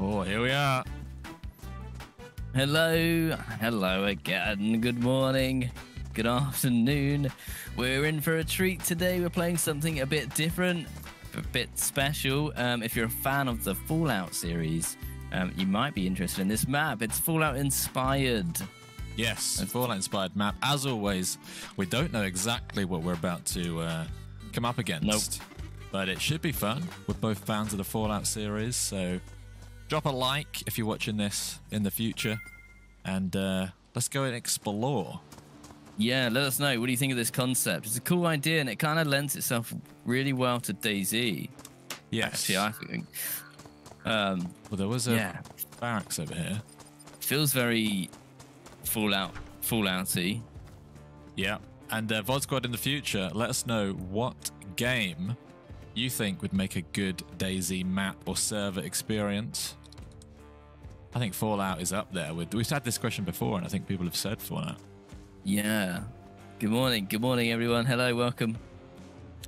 Oh, here we are. Hello, hello again. Good morning, good afternoon. We're in for a treat today. We're playing something a bit different, a bit special. Um, if you're a fan of the Fallout series, um, you might be interested in this map. It's Fallout inspired. Yes, a Fallout inspired map. As always, we don't know exactly what we're about to uh, come up against. Nope. But it should be fun. We're both fans of the Fallout series, so drop a like if you're watching this in the future, and uh, let's go and explore. Yeah, let us know. What do you think of this concept? It's a cool idea, and it kind of lends itself really well to DayZ. Yes. Actually, I think. Um, well, there was a yeah, barracks over here. feels very Fallout, Fallouty. Yeah. And uh, VOD Squad in the future, let us know what game you think would make a good DayZ map or server experience. I think Fallout is up there. With, we've had this question before, and I think people have said Fallout. Yeah. Good morning. Good morning, everyone. Hello, welcome.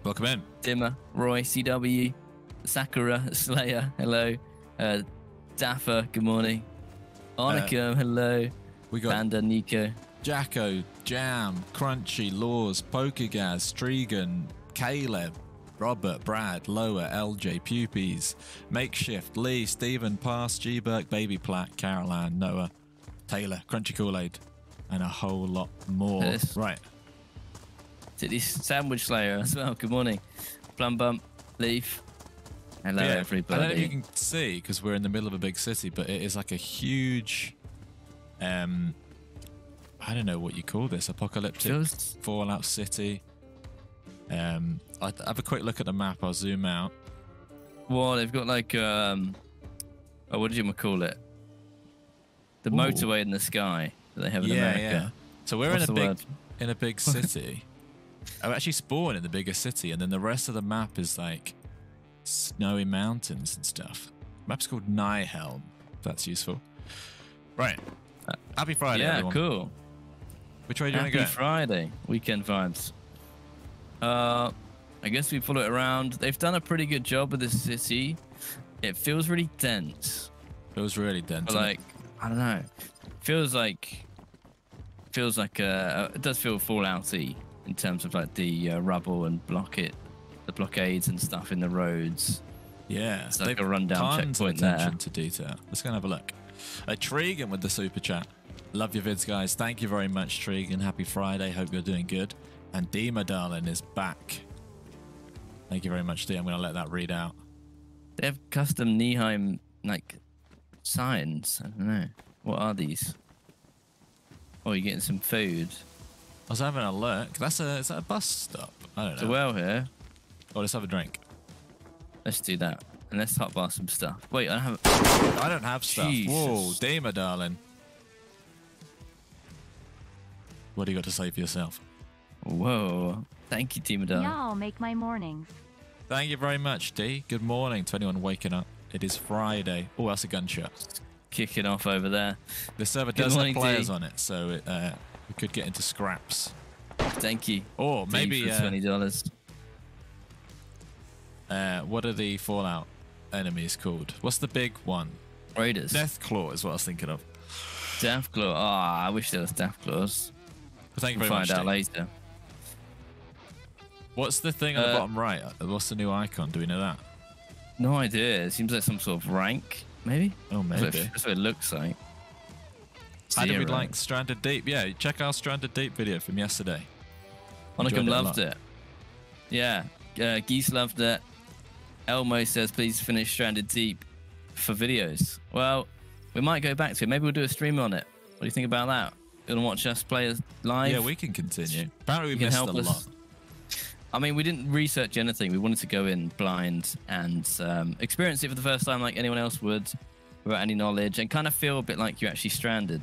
Welcome in. Dimmer, Roy, CW, Sakura, Slayer. Hello. Uh, Daffer. Good morning. Arnica. hello. We got Panda, Nico. Jacko, Jam, Crunchy, Laws, Pokergaz, Strigan, Caleb, Robert, Brad, Lower, LJ, Pupies, Makeshift, Lee, Stephen, Pass, G Burke, Baby Platt, Caroline, Noah, Taylor, Crunchy Kool Aid, and a whole lot more. Yes. Right. this Sandwich Slayer as well. Good morning. Plum Bump, Leaf. Hello, Yeah, everybody. I don't know if you can see because we're in the middle of a big city, but it is like a huge, um, I don't know what you call this, apocalyptic Feels- Fallout City. Um, I have a quick look at the map. I'll zoom out. Well, they've got like um, oh, what did you call it? The Ooh. motorway in the sky that they have in America. So we're What's in a big word? in a big city. I'm actually spawned in the bigger city, and then the rest of the map is like snowy mountains and stuff. map's called Nyheim. That's useful. Right. Happy Friday, yeah, everyone. cool. Which way do you want Happy to go? Friday, weekend vibes. Uh, I guess we follow it around. They've done a pretty good job with this city. It feels really dense, It was really dense. like I don't know. Feels like feels like uh, it does feel Fallouty in terms of like the uh, rubble and block it, the blockades and stuff in the roads. yeah, it's like a rundown checkpoint there. attention to detail. Let's go and have a look. Uh, Tregan with the super chat. Love your vids, guys. Thank you very much, Tregan. Happy Friday. Hope you're doing good. And Dima, darling, is back. Thank you very much, D. I'm going to let that read out. They have custom Nyheim like signs. I don't know. What are these? Oh, you're getting some food. I was having a look. That's a is that a bus stop? I don't know. a well here. Oh, let's have a drink. Let's do that. And let's hotbar some stuff. Wait, I have. I don't have stuff. Whoa, Dima, darling. What do you got to say for yourself? Whoa. Thank you, Team Adele. Y'all make my mornings. Thank you very much, D. Good morning to anyone waking up. It is Friday. Oh, that's a gunshot. Kicking off over there. The server Good does morning, have players D. on it, so it, uh, we could get into scraps. Thank you. Or D maybe for uh, twenty dollars. uh, what are the Fallout enemies called? What's the big one? Raiders. Death, Deathclaw is what I was thinking of. Claw. Ah, I wish there was Death Claws. But thank you We'll very find much. out D. later. What's the thing on the Uh, bottom right? What's the new icon? Do we know that? No idea. It seems like some sort of rank, maybe. Oh, That's what, maybe. it, that's what it looks like. How did we Zero. like Stranded Deep? Yeah, check our Stranded Deep video from yesterday. Enjoyed Monicum it loved it. Yeah, uh, Geese loved it. Elmo says, please finish Stranded Deep for videos. Well, we might go back to it. Maybe we'll do a stream on it. What do you think about that? You want to watch us play it live? Yeah, we can continue. Apparently, we You can missed a lot. I mean, we didn't research anything. We wanted to go in blind and um, experience it for the first time like anyone else would without any knowledge and kind of feel a bit like you're actually stranded.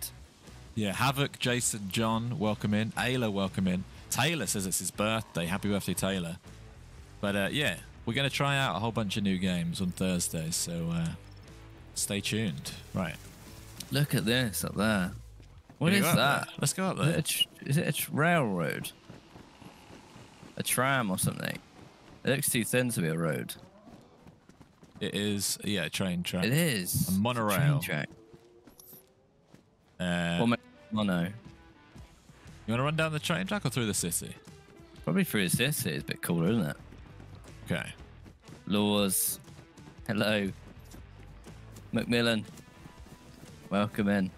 Yeah, Havoc, Jason, John, welcome in. Ayla, welcome in. Taylor says it's his birthday. Happy birthday, Taylor. But uh, yeah, we're going to try out a whole bunch of new games on Thursday, so uh, stay tuned. Right. Look at this up there. What is you go up that? there? Let's go up Is it, there. a tr- is it a railroad? A tram or something? It looks too thin to be a road. It is, yeah, a train track. It is. A monorail. Train track. Uh, Or mono. you want to run down the train track or through the city? Probably through the city. It's a bit cooler, isn't it? Okay. Laws. Hello. Macmillan. Welcome in.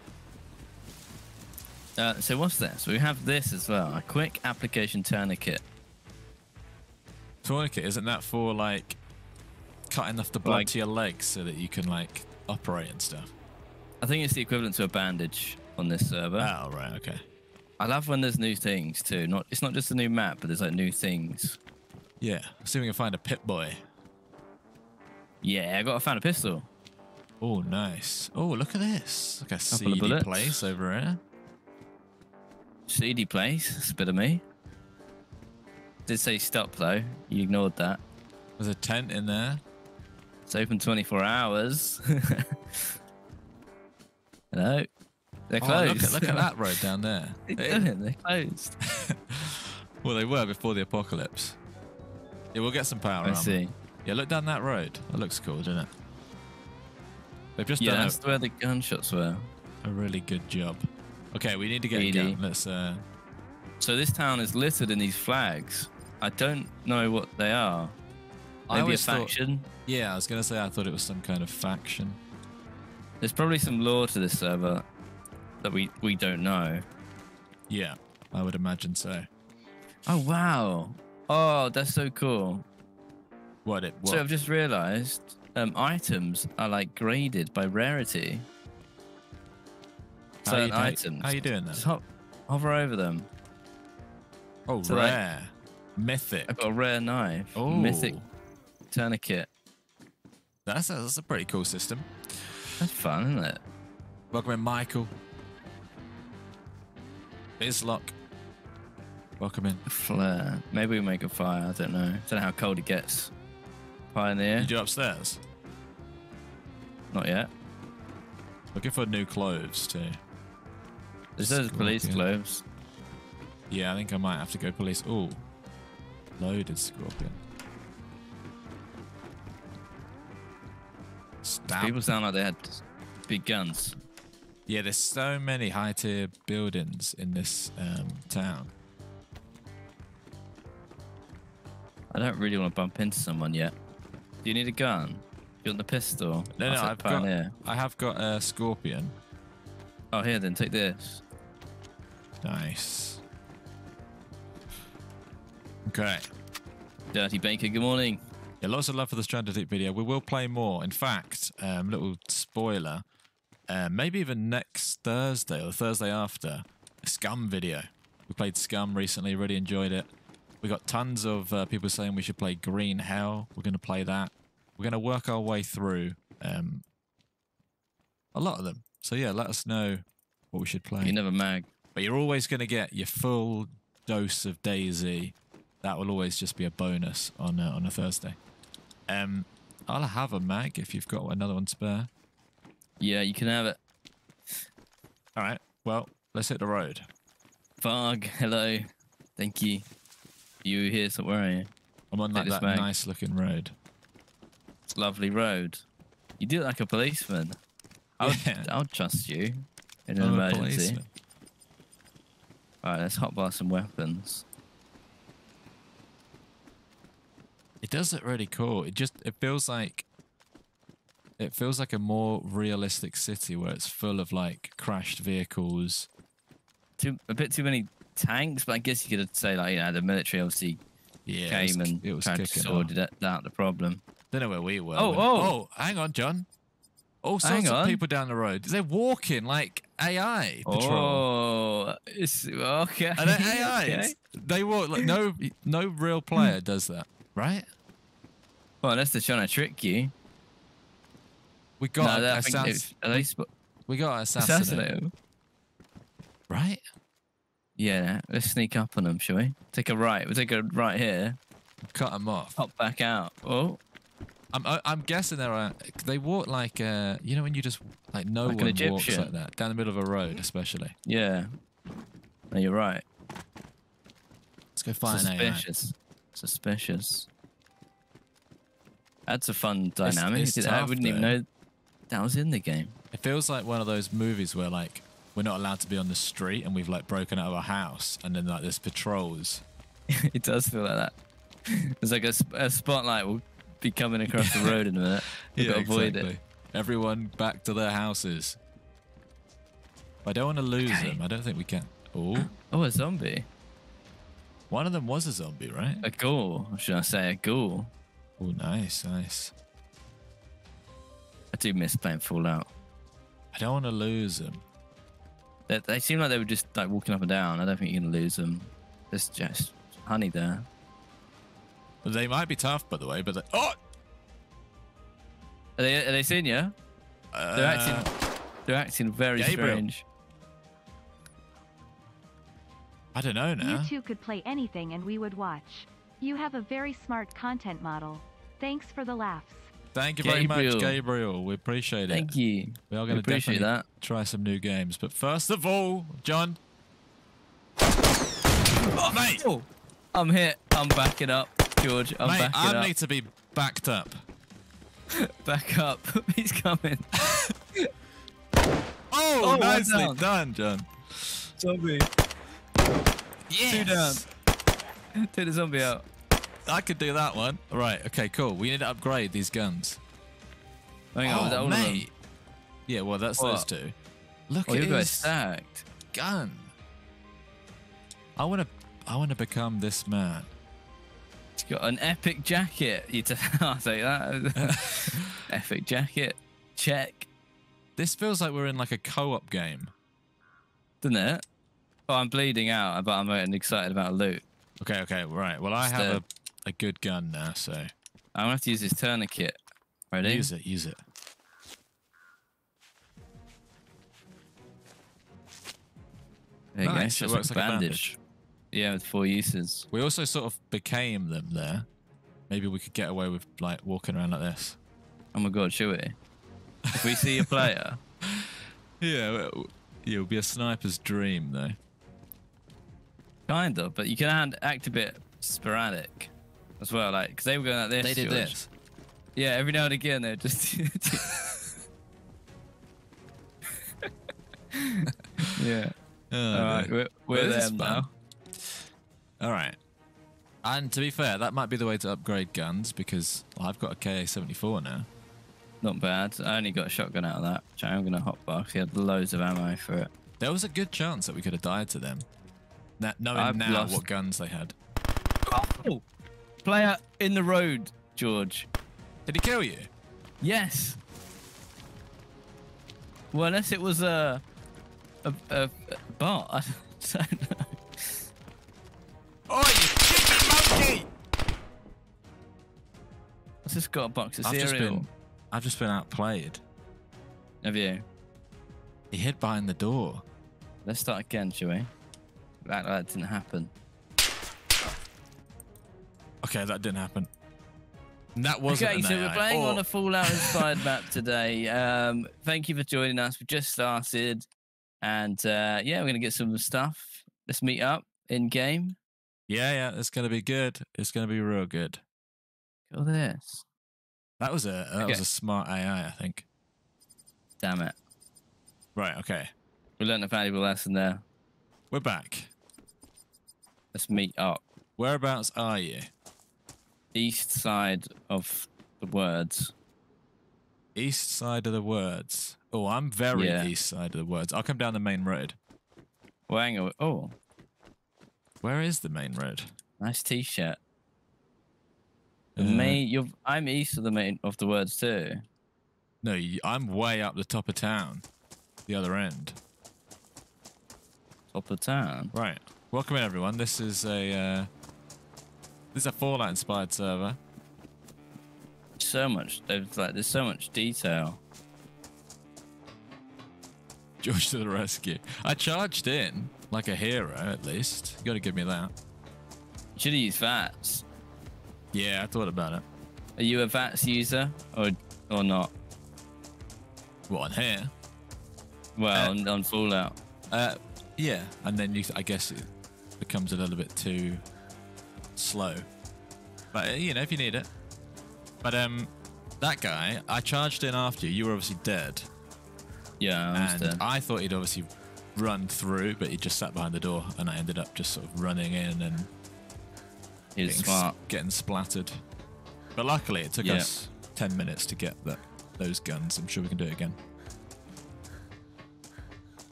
Uh, so what's this? We have this as well. A quick application tourniquet. Tourniquet, isn't that for like cutting off the blood Like- to your legs so that you can like operate and stuff? I think it's the equivalent to a bandage on this server. Oh, right, okay. I love when there's new things too. Not it's not just a new map, but there's like new things. Yeah, see if we can find a Pip-Boy. Yeah, I got I found a pistol. Oh, nice. Oh, look at this. Like a Couple seedy place over here. Seedy place. It's a bit of me. Did say stop though. You ignored that. There's a tent in there. It's open 24 hours. Hello. They're Oh, closed. look, at, look at that road down there. What are you It- They're closed. well, they were before the apocalypse. Yeah, we'll get some power I armor. see. Yeah, look down that road. That looks cool, doesn't it? They've just Yeah, done that's where the gunshots were. a, a really good job. Okay, we need to get a gun. Let's. Uh, So this town is littered in these flags. I don't know what they are. I Maybe a always thought- faction. yeah, I was gonna say I thought it was some kind of faction. There's probably some lore to this server that we, we don't know. Yeah, I would imagine so. Oh, wow. Oh, that's so cool. What it? What? So I've just realized um, items are like graded by rarity. How Certain you, how, items. How you doing that? ho- hover over them. Oh, so, like- rare, mythic. I've got a rare knife. Oh, Mythic tourniquet. That's a, that's a pretty cool system. That's fun, isn't it? Welcome in, Michael. Islock. Welcome in. A flare. Maybe we make a fire. I don't know. I Don't know how cold it gets. Pioneer. Did you upstairs? Not yet. Looking for new clothes too. Is those police clothes. Yeah, I think I might have to go police. Oh, loaded scorpion. Stab. People sound like they had big guns. Yeah, there's so many high tier buildings in this um, town. I don't really want to bump into someone yet. Do you need a gun? You want the pistol? No, I'll no, I've Pioneer. got, I have got a scorpion. Oh, here then, take this. Nice. Okay. Dirty Baker, good morning. Yeah, lots of love for the Stranded Deep video. We will play more. In fact, um, little spoiler, uh, maybe even next Thursday or the Thursday after, a Scum video. We played Scum recently, really enjoyed it. We got tons of uh, people saying we should play Green Hell. We're going to play that. We're going to work our way through um, a lot of them. So yeah, let us know what we should play. You never mag. But you're always going to get your full dose of DayZ. That will always just be a bonus on uh, on a Thursday. Um, I'll have a mag if you've got another one spare. Yeah, you can have it. All right. Well, let's hit the road. Varg, hello. Thank you. You here? So where are you? I'm on like that mag. nice looking road. It's a lovely road. You do it like a policeman. I would, Yeah. I would trust you in an I'm a emergency. All right, let's hop hotbar some weapons. It does look really cool. It just it feels like it feels like a more realistic city where it's full of like crashed vehicles. Too a bit too many tanks, but I guess you could say like you know the military obviously Yeah, came it was, and it was tried to kicking sort off. out the problem. Don't know where we were. Oh, oh. oh! Hang on, John. All Hang sorts of on. people down the road. They're walking like AI patrol. Oh, it's okay. Are they AIs? okay. They walk like no no real player does that, right? Well, unless they're trying to trick you. We got no, no, I think it's- are they sp- we got assassinated, assassinate them? right? Yeah, let's sneak up on them, shall we? Take a right. We'll take a right here. Cut them off. Hop back out. Oh, I'm I- I'm guessing they're uh, they walk like uh you know when you just like no Like one walks like that down the middle of a road, especially. yeah. No, you're right. Let's go find an AI. Suspicious. Suspicious. That's a fun dynamic. it's I tough, wouldn't even know that was in the game. It feels like one of those movies where like we're not allowed to be on the street and we've like broken out of our house and then like there's patrols. it does feel like that. There's like a, a spotlight will be coming across the road in a minute. We've got to avoid it. Everyone back to their houses. I don't want to lose Okay. them. I don't think we can. Oh, Oh, a zombie. One of them was a zombie, right? A ghoul. Should I say a ghoul? Oh, nice, nice. I do miss playing Fallout. I don't want to lose them. They, they seem like they were just like walking up and down. I don't think you're going to lose them. There's just honey there. They might be tough, by the way, but they, oh, Are they, are they seeing you? uh, They're acting, they're acting very Gabriel. strange. I don't know now. You two could play anything and we would watch. You have a very smart content model. Thanks for the laughs. Thank you very much, Gabriel. Gabriel. We appreciate it. Thank you. We are going to definitely that. try some new games. But first of all, John. Oh, mate, Oh, I'm here. I'm backing up, George. I'm mate, backing I up. need to be backed up. Back up. He's coming. Oh, oh nicely down. done, John. Zombie. Yes. Two down. Take the zombie out. I could do that one. Right. Okay. Cool. We need to upgrade these guns. Hang on, was that oh, all mate. Yeah. Well, that's those two. Look Oh, at his stacked. gun. I want to. I want to become this man. He's got an epic jacket. You t- I'll say that. epic jacket. Check. This feels like we're in like a co-op game. Doesn't it? Oh, I'm bleeding out, but I'm excited about loot. Okay. Okay. Right. Well, I have a, a good gun now, so I'm gonna have to use this tourniquet. Ready? use it. Use it. There you go. Nice, it works like a bandage. Yeah, with four uses. We also sort of became them there. Maybe we could get away with like walking around like this. Oh my god, should we? If we see a player, Yeah. well, Yeah. It would be a sniper's dream, though. Kind of, but you can act a bit sporadic as well, like because they were going like this. They did George. this. Yeah, every now and again they're just. yeah. Oh, All right, we're, we're Well, this is them fun. now. All right. And to be fair, that might be the way to upgrade guns because I've got a KA-74 now. Not bad. I only got a shotgun out of that, which I'm gonna hotbox. He had loads of ammo for it. There was a good chance that we could have died to them. Na- knowing I've now lost- what guns they had. Oh. oh, player in the road, George. Did he kill you? Yes. Well, unless it was a a, a, a bot. I don't know. Oh, you cheeky monkey! I've just got a box of I've just cereal. been, I've just been outplayed. Have you? He hid behind the door. Let's start again, shall we? Like that didn't happen. Okay, that didn't happen. That wasn't okay, so we're playing Oh, on a Fallout inspired map today. Um, thank you for joining us. We just started, and uh, yeah, we're gonna get some stuff. Let's meet up in game. Yeah, yeah, it's gonna be good. It's gonna be real good. Look at this. That was a that was a smart AI, I think. Damn it. Right, okay. We learned a valuable lesson there. We're back. Let's meet up. Whereabouts are you? East side of the words. East side of the words. Oh, I'm very Yeah. east side of the words. I'll come down the main road. Well, hang on. Oh, Where is the main road? nice t-shirt. The Uh, main, you're, I'm east of the main of the words too. No, I'm way up the top of town. The other end. Top of town. Right. Welcome in everyone. This is a uh, this is a Fallout inspired server. So much. There's like there's so much detail. George to the rescue. I charged in like a hero at least. You gotta give me that. Should have used VATS. Yeah, I thought about it. Are you a VATS user or or not? What on here? Well, Uh, on, on Fallout. Uh, yeah, and then you, I guess becomes a little bit too slow. But you know, if you need it. But um, that guy, I charged in after you. You were obviously dead. Yeah, I was and dead. I thought he'd obviously run through, but he just sat behind the door, and I ended up just sort of running in and getting, smart. getting splattered. But luckily, it took Yeah. us ten minutes to get that those guns. I'm sure we can do it again.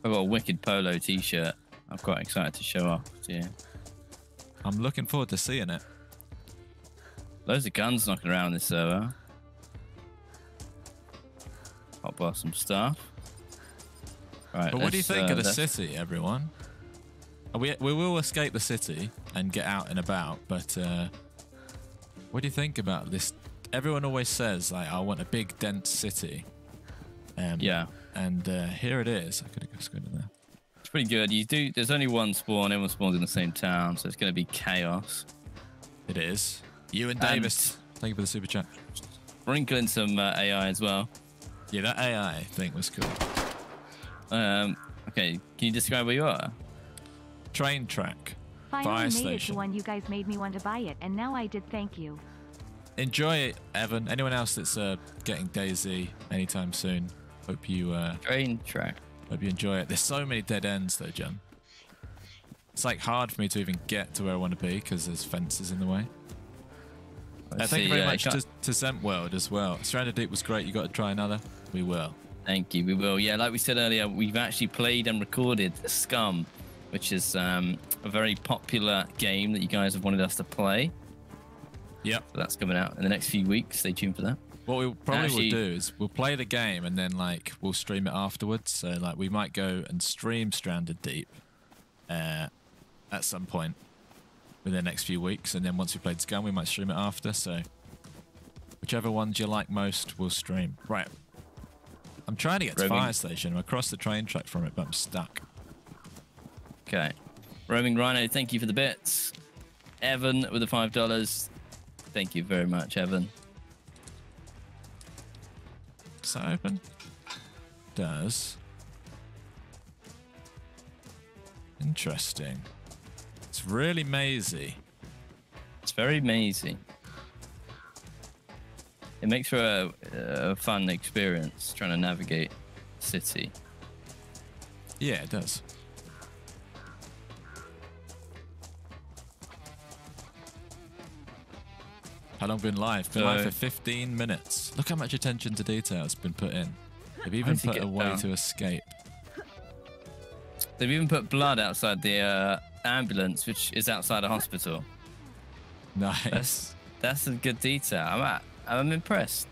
I've got a wicked polo t-shirt. I'm quite excited to show off to you. I'm looking forward to seeing it. Loads of guns knocking around this server. Hot bar some stuff. Right. But what do you think uh, of the let's- city, everyone? Uh, We we will escape the city and get out and about, but uh, what do you think about this? Everyone always says like, "I want a big, dense city." Um, Yeah, And uh, here it is. I could have just gone in there. It's pretty good. You do. There's only one spawn. Everyone spawns in the same town, so it's going to be chaos. It is. You and And- Davis. Thank you for the super chat. Sprinkle in some uh, AI as well. Yeah, that AI thing was cool. Um, okay, can you describe where you are? Train track. Finally Fire made it to station. one you guys made me want to buy it, and now I did thank you. Enjoy it, Evan. Anyone else that's uh, getting DayZ anytime soon? Hope you uh, Train track. Hope you enjoy it. There's so many dead ends though, John. It's like hard for me to even get to where I want to be because there's fences in the way. Uh, thank you very uh, much to, to Zent World as well. Stranded Deep was great. You got to try another. We will. Thank you. We will. Yeah, like we said earlier, we've actually played and recorded Scum, which is um, a very popular game that you guys have wanted us to play. Yep. So that's coming out in the next few weeks. Stay tuned for that. What we probably Actually- will do is we'll play the game and then like we'll stream it afterwards. So like we might go and stream Stranded Deep uh, at some point within the next few weeks, and then once we played Scum, we might stream it after. So whichever ones you like most, we'll stream. Right. I'm trying to get to Roaming. Fire Station. I'm across the train track from it, but I'm stuck. Okay. Roaming Rhino, thank you for the bits. Evan with the five dollars. Thank you very much, Evan. Does that open? Does. Interesting. It's really mazy. It's very mazy. It makes for a, a fun experience trying to navigate city. Yeah, it does. How long been live? Been live for 15 minutes. Look how much attention to detail has been put in. They've even put a way down? to escape. They've even put blood outside the uh, ambulance, which is outside a hospital. Nice. That's that's a good detail. I'm at, I'm impressed.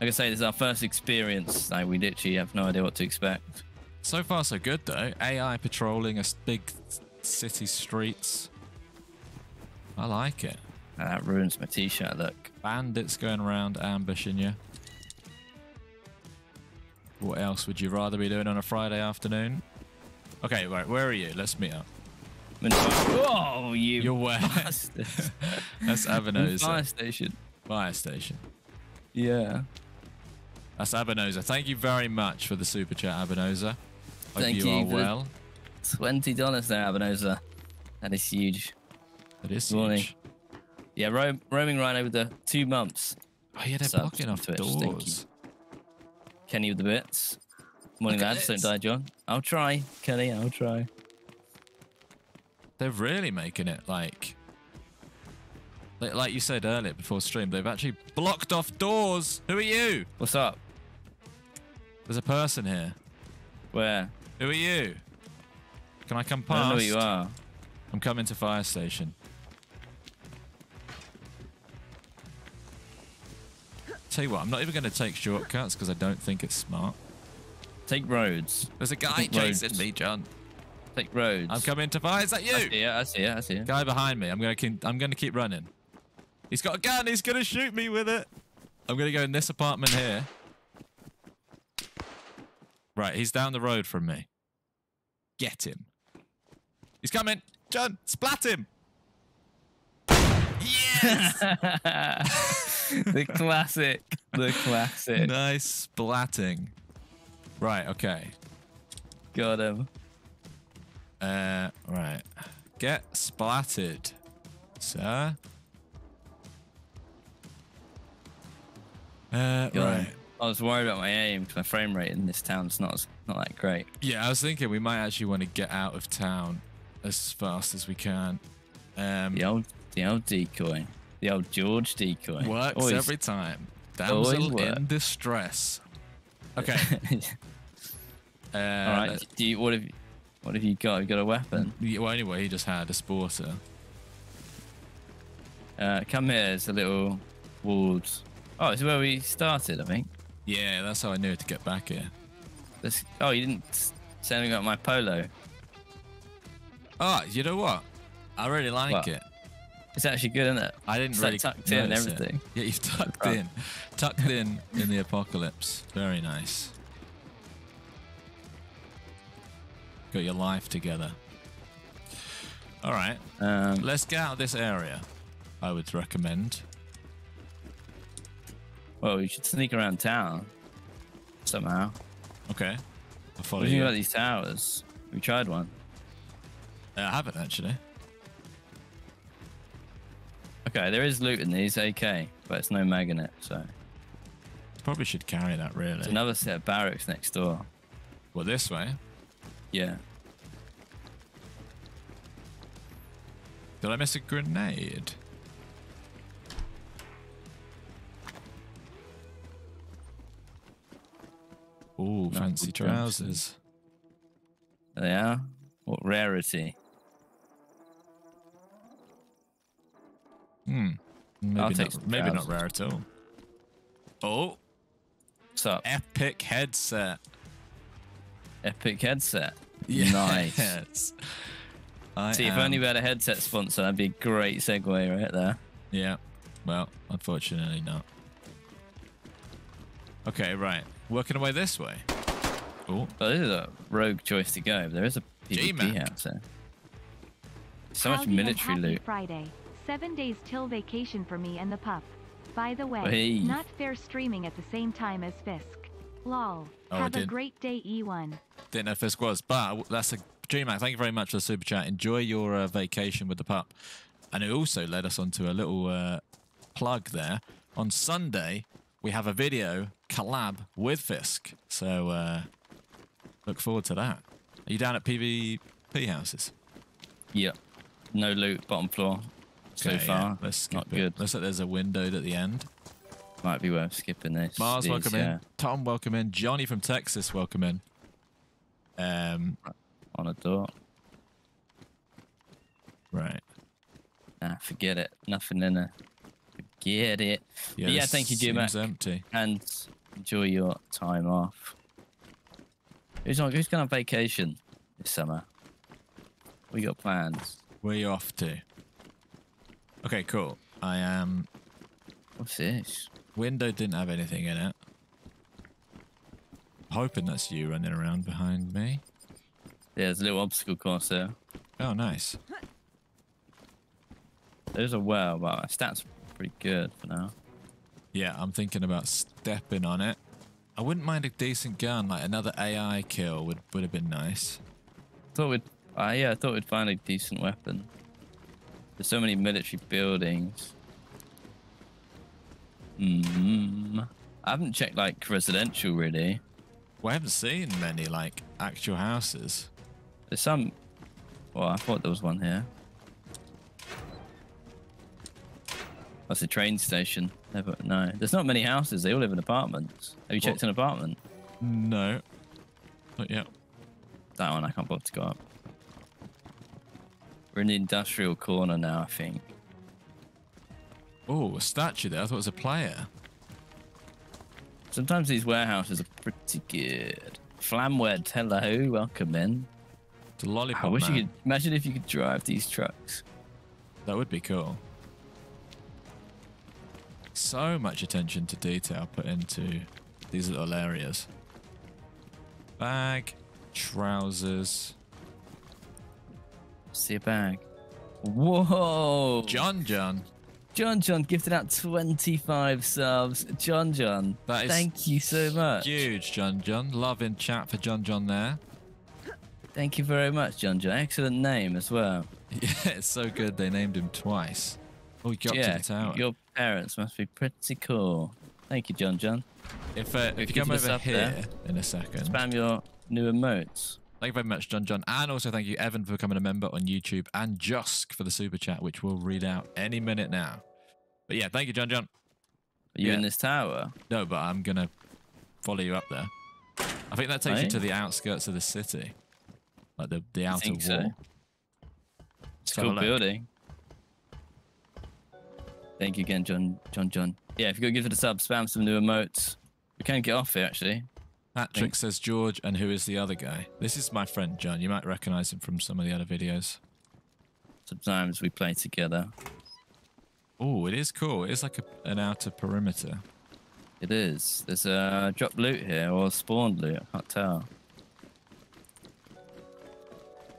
Like I say, this is our first experience. Like we literally have no idea what to expect. So far, so good though. AI patrolling a big city streets. I like it. And that ruins my t-shirt. Look. Bandits going around ambushing you. What else would you rather be doing on a Friday afternoon? Okay, right, where are you? Let's meet up. I'm in the fire- Whoa, you You're where? bastard. That's In Avenosa fire station. fire station. Yeah. That's Abenosa. Thank you very much for the super chat, Abenosa. Hope Thank you, you are well. Twenty dollars there, Abenosa. That is huge. It is Morning. Yeah, ro- roaming rhino with the two months. Oh yeah, they're Subs blocking off Twitch, thank you. Kenny with the bits. Morning, Look lads. Don't die, John. I'll try, Kenny. I'll try. They're really making it like, like, like you said earlier before stream. They've actually blocked off doors. Who are you? What's up? There's a person here. Where? Who are you? Can I come past? I know who you are. I'm coming to fire station. Tell you what, I'm not even going to take shortcuts because I don't think it's smart. Take roads. There's a guy think chasing roads. me, John. Take roads. I'm coming to fire. Is that I see you? it. I see it. I see it. Guy behind me. I'm gonna keep. I'm gonna keep running. He's got a gun. He's gonna shoot me with it. I'm gonna go in this apartment here. Right, he's down the road from me. Get him. He's coming. John, splat him. Yes. the classic. The classic. nice splatting. Right. Okay. Got him. Uh. Right. Get splatted, sir. Uh, right. I was worried about my aim because my frame rate in this town's not not that great. Yeah, I was thinking we might actually want to get out of town as fast as we can. Um, The old the old decoy, the old George decoy. works Always- every time. Damsel in distress. Okay. Uh, All right. Do you, what have you, what have you got? You got a weapon? well, anyway, he just had a sporter. Uh, come here. There's a little walled. Oh, it's where we started, I think. Yeah, that's how I knew to get back here. This, oh, you didn't s- say anything about my polo. Oh, you know what? I really like What? it. It's actually good, isn't it? I didn't It's, like, tucked in and notice it. everything. Yeah, you've tucked Oh. in, tucked in in the apocalypse. Very nice. Got your life together. All right, Um, let's get out of this area. I would recommend. well, we should sneak around town somehow. Okay, I'll What follow do you you. about these towers? We tried one. Uh, I haven't actually. Okay, there is loot in these AK, but it's no magnet, so Probably should carry that really. there's another set of barracks next door. Well, this way. Yeah. Did I miss a grenade? Ooh, fancy trousers. There they are. What rarity? Hmm. Maybe I'll not, take some maybe not rare at all. Oh, What's up? epic headset. Epic headset. Nice. Yes. I See, if only we had a headset sponsor, that'd be a great segue right there. Yeah. Well, unfortunately not. Okay, right. Working away this way. Oh, But this is a rogue choice to go. There is a PvP J-Mac. there. So much Howdy and military loot. Friday. Seven days till vacation for me and the pup. By the way, Hey. not fair streaming at the same time as Fisk. Lol. Oh, Have a great day, E E1. didn't know if this was, but that's a GMAC. Thank you very much for the super chat. Enjoy your uh, vacation with the pup. And it also led us onto a little uh, plug there. On Sunday, we have a video collab with Fisk. So uh, look forward to that. Are you down at PvP houses? Yep. No loot, bottom floor. So far, yeah, let's skip not it. good. Looks like there's a window at the end. Might be worth skipping this. Mars, these, welcome yeah, in. Tom, welcome in. Johnny from Texas, welcome in. Um, On a door. right. Nah, forget it. Nothing in there. Forget it. Yeah, yeah, thank you, Jim. seems empty. And enjoy your time off. Who's on? Who's going on vacation this summer? We got plans. Where are you off to? Okay, cool. I am. What's this? Window didn't have anything in it. Hoping that's you running around behind me. Yeah, there's a little obstacle course there. Oh, nice. There's a well, but my stats pretty good for now. Yeah, I'm thinking about stepping on it. I wouldn't mind a decent gun, like another AI kill would would have been nice. Thought we'd, uh, yeah, I thought we'd find a decent weapon. There's so many military buildings. Hmm. I haven't checked like residential really. We haven't seen many like actual houses. There's some. Well, I thought there was one here. That's a train station. Never. No, there's not many houses. They all live in apartments. Have you checked Well- an apartment? No. Not yet. That one I can't bother to go up. We're in the industrial corner now, I think. Oh, a statue there. I thought it was a player. Sometimes these warehouses are pretty good. Flamwed, hello, welcome in. It's a lollipop I wish man. you could imagine if you could drive these trucks. That would be cool. So much attention to detail put into these little areas. Bag, trousers. See a bag. Whoa! John John. John John gifted out 25 subs. John John, That is thank you so much. Huge John John. Love in chat for John John there. Thank you very much, John John. Excellent name as well. Yeah, it's so good they named him twice. Oh, he got yeah, to the tower. your parents must be pretty cool. Thank you, John John. If, uh, if you come over up here there, in a second. Spam your new emotes. Thank you very much, John John. And also thank you, Evan, for becoming a member on YouTube and Jusk for the super chat, which we'll read out any minute now. But yeah, thank you, John John. Are you Yeah. in this tower? No, but I'm going to follow you up there. I think that takes you to the outskirts of the city. Like the, the outer think so? wall. It's a cool building. Thank you again, John John John. Yeah, if you go give it a sub, spam some new emotes. We can get off here actually. Patrick says George, and who is the other guy? This is my friend John. You might recognize him from some of the other videos. Sometimes we play together. Oh, it is cool. It is like a, an outer perimeter. It is. There's a drop loot here or spawned loot. I can't tell.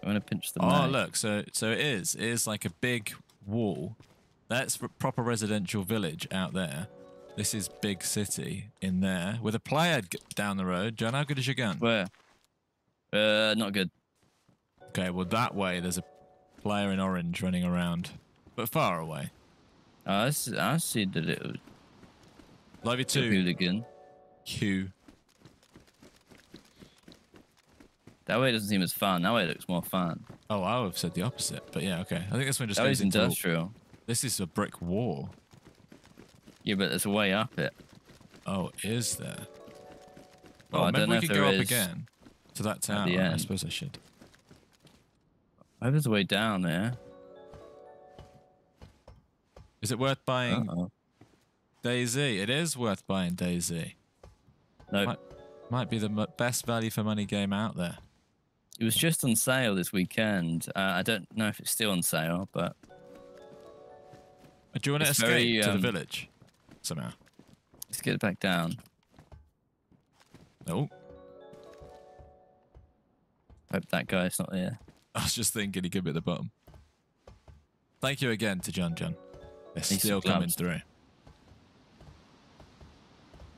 I'm gonna pinch the. Oh, look. So, so it is. It is like a big wall. That's proper residential village out there. This is big city in there with a player down the road. John, how good is your gun? Where? Uh, not good. Okay, well that way there's a player in orange running around, but far away. Oh, I see, I see the little Love you two too. hooligan. Q. That way doesn't seem as fun. That way it looks more fun. Oh, I would have said the opposite, but yeah, okay. I think this one just That goes into. a- industrial. This is a brick wall. Yeah, but there's a way up it. Oh, is there? Well, Oh, I maybe we could go up again to that tower. I suppose I should. I there's a way down there. Is it worth buying Uh-oh. DayZ? It is worth buying DayZ. No, Might, might be the m- best value for money game out there. it was just on sale this weekend. Uh, I don't know if it's still on sale, but Uh, Do you want to escape very, to the um, village somehow? let's get it back down. No. Hope that guy's not there. I was just thinking he could be at the bottom. Thank you again to John John. They're some still coming through.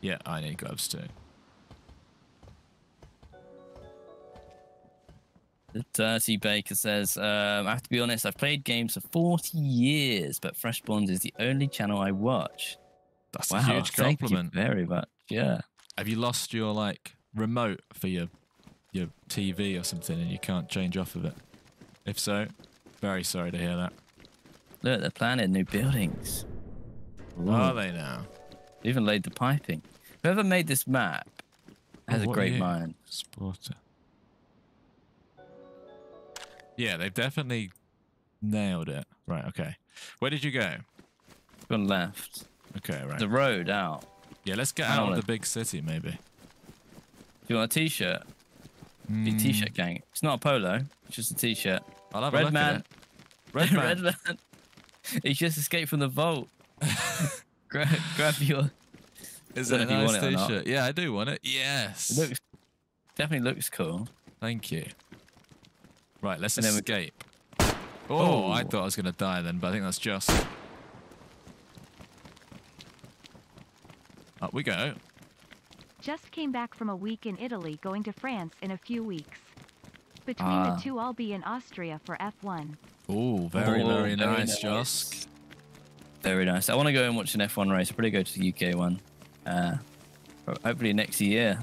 Yeah, I need gloves too. The Dirty Baker says, um, I have to be honest, I've played games for 40 years, but Fresh Spawns is the only channel I watch. That's wow, a huge thank compliment. you very much. Yeah. Have you lost your like remote for your your TV or something and you can't change off of it? If so, very sorry to hear that. Look, they're planning new buildings. Are they now? They even laid the piping. Whoever made this map has Oh, a great mind. Sporter. Yeah, they've definitely nailed it. Right, okay. Where did you go? Gone left. Okay, right. The road out. Yeah, let's get I out of the big city, maybe. Do you want a t-shirt? Mm, t-shirt gang. It's not a polo. It's just a t-shirt. I'll have a Red look man. at it. Red man. Red man. He's just escaped from the vault. grab, grab your. Is it a know if you nice want it or not. t-shirt? Yeah, I do want it. Yes. It looks definitely looks cool. Thank you. Right, let's And then we- escape. Oh, I Oh. thought I was going to die then, but I think that's just. Up we go. Just came back from a week in Italy going to France in a few weeks. Between Ah. the two I'll be in Austria for F1. Oh, very, Oh, very very nice, nice. Josk. Very nice. I want to go and watch an F1 race. I'll probably go to the UK one. Uh, hopefully next year.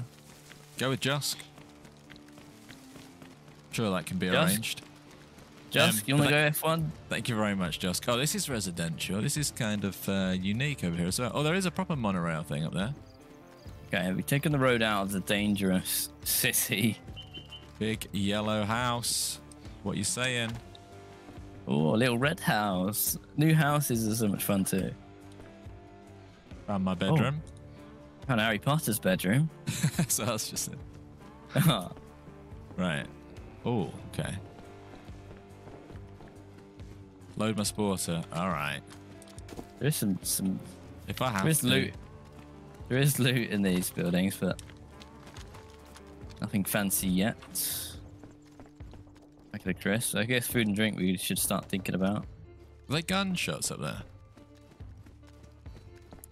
Go with Josk. Sure, that can be Josk? arranged. Just, Um, you want to go F1? Thank you very much, Josk. Oh, this is residential. This is kind of uh, unique over here as well. Oh, there is a proper monorail thing up there. Okay, we've taken the road out of the dangerous city. Big yellow house. What you saying? Oh, a little red house. New houses are so much fun too. Around my bedroom. Oh. Found Harry Potter's bedroom. so that's just it. Right. Oh, okay. Load my sporter. All right. There's some some If I have there is to. loot. There is loot in these buildings, but nothing fancy yet. Back of Chris. I guess food and drink we should start thinking about. Are they gunshots up there?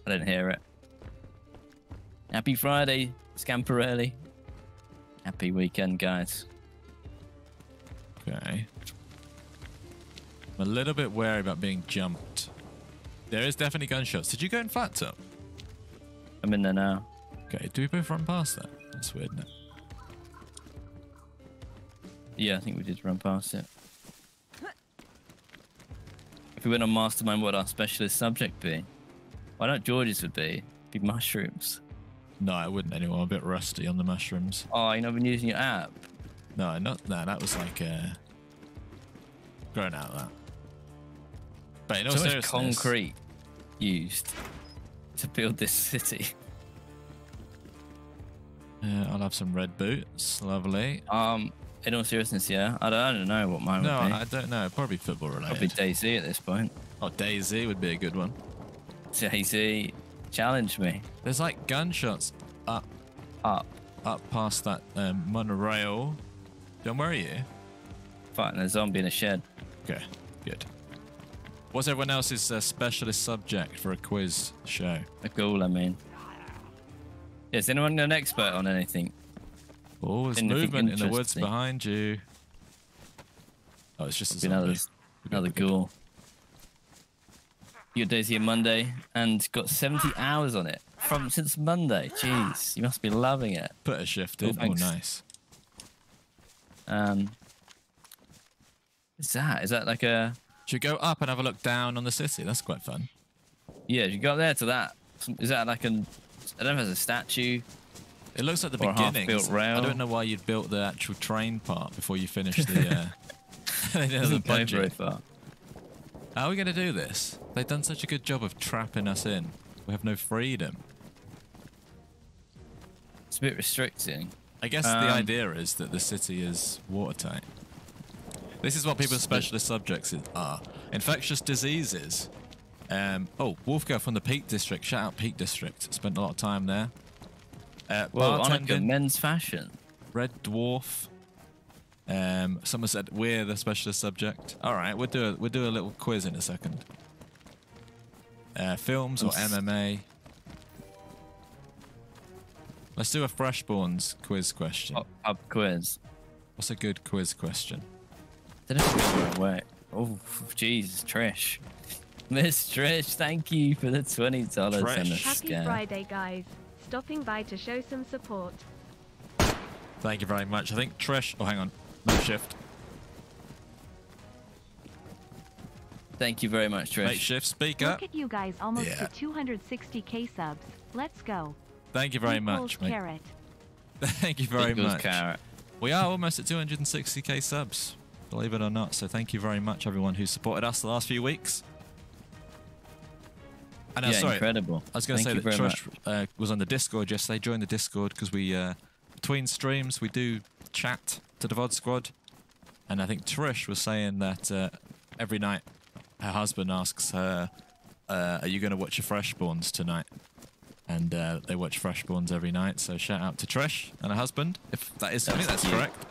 I didn't hear it. Happy Friday, Scamperelli. Happy weekend, guys. Okay. I'm a little bit wary about being jumped. There is definitely gunshots. Did you go in flat top? I'm in there now. Okay, do we both run past that? That's weird, isn't it? Yeah, I think we did run past it. If we went on Mastermind, what would our specialist subject be? Why not George's would be? Be mushrooms. No, I wouldn't anymore. I'm a bit rusty on the mushrooms. Oh, you know, been using your app. No, not that. that was like uh growing out of that. But in all so seriousness, concrete used to build this city. uh, I'll have some red boots. Lovely. Um, in all seriousness, yeah, I don't, I don't know what mine would No, be. I don't know. Probably football related. Probably. DayZ at this point. Oh, DayZ would be a good one. DayZ, challenge me. There's like gunshots up Up. up past that um, monorail. Don't worry, you? Fighting a zombie in a shed. Okay, good. What's everyone else's uh, specialist subject for a quiz show? A ghoul, I mean. Is anyone an expert on anything? Oh, there's Anything movement in the woods behind you. Oh, it's just a another, zombie. We're good, another ghoul. You got DayZ on Monday and got 70 hours on it from since Monday. Jeez, you must be loving it. Put a shift Oh, in. Oh, thanks. nice. Um, what's that? Is that like a Should go up and have a look down on the city? That's quite fun. yeah? You got there to that. Is that like an? I don't know if it's a statue. It looks like the beginning. I don't know why you'd built the actual train part before you finished the. Uh, the go budget. How are we going to do this? They've done such a good job of trapping us in. We have no freedom. It's a bit restricting. I guess Um, the idea is that the city is watertight. This is what people's specialist subjects are. Infectious diseases. Um, oh, Wolfgirl from the Peak District. Shout out Peak District. Spent a lot of time there. Uh, Well, Annika, bartending, men's fashion. Red Dwarf. Um, someone said we're the specialist subject. All right, we'll do a, we'll do a little quiz in a second. Uh, films or MMA. Let's do a Fresh Spawns quiz question. Pub quiz. What's a good quiz question? Did it go the? Oh, Jesus, Trish. Miss Trish, thank you for the twenty dollars and a Trish. Happy scam. Friday, guys. Stopping by to show some support. Thank you very much. I think Trish. Oh, hang on. No shift. Thank you very much, Trish. Make shift. Speak up. Look at you guys almost Yeah. to 260k subs. Let's go. Thank you very Equals much, mate. Carrot. Thank you very Equals much. Carrot. We are almost at 260k subs, believe it or not. So thank you very much, everyone who supported us the last few weeks. And yeah, sorry, incredible. I was going to say that Trish uh, was on the Discord yesterday. Join the Discord because we, uh, between streams, we do chat to the VOD squad. And I think Trish was saying that uh, every night her husband asks her, uh, Are you going to watch your Fresh Spawns tonight? And uh, they watch Fresh Spawns every night. So shout out to Trish and her husband. If that is, I think That's that's cute. correct.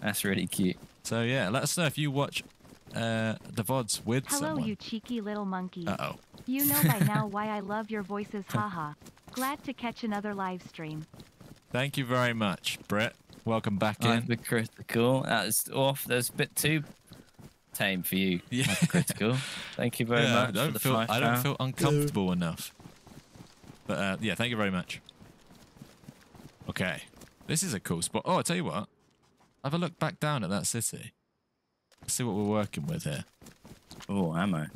That's really cute. So yeah, let us know if you watch uh, the VODs with Hello, someone. you cheeky little monkey. Uh oh. You know by now why I love your voices, haha. Glad to catch another live stream. Thank you very much, Brett. Welcome back in. Hypercritical. That is off. That's a bit too tame for you. Yeah. Hypercritical. Thank you very yeah, much. I don't for the feel I don't feel uncomfortable enough. But uh, yeah, thank you very much. Okay, this is a cool spot. Oh, I tell you what, have a look back down at that city. See what we're working with here. Oh, ammo.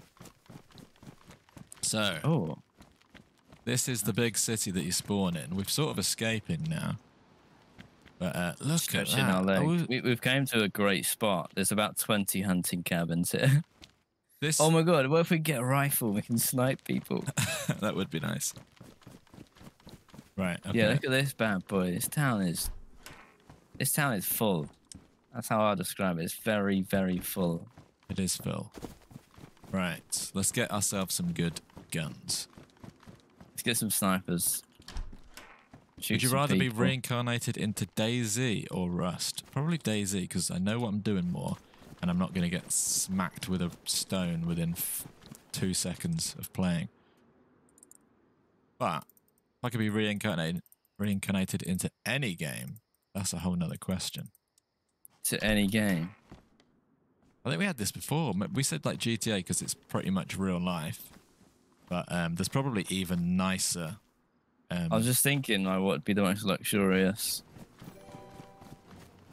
So Oh, this is the big city that you spawn in. We're sort of escaping now. But uh, look at that. our I legs. was- We, we've came to a great spot. There's about 20 hunting cabins here. this Oh my god, what if we get a rifle? We can snipe people. that would be nice. Right. Okay. Yeah, look at this bad boy. This town is. This town is full. That's how I'll describe it. It's very, very full. It is full. Right. Let's get ourselves some good guns. Let's get some snipers. Shoot Would you rather be reincarnated into DayZ or Rust? Probably DayZ, because I know what I'm doing more, and I'm not going to get smacked with a stone within f- two seconds of playing. But if I could be reincarnated, reincarnated into any game, that's a whole nother question. to any game? I think we had this before. We said like GTA because it's pretty much real life, but um, there's probably even nicer Um, I was just thinking, like, what would be the most luxurious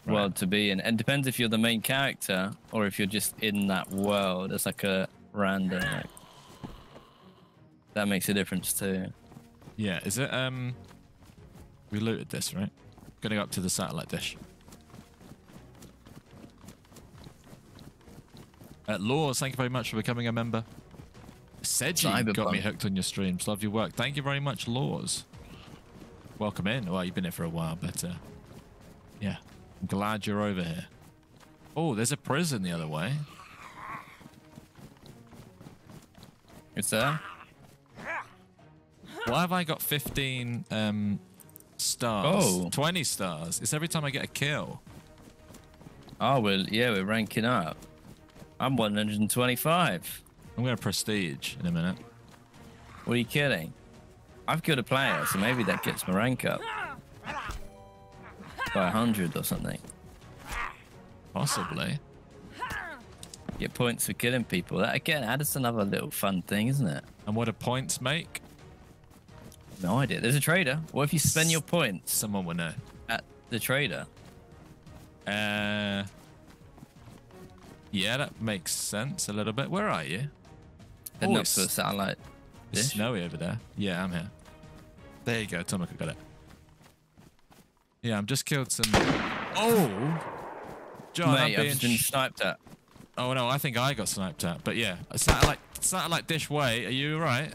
Right. world to be in? And depends if you're the main character or if you're just in that world as like a random. Like, that makes a difference too. yeah, is it? Um, we looted this, right? Gonna go up to the satellite dish. Uh, Laws, thank you very much for becoming a member. Seji got me hooked on your streams. Love your work. Thank you very much, Laws. Welcome in. Well, you've been here for a while, but uh, yeah, I'm glad you're over here. Oh, there's a prison the other way. It's there. Why have I got 15 um, stars? Oh. 20 stars. It's every time I get a kill. Oh, well, yeah, we're ranking up. I'm 125. I'm going to prestige in a minute. What are you kidding? I've killed a player, so maybe that gets my rank up by 100 or something. Possibly. Get points for killing people. That again, that's another little fun thing, isn't it? And what do points make? No idea. There's a trader. What if you spend your points Someone will know. at the trader? Uh, yeah, that makes sense a little bit. Where are you? Heading Oh, a satellite. It's snowy over there. Yeah, I'm here. There you go. Tomika got it. Yeah, I'm just killed some. Oh! John, I'm Mate, I've just been sniped at. Oh no, I think I got sniped at. But yeah, satellite satellite dish way. Are you right?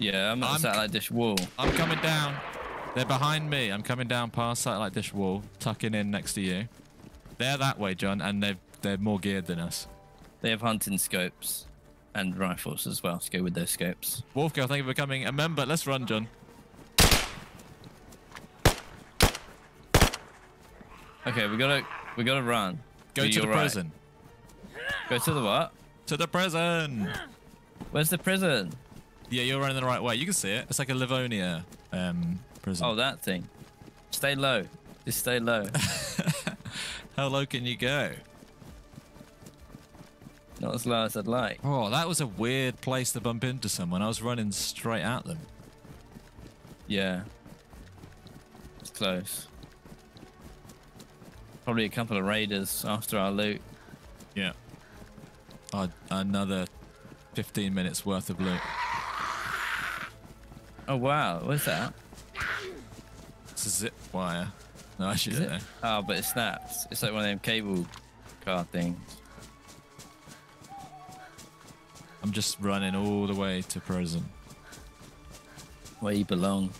Yeah, I'm at I'm satellite dish wall. I'm coming down. They're behind me. I'm coming down past satellite dish wall, tucking in next to you. They're that way, John, and they've they're more geared than us. They have hunting scopes and rifles as well to go with those scopes. Wolfgirl, thank you for becoming a member. Let's run, John. Okay, we gotta we gotta run. Go Are to the alright? prison. Go to the what? To the prison. Where's the prison? Yeah, you're running the right way. You can see it. It's like a Livonia um, prison. Oh, that thing. Stay low. Just stay low. How low can you go? Not as low as I'd like. Oh, that was a weird place to bump into someone. I was running straight at them. Yeah. It's close. Probably a couple of raiders after our loot. Yeah. Oh, another 15 minutes worth of loot. Oh wow, what's that? It's a zip wire. No, I should know. Oh, but it snaps. It's like one of them cable car things. I'm just running all the way to prison. Where you belong.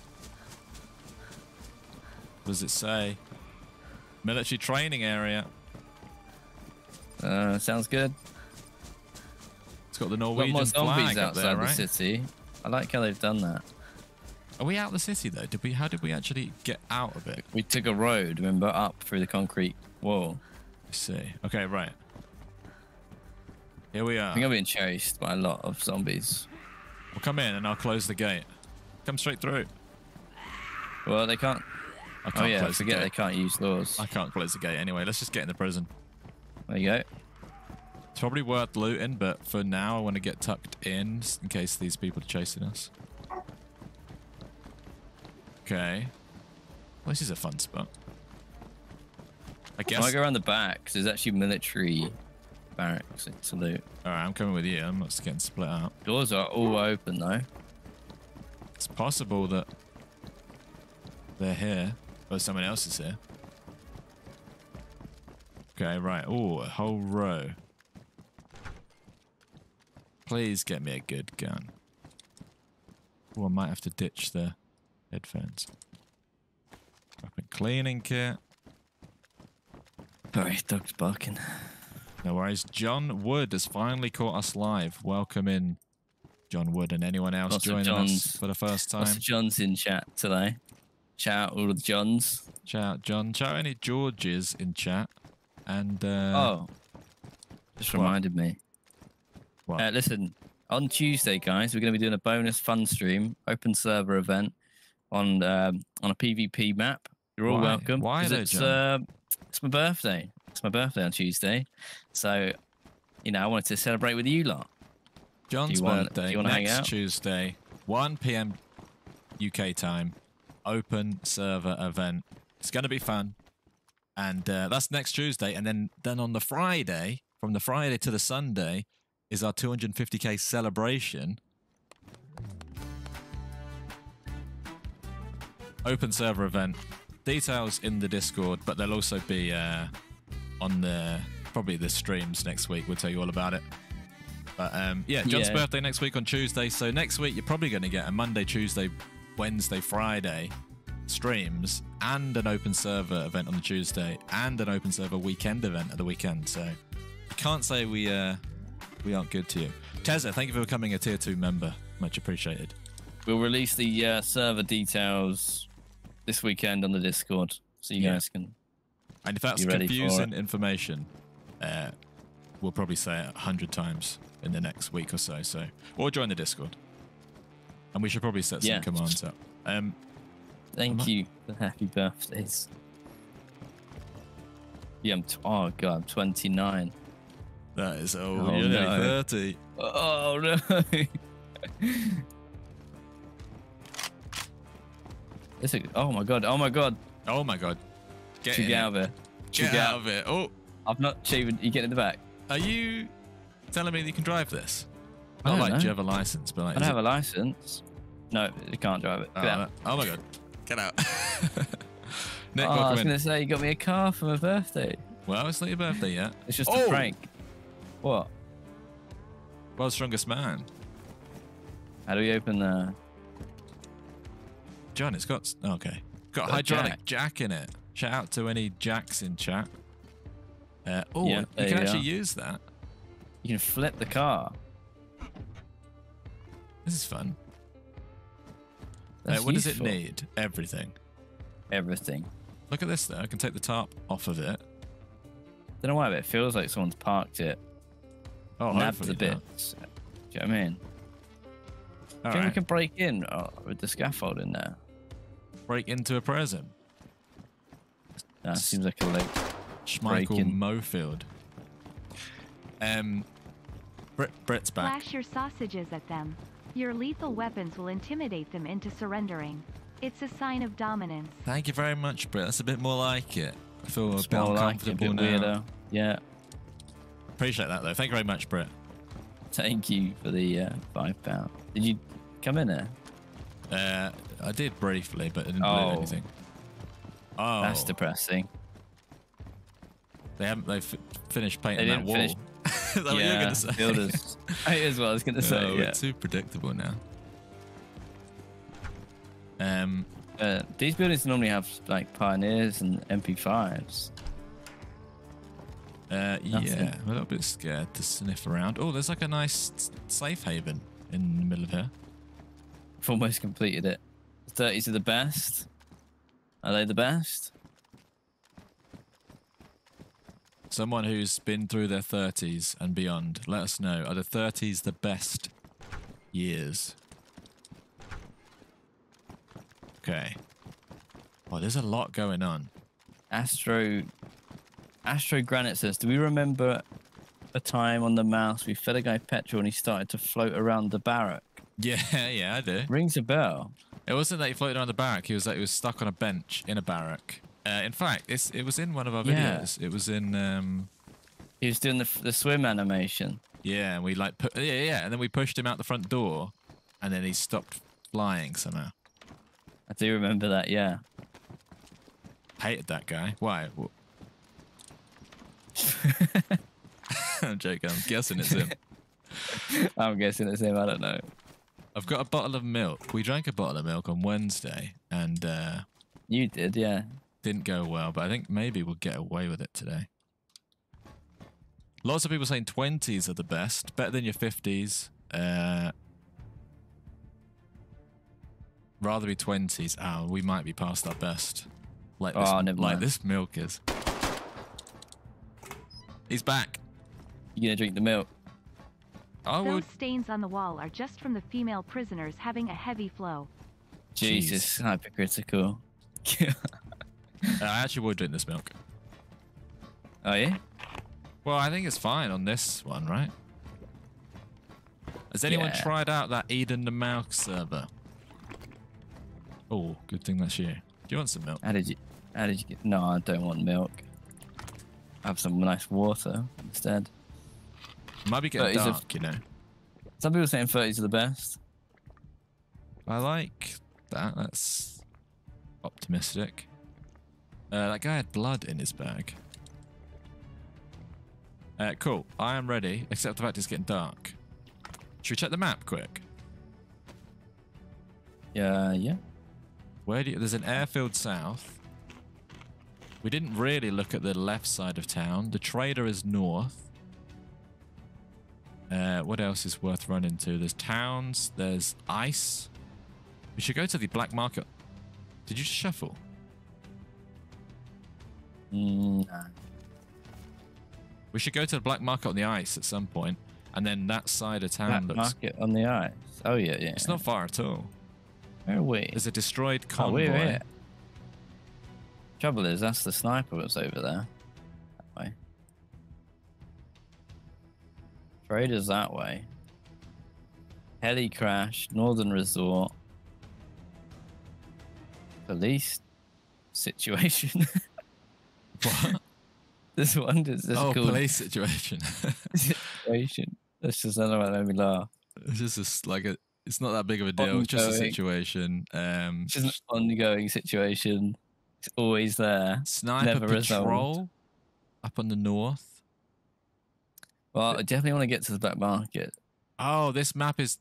What does it say? Military training area. Uh, sounds good. It's got the Norwegian Got more zombies flag outside there, the city. I like how they've done that. Are we out of the city though? Did we? How did we actually get out of it? We took a road, remember, up through the concrete wall. Let's see. Okay, right. Here we I are. think I'm being chased by a lot of zombies. We'll come in and I'll close the gate. Come straight through. Well, they can't. I Oh can't yeah, I close the gate. they can't use laws. I can't close the gate anyway. Let's just get in the prison. There you go. It's probably worth looting, but for now, I want to get tucked in in case these people are chasing us. Okay. Well, this is a fun spot. I I guess. might go around the back 'cause there's actually military barracks to loot. All right, I'm coming with you. I'm not getting split out. Doors are all open though. It's possible that they're here, or someone else is here. Okay, right. Oh, a whole row. Please get me a good gun. Oh, I might have to ditch the headphones. Weapon cleaning kit. Sorry, dog's barking. No worries. John Wood has finally caught us live. Welcome in, John Wood, and anyone else Lots joining us for the first time. Lots of Johns in chat today. Shout out all the Johns. Shout out, John. Shout out any Georges in chat. And, uh, oh, just what? reminded me. what? Uh, listen, on Tuesday, guys, we're going to be doing a bonus fun stream, open server event on um, on a PvP map. You're all Why? welcome. Why though, it's, John? uh, it's my birthday. It's my birthday on Tuesday, so you know I wanted to celebrate with you lot. John's you want- birthday do you wanna hang next out? Tuesday, 1 p.m. UK time, open server event. It's going to be fun. And uh, that's next Tuesday. And then, then on the Friday, from the Friday to the Sunday, is our 250k celebration. Open server event. Details in the Discord, but there'll also be uh, on the probably the streams next week. We'll tell you all about it. But um, yeah, John's Yeah. birthday next week on Tuesday. So next week you're probably going to get a Monday, Tuesday, Wednesday, Friday streams and an open server event on the Tuesday and an open server weekend event at the weekend. So you can't say we uh, we aren't good to you. Tezza, thank you for becoming a tier two member. Much appreciated. We'll release the uh, server details this weekend on the Discord, so you Yeah. guys can. And if that's confusing information, uh, we'll probably say it a hundred times in the next week or so. So, or join the Discord, and we should probably set some Yeah. commands up. Um, Thank I- you for happy birthdays. Yeah, I'm. T- oh god, I'm 29. that is oh, Oh, you're no. thirty. Oh no. This is, oh my god! Oh my god! Oh my god! Get, get out of here. Get Should out of it! Oh, I've not even. You get in the back. are you telling me that you can drive this? I Not don't like know. do you have a license, but like I don't have it- a license. No, you can't drive it. oh, Get out. oh my god! Get out! Nick, Oh, I was gonna say you got me a car for my birthday. Well, it's not your birthday yet. It's just Oh! a prank. What? World's strongest man. How do we open the? John, it's got oh, okay. Got a hydraulic jack. in it. Shout out to any jacks in chat. Uh, oh, Yeah, you can actually are. use that. You can flip the car. This is fun. Uh, what useful. does it need? Everything. Everything. Look at this though. I can take the tarp off of it. Don't know why, but it feels like someone's parked it, Oh, nabbed the not. bits. Do you know what I mean? All you think we can break in uh, with the scaffold in there? Break into a prison. That seems like a leg. Schmeichel Break-in. Mofield. Um, Brit, Brit's back. Flash your sausages at them. Your lethal weapons will intimidate them into surrendering. It's a sign of dominance. Thank you very much, Brit. That's a bit more like it. I feel a bit Small like it, a bit now. weirder. Yeah. Appreciate that though. Thank you very much, Brit. Thank you for the uh, five pound. Did you come in there? Uh, I did briefly, but it didn't Oh. do anything. Oh, That's depressing. they haven't. They f- finished painting They that wall. finish- Is that what you were yeah, gonna say? builders. I as well. I was gonna say. Oh, yeah. we're too predictable now. Um, Uh, these buildings normally have like pioneers and MP5s. uh, yeah, I'm a little bit scared to sniff around. Oh, there's like a nice safe haven in the middle of here. I've almost completed it. The 30s are the best. Are they the best? Someone who's been through their 30s and beyond, let us know. Are the 30s the best years? Okay. Well, there's a lot going on. Astro Astro Granite says, Do we remember a time on the mouse we fed a guy petrol and he started to float around the barrack? Yeah, yeah, I do. Rings a bell. It wasn't that he floated around the barrack. He was that he was stuck on a bench in a barrack. Uh, in fact, it's, it was in one of our Yeah. videos. It was in um, He was doing the, the swim animation. yeah, and we like put yeah yeah, and then we pushed him out the front door, and then he stopped flying somehow. I do remember that, yeah. Hated that guy. Why? I'm joking. I'm guessing it's him. I'm guessing it's him, I don't know. I've got a bottle of milk. We drank a bottle of milk on Wednesday and uh, You did, yeah. didn't go well, but I think maybe we'll get away with it today. Lots of people saying 20s are the best, better than your 50s. Uh, rather be 20s. Oh, we might be past our best. Like this, Oh, like this milk is. He's back. You gonna drink the milk? I Those would. stains on the wall are just from the female prisoners having a heavy flow. Jesus, Jeez. hypocritical. I actually would drink this milk. oh yeah? Well, I think it's fine on this one, right? Has anyone Yeah. tried out that Eden the Mouse server? Oh, good thing that's you. Do you want some milk? How did you? How did you get? No, I don't want milk. Have some nice water instead. Might be getting 30s of- dark, you know. Some people saying 30s are the best. I like that. That's optimistic. Uh, that guy had blood in his bag. Uh, cool. I am ready, except the fact it's getting dark. Should we check the map quick? Yeah, yeah. Where do you, there's an airfield south. We didn't really look at the left side of town. The trader is north. Uh, what else is worth running to? There's towns. There's ice. We should go to the black market. Did you just shuffle? Mm, nah. We should go to the black market on the ice at some point, and then that side of town Black looks. market on the ice. Oh yeah, yeah. It's not far at all. Where are we? There's a destroyed Oh, convoy. we're here. Trouble is, that's the sniper that's over there. Traders that way. Heli crash, Northern Resort. Police situation. What? this one is just oh, called police situation. situation. That's just another one that made me laugh. it's just like a. It's not that big of a deal. It's just a situation. Um, It's just an ongoing situation. It's always there. sniper never resolved. patrol up on the north. Well, I definitely want to get to the black market. Oh, this map is.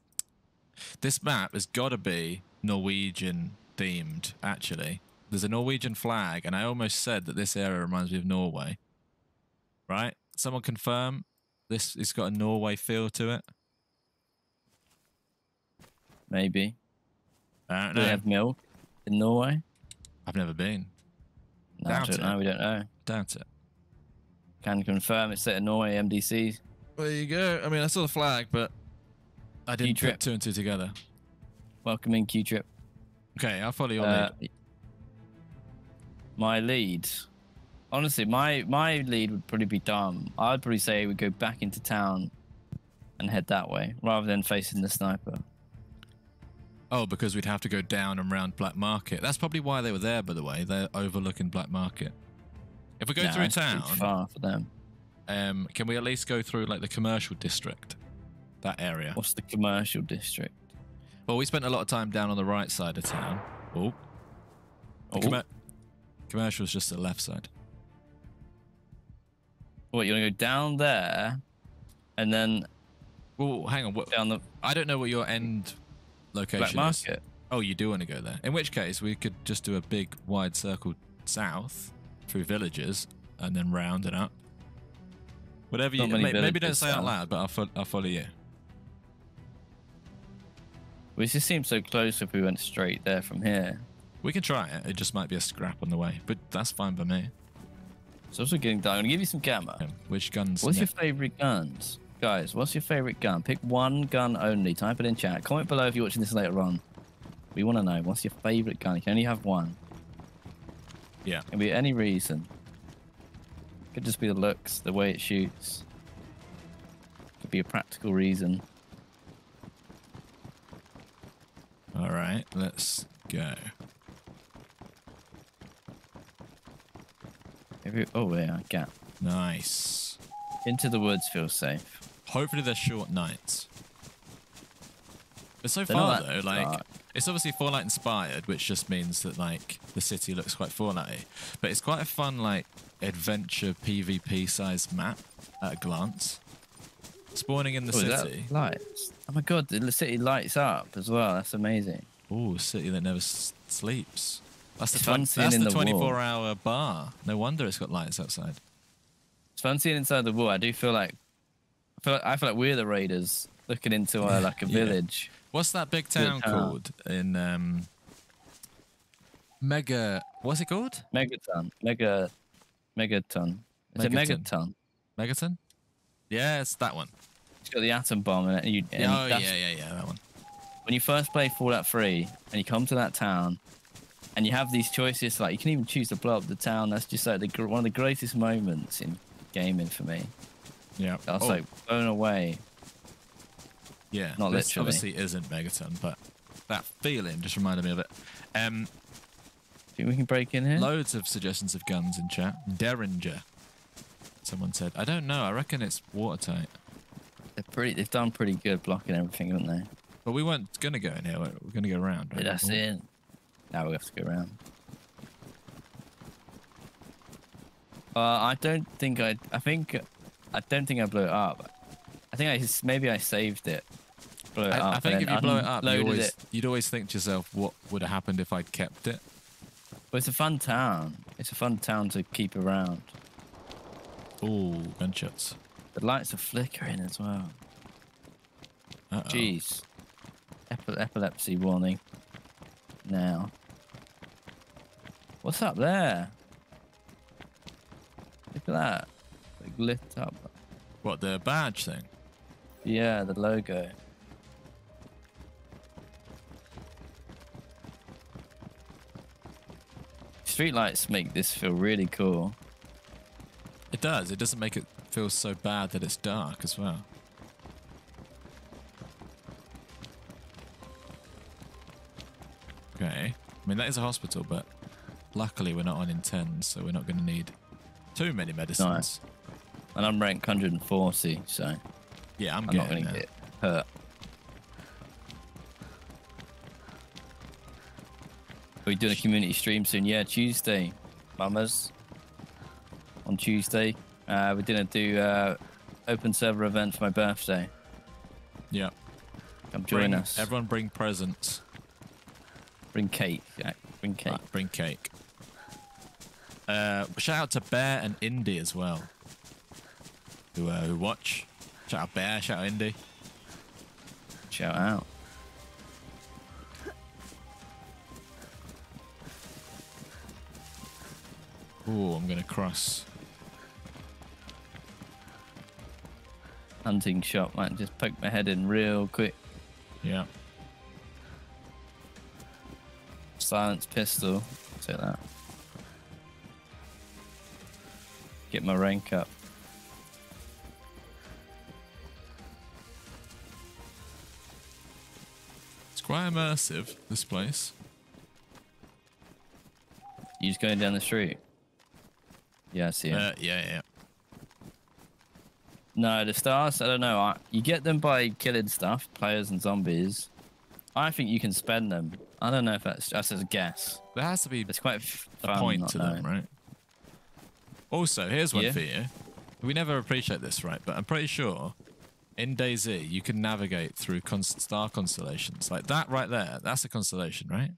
This map has got to be Norwegian themed. Actually, there's a Norwegian flag, and I almost said that this area reminds me of Norway. Right? Someone confirm this. It's got a Norway feel to it. Maybe. I don't Do they have milk in Norway? I've never been. No, I Doubt don't it. know. We don't know. Doubt it. Can confirm it's set in Norway MDC. There you go. I mean, I saw the flag, but I didn't trip. put two and two together. Welcoming Q trip. Okay, I'll follow your Uh, lead. my lead. Honestly, my my lead would probably be dumb. I'd probably say we go back into town and head that way rather than facing the sniper. Oh, because we'd have to go down and round Black Market. That's probably why they were there, by the way. They're overlooking Black Market. If we go through town, far for them. um, can we at least go through like the commercial district, that area? What's the commercial district? Well, we spent a lot of time down on the right side of town. Oh, the Oh. commer- commercial's just the left side. What you want to go down there, and then Well, hang on. What, down the I don't know what your end location black is. market? Oh, you do want to go there. In which case, we could just do a big wide circle south through villages and then round it up. Whatever you Not many may- maybe don't villages say out loud, but I'll, fo- I'll follow you. We just seem so close if we went straight there from here. We can try it. It just might be a scrap on the way, but that's fine by me. It's also getting dark. I'm gonna give you some gamma. Okay, Which guns? What's your favorite guns? Guys, what's your favorite gun? Pick one gun only. Type it in chat. Comment below if you're watching this later on. We want to know what's your favorite gun. You can only have one. Yeah. Can be any reason. Could just be the looks, the way it shoots. Could be a practical reason. All right, let's go. Maybe, oh yeah, gap. Nice. Into the woods feels safe. Hopefully, they're short nights. But so They're far, though, like dark. It's obviously Fallout inspired, which just means that like the city looks quite Fallouty. But it's quite a fun like adventure PvP sized map at a glance. Spawning in the Oh, city. lights. Oh my god, the city lights up as well. That's amazing. Ooh, a city that never s- sleeps. That's the, It's fun twen- seeing that's in the the wall. 24 hour bar. No wonder it's got lights outside. It's fun seeing inside the wall. I do feel like I feel like, I feel like we're the raiders looking into uh, like a Yeah. What's that big town town. called in um Mega what's it called? Megaton. Mega Megaton. Is it Megaton. Megaton? Megaton? Yeah, it's that one. It's got the atom bomb in it. And you, and oh yeah, yeah, yeah, that one. When you first play Fallout 3 and you come to that town and you have these choices, like you can even choose to blow up the town. That's just like the, one of the greatest moments in gaming for me. Yeah. I was Oh, like blown away. Yeah. not this literally. obviously isn't Megaton, but that feeling just reminded me of it. Um, Think we can break in here? loads of suggestions of guns in chat. Derringer. Someone said. I don't know. I reckon it's watertight. They're pretty. They've done pretty good blocking everything, haven't they? But we weren't gonna go in here. We're we're gonna go around. Right? Yeah, that's Oh, it. Now we have to go around. Uh, I don't think I. I think. I don't think I blew it up. I think I maybe I saved it. Blew it up. I, I think if you blow it up, you always, it. you'd always think to yourself, what would have happened if I'd kept it? But it's a fun town. It's a fun town to keep around. Ooh, gunshots. The lights are flickering as well. Uh-oh. Jeez. Epi- epilepsy warning. Now. What's up there? Look at that. Like lit up. What, the badge thing? Yeah, the logo. Streetlights make this feel really cool. It does. It doesn't make it feel so bad that it's dark as well. Okay. I mean, that is a hospital, but luckily we're not on intense, so we're not going to need too many medicines. Nice. And I'm ranked 140, so Yeah, I'm, I'm not getting going to get hurt. We're doing a community stream soon. Yeah, Tuesday, mamas. On Tuesday, uh, we're gonna do uh, open server event for my birthday. Yeah. Come join Bring- us. Everyone bring presents. Bring cake. Jack. Bring cake. Right, bring cake. Uh, shout out to Bear and Indy as well. Who, uh, who watch. Shout out Bear, shout out Indy. Shout out. Ooh, I'm going to cross. Hunting shot, Might just poke my head in real quick. Yeah. Silence pistol. Take that. Get my rank up. Quite immersive, this place. You just going down the street? Yeah, I see it. Uh, yeah, yeah. No, the stars, I don't know. I, you get them by killing stuff, players and zombies. I think you can spend them. I don't know if that's just as a guess. There has to be It's quite a point to them, right? Also, here's one Yeah. for you. We never appreciate this, right? But I'm pretty sure in DayZ you can navigate through star constellations. Like that right there, that's a constellation, right?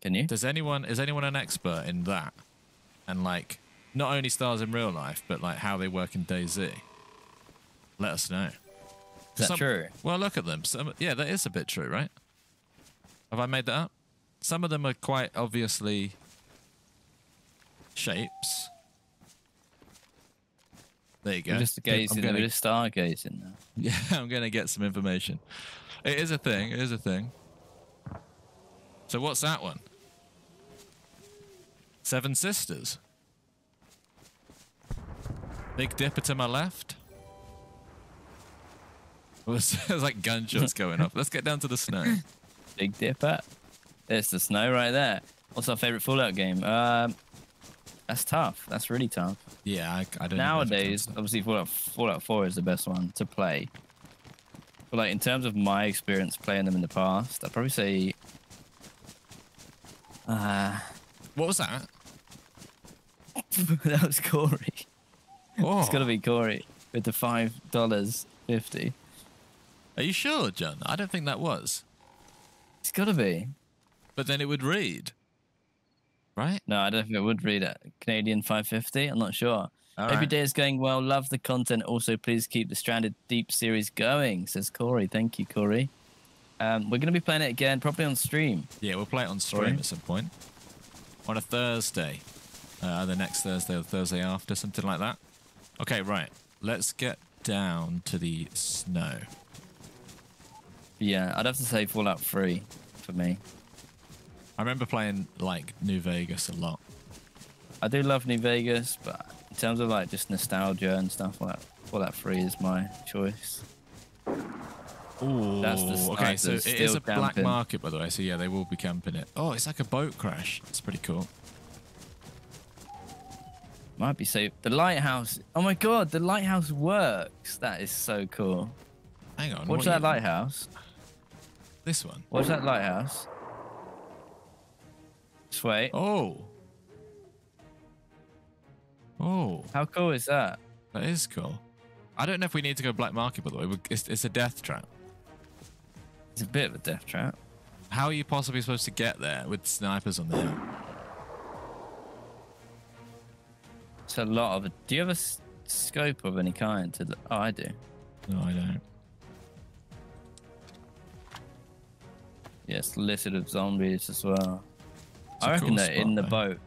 Can you? Does anyone is anyone an expert in that? And like not only stars in real life, but like how they work in DayZ? Let us know. Is that Some- true? Well, look at them. Some, yeah, that is a bit true, right? Have I made that up? Some of them are quite obviously shapes. There you go. We're just I'm gazing. gonna, We're just stargazing now. yeah, I'm gonna get some information. It is a thing. It is a thing. So what's that one? Seven Sisters. Big Dipper to my left. There's like gunshots going off. Let's get down to the snow. Big Dipper. There's the snow right there. What's our favorite Fallout game? Um, that's tough. That's really tough. Yeah, I, I don't. know if it Nowadays, obviously, Fallout, Fallout 4 is the best one to play. But like in terms of my experience playing them in the past, I'd probably say. Uh, what was that? that was Corey. Oh, It's gotta be Corey with the five dollars fifty. Are you sure, John? I don't think that was. It's gotta be. But then it would read, right? No, I don't think it would read it. Canadian five fifty. I'm not sure. All Every right. day is going well. Love the content. Also, please keep the Stranded Deep series going. Says Corey. Thank you, Corey. Um, we're gonna be playing it again, probably on stream. Yeah, we'll play it on stream Sorry? at some point. On a Thursday. Uh, the next Thursday or the Thursday after, something like that. Okay, right. Let's get down to the snow. Yeah, I'd have to say Fallout 3 for me. I remember playing like New Vegas a lot. I do love New Vegas, but in terms of like just nostalgia and stuff like Fallout 3 is my choice. Ooh, That's the okay, so it is a black market, by the way. So yeah, they will be camping it. Oh, it's like a boat crash. It's pretty cool. Might be safe. The lighthouse. Oh my god, the lighthouse works. That is so cool. Hang on. Watch what that you- lighthouse. This one. Watch that lighthouse. Just wait. Oh. Oh, How cool is that? that is cool. I don't know if we need to go black market, by the way. It's, it's a death trap. It's a bit of a death trap. How are you possibly supposed to get there with snipers on the hill? It's a lot of. Do you have a s- scope of any kind? To. Oh, I do. No, I don't. Yes, littered of zombies as well. It's I reckon cool they're in spot, the though. boat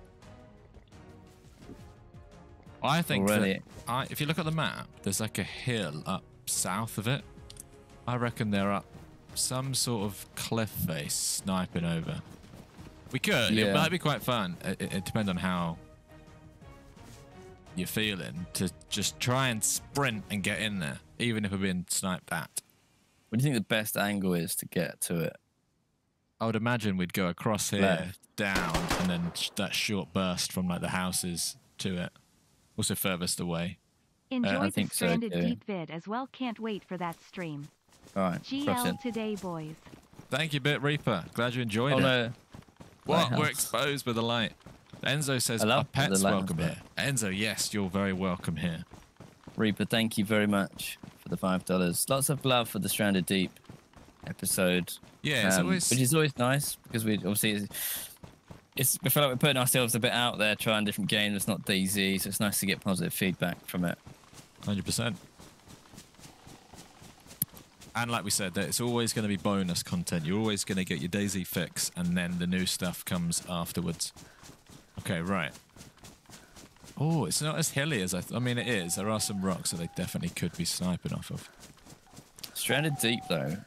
I think already. I, if you look at the map, there's like a hill up south of it. I reckon they're up some sort of cliff face sniping over. We could. It might be quite fun. It, it, it depends on how you're feeling to just try and sprint and get in there, even if we're being sniped at. What do you think the best angle is to get to it? I would imagine we'd go across here, Left. down, and then sh- that short burst from like the houses to it. Also furthest away. Uh, Enjoy I the think so, Stranded too. Deep vid as well. Can't wait for that stream. All right. GL today, boys. Thank you, Bit Reaper. Glad you enjoyed Oh it. no. What? We're exposed with the light. Enzo says, I "Our pets welcome here." Enzo, yes, you're very welcome here. Reaper, thank you very much for the five dollars. Lots of love for the Stranded Deep episode. Yeah, it's um, always which is always nice because we obviously it's, it's we feel like we're putting ourselves a bit out there trying different games. It's not DayZ, so it's nice to get positive feedback from it. hundred percent. And like we said, that it's always going to be bonus content. You're always going to get your DayZ fix, and then the new stuff comes afterwards. Okay, right. Oh, it's not as hilly as I. Th- I mean, it is. There are some rocks that they definitely could be sniping off of. Stranded Deep though,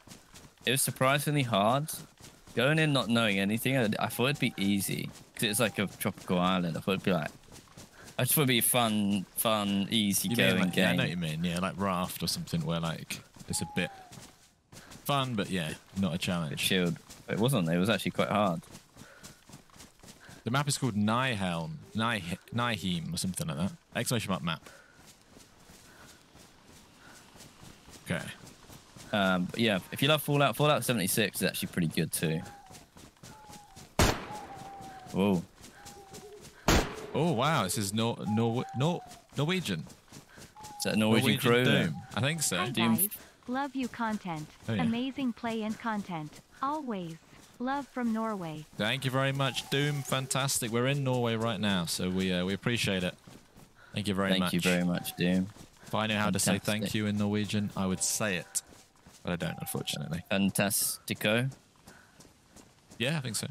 it was surprisingly hard. Going in not knowing anything, I, I thought it'd be easy because it's like a tropical island. I thought it'd be like, I just thought it'd be fun, fun, easy You going mean like, yeah, I know what you mean. Yeah, like raft or something where like it's a bit fun, but yeah, not a challenge. Chilled, but it wasn't. It was actually quite hard. The map is called Nihelm, Nih- Nihim or something like that. Exclamation mark map. Okay. Um, but yeah, if you love Fallout, Fallout 76 is actually pretty good too. Whoa. Oh wow, this is Nor- Nor- Nor- Norwegian. Is that a Norwegian, crew? Doom. I think so. Hi Doom- guys. Love you content. Oh, yeah. Amazing play and content. Always. Love from Norway. Thank you very much, Doom. Fantastic. We're in Norway right now, so we uh, we appreciate it. Thank you very Thank much. Thank you very much, Doom. If I knew how to say thank you in Norwegian, I would say it, but I don't, unfortunately. Fantastico. Yeah, I think so.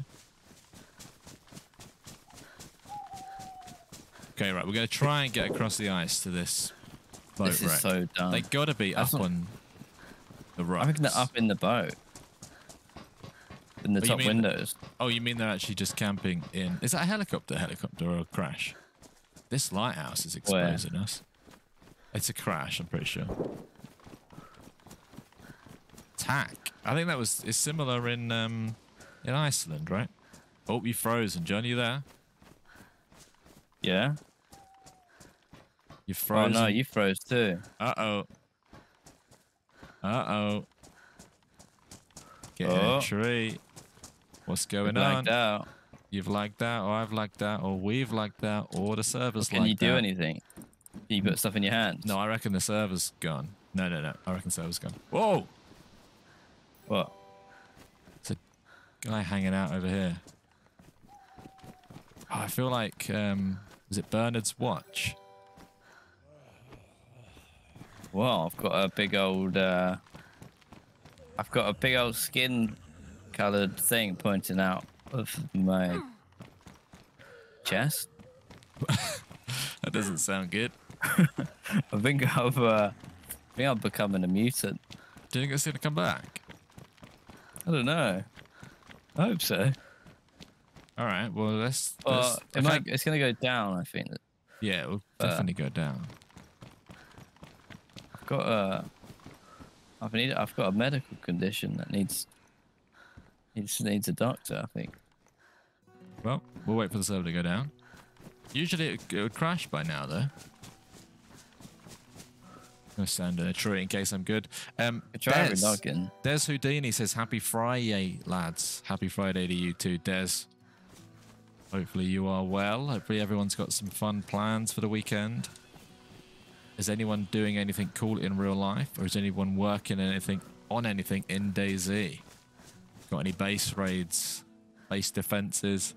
Okay, right. We're going to try and get across the ice to this boat This is wreck. so dumb. They got to be That's up not- on the rocks. I reckon they're up in the boat. In the Oh, top mean- windows. Oh, you mean they're actually just camping in? Is that a helicopter? Helicopter or a crash? This lighthouse is Where? exposing us. It's a crash. I'm pretty sure. Tack. I think that was. is similar in um in Iceland, right? Oh, you frozen, John. You there? Yeah? You froze. Oh no, you froze too. Uh oh. Uh oh. Get in Oh. a tree. What's going on? blacked out. You've lagged out, or I've lagged out, or we've lagged out, or the server's Can you do out. anything? Can you put stuff in your hands? No, I reckon the server's gone. No, no, no. I reckon the server's gone. Whoa! What? It's a guy hanging out over here. Oh, I feel like, um, is it Bernard's watch? Well, I've got a big old uh I've got a big old skin coloured thing pointing out of my chest. That doesn't sound good. I think I've uh, I think I'm becoming a mutant. Do you think it's going to come back? I don't know. I hope so. All right, well, let's. Let's it might, it's gonna go down. I think. yeah, it will uh, definitely go down. I've got uh I've need, I've got a medical condition that needs needs needs a doctor. I think. Well, we'll wait for the server to go down. Usually it, it would crash by now, though. I'm gonna stand in a tree in case I'm good. Um, try Des. Des Houdini says, "Happy Friday, lads! Happy Friday to you too, Des. Hopefully you are well. Hopefully everyone's got some fun plans for the weekend. Is anyone doing anything cool in real life, or is anyone working anything on anything in DayZ? Got any base raids, base defenses?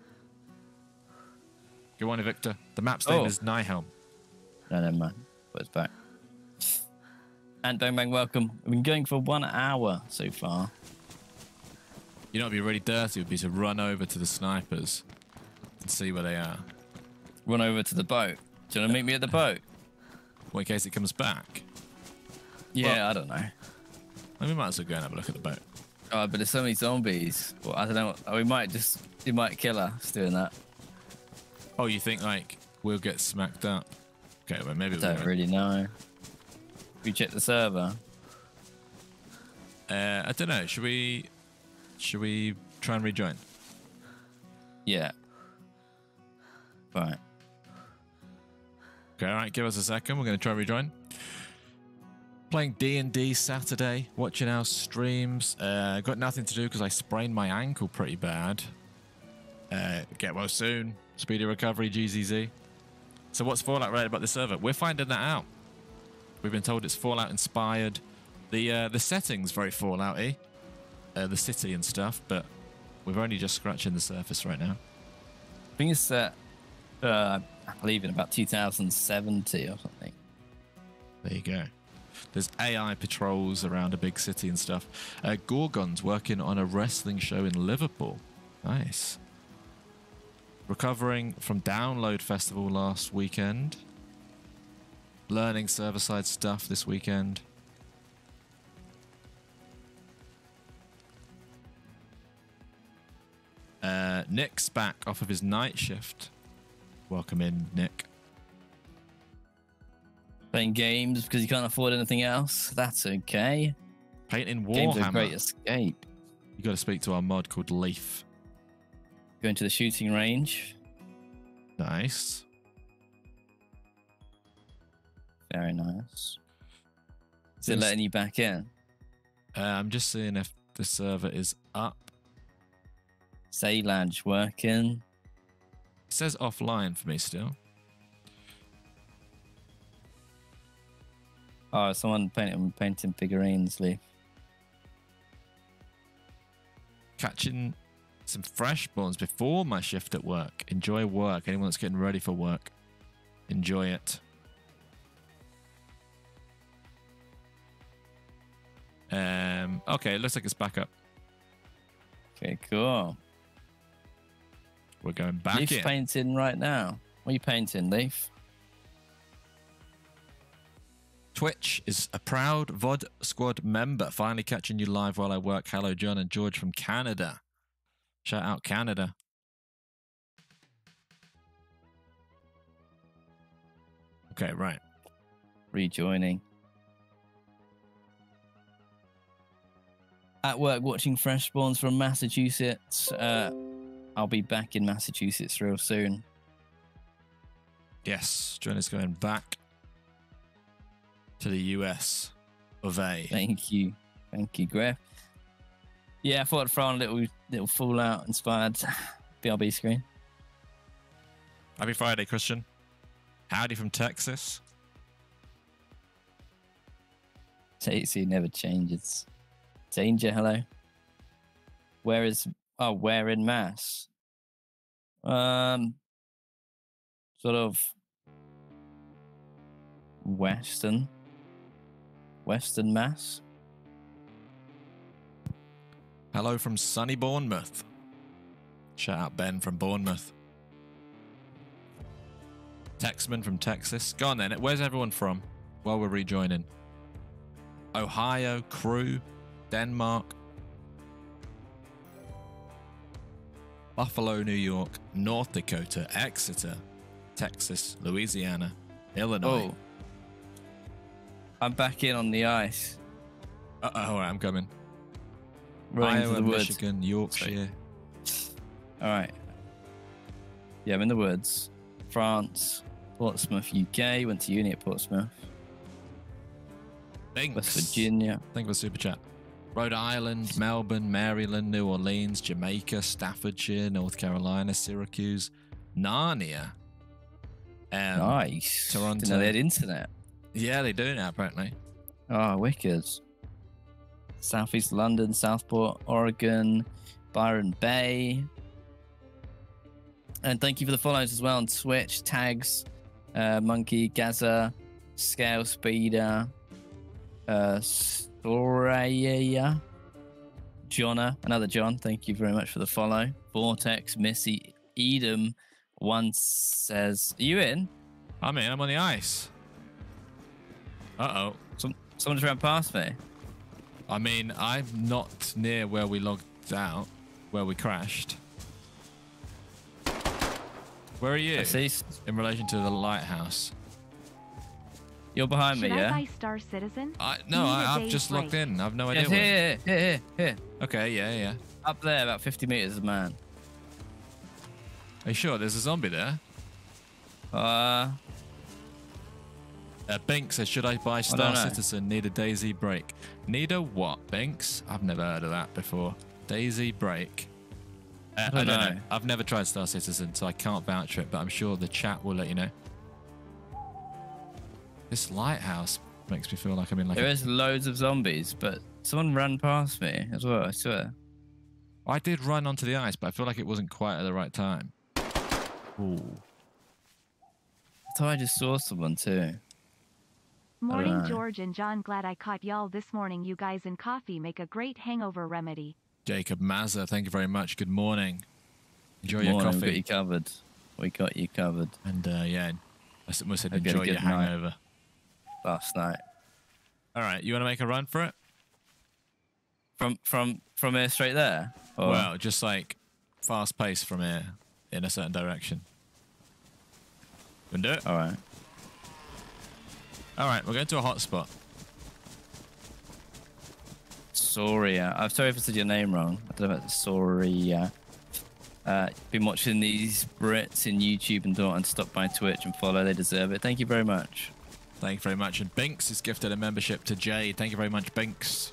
Go on, Victor. The map's name Oh. is Nyhelm. No, never mind. But it's back. And Bang Bang, welcome. We've been going for one hour so far. You know, what'd be really dirty would be to run over to the snipers and see where they are. Run over to the boat. Do you want to meet me at the boat? Well, in case it comes back. Yeah, Well- I don't know. We might as well go and have a look at the boat. Oh, but there's so many zombies. Well, I don't know. Oh, we might just, we might kill us doing that. Oh, you think like we'll get smacked up? Okay, well maybe we Don't won't. really know. We check the server. Uh, I don't know. Should we? Should we try and rejoin? Yeah. Right. Okay, all right. Give us a second. We're going to try and rejoin. Playing D and D Saturday. Watching our streams. Uh, got nothing to do because I sprained my ankle pretty bad. Uh, get well soon. Speedy recovery, GZZ. So what's Fallout right about the server? We're finding that out. We've been told it's Fallout inspired. The uh, the setting's very Fallout-y. Uh, the city and stuff, but we're only just scratching the surface right now. I think it's set, uh, I believe in about 2070 or something. There you go. There's AI patrols around a big city and stuff. Uh, Gorgon's working on a wrestling show in Liverpool. Nice. Recovering from Download Festival last weekend. Learning server side stuff this weekend. Uh, Nick's back off of his night shift. Welcome in, Nick. Playing games because you can't afford anything else. That's okay. Painting Games are great escape. You got to speak to our mod called Leaf. Going to the shooting range. Nice. Very nice. Is it letting you back in? Uh, I'm just seeing if the server is up. Saylange working. It says offline for me still. Oh, someone painting painting figurines, Lee. Catching some fresh bones before my shift at work. Enjoy work. Anyone that's getting ready for work, enjoy it. Okay, it looks like it's back up. Okay, cool. We're going back Leaf's in. painting right now. What are you painting, Leaf? Twitch is a proud VOD squad member. Finally catching you live while I work. Hello, John and George from Canada. Shout out Canada. Okay, right. Rejoining. At work watching Fresh Spawns from Massachusetts. Uh, I'll be back in Massachusetts real soon. Yes, John is going back to the US of A. Thank you. Thank you, Griff. Yeah, I thought I'd throw on a little little Fallout inspired BRB screen. Happy Friday, Christian. Howdy from Texas. Tasty never changes. Danger, hello. Where is oh where in mass? Um sort of western. Western mass. Hello from sunny Bournemouth. Shout out Ben from Bournemouth. Texman from Texas. Go on then. Where's everyone from while we're rejoining? Ohio, Crew, Denmark, Buffalo, New York, North Dakota, Exeter, Texas, Louisiana, Illinois. Oh. I'm back in on the ice. Uh oh, I'm coming. Running Iowa, the woods. Michigan, Yorkshire. All right. Yeah, I'm in the woods. France, Portsmouth, UK. Went to uni at Portsmouth. Thanks. West Virginia. Thank you for super chat. Rhode Island, Melbourne, Maryland, New Orleans, Jamaica, Staffordshire, North Carolina, Syracuse, Narnia. Um, nice. Toronto. Didn't know they had internet. Yeah, they do now, apparently. Oh, wicked. Southeast London, Southport, Oregon, Byron Bay. And thank you for the follows as well on Twitch. Tags, uh, Monkey, Gaza, Scale Speeder, uh, Soraya, Jonna, another John. Thank you very much for the follow. Vortex, Missy, Edom. One says, Are you in? I'm in. I'm on the ice. Uh oh. Some, someone just ran past me. I mean, I'm not near where we logged out, where we crashed. Where are you? I see. In relation to the lighthouse. You're behind Should me, I yeah? buy Star Citizen? I no, need a I, I've just logged break. in. I've no Yeah, idea. where. here, here, here, here. Okay, yeah, yeah. Up there, about 50 meters, man. Are you sure there's a zombie there? Uh, Uh, Binks says, should I buy Star know. Citizen? Need a DayZ break. Need a what, Binks? I've never heard of that before. DayZ break. Uh, don't know. I've never tried Star Citizen, so I can't vouch for it, but I'm sure the chat will let you know. This lighthouse makes me feel like I'm in like there a... is loads of zombies, but someone ran past me as well, I swear. I did run onto the ice, but I feel like it wasn't quite at the right time. Ooh. I thought I just saw someone too. Morning, George and John. Glad I caught y'all this morning. You guys and coffee make a great hangover remedy. Jacob Mazza, thank you very much. Good morning. Enjoy your coffee. we got you covered. We got you covered And uh, yeah, I must have Hope you had a enjoy your good night. Last night. All right, you want to make a run for it? From from from here straight there? Or- Well, just like fast pace from here in a certain direction. You wanna do it? all right. All right, we're going to a hotspot. Soria. I'm sorry if I said your name wrong. I don't know about Soria. Uh, been watching these Brits in YouTube and thought I'd stop by Twitch and follow. They deserve it. Thank you very much. Thank you very much. And Binks is gifted a membership to Jade. Thank you very much, Binks.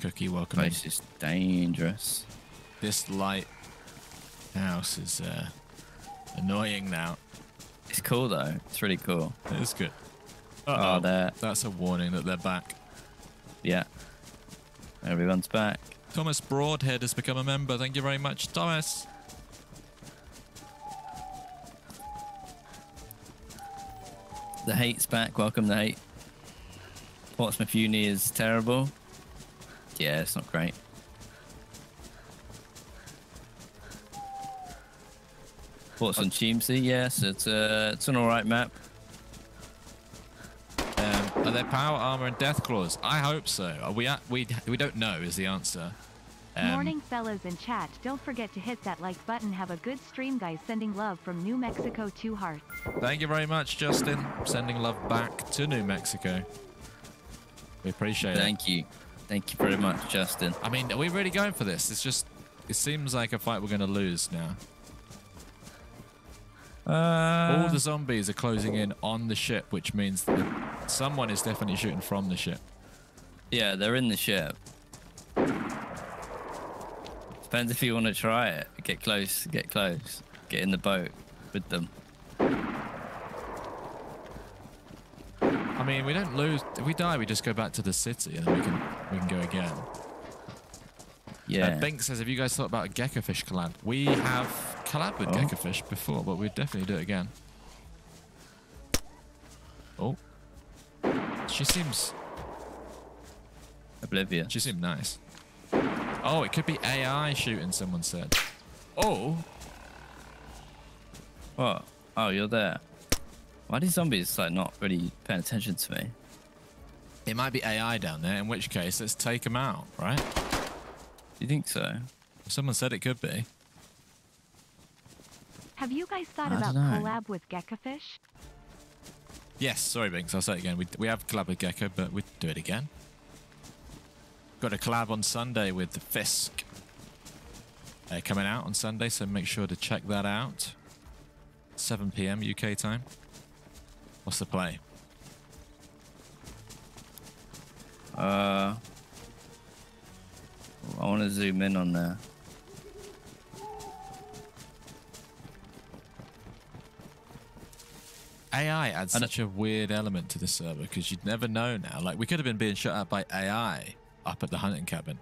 Cookie, welcome. in. Place is dangerous. This light house is uh, annoying now. It's cool though. It's really cool. It is good. Oh, Uh-oh. there. That's a warning that they're back. Yeah. Everyone's back. Thomas Broadhead has become a member. Thank you very much, Thomas. The hate's back. Welcome, the hate. Portsmouth Uni is terrible. Yeah, it's not great. Portsmouth Chimsey, yes, it's uh, it's an alright map. Um, are there power armor and Deathclaws? I hope so. Are we at, we we don't know is the answer. Um, Morning, fellas in chat. Don't forget to hit that like button. Have a good stream, guys. Sending love from New Mexico, to hearts. Thank you very much, Justin. Sending love back to New Mexico. We appreciate it. Thank you. Thank you very much, Justin. I mean, are we really going for this? It's just, it seems like a fight we're going to lose now. Uh, All the zombies are closing in on the ship, which means that someone is definitely shooting from the ship. yeah, they're in the ship. Depends if you want to try it. Get close, get close. Get in the boat with them. I mean, we don't lose. If we die, we just go back to the city and then we can we can go again. Yeah. Uh, Bink says, have you guys thought about a gecko fish collab? We have collabed with Oh. geckofish before, but we'd definitely do it again. Oh. She seems Oblivious. she seemed nice. Oh, it could be AI shooting, someone said. Oh, What? Oh, you're there. Why do zombies like not really paying attention to me? it might be AI down there, in which case, let's take them out, right? Do you think so? Someone said it could be. Have you guys thought I about collab with Geckofish? Yes, sorry, Binks. I'll say it again. We, we have collab with Gecko, but we'd do it again. Got a collab on Sunday with the Fisk. Uh, coming out on Sunday, so make sure to check that out. 7 p.m. UK time. What's the play? Uh, I want to zoom in on there. AI adds such a weird element to the server because you'd never know now. Like we could have been being shut out by AI up at the hunting cabin.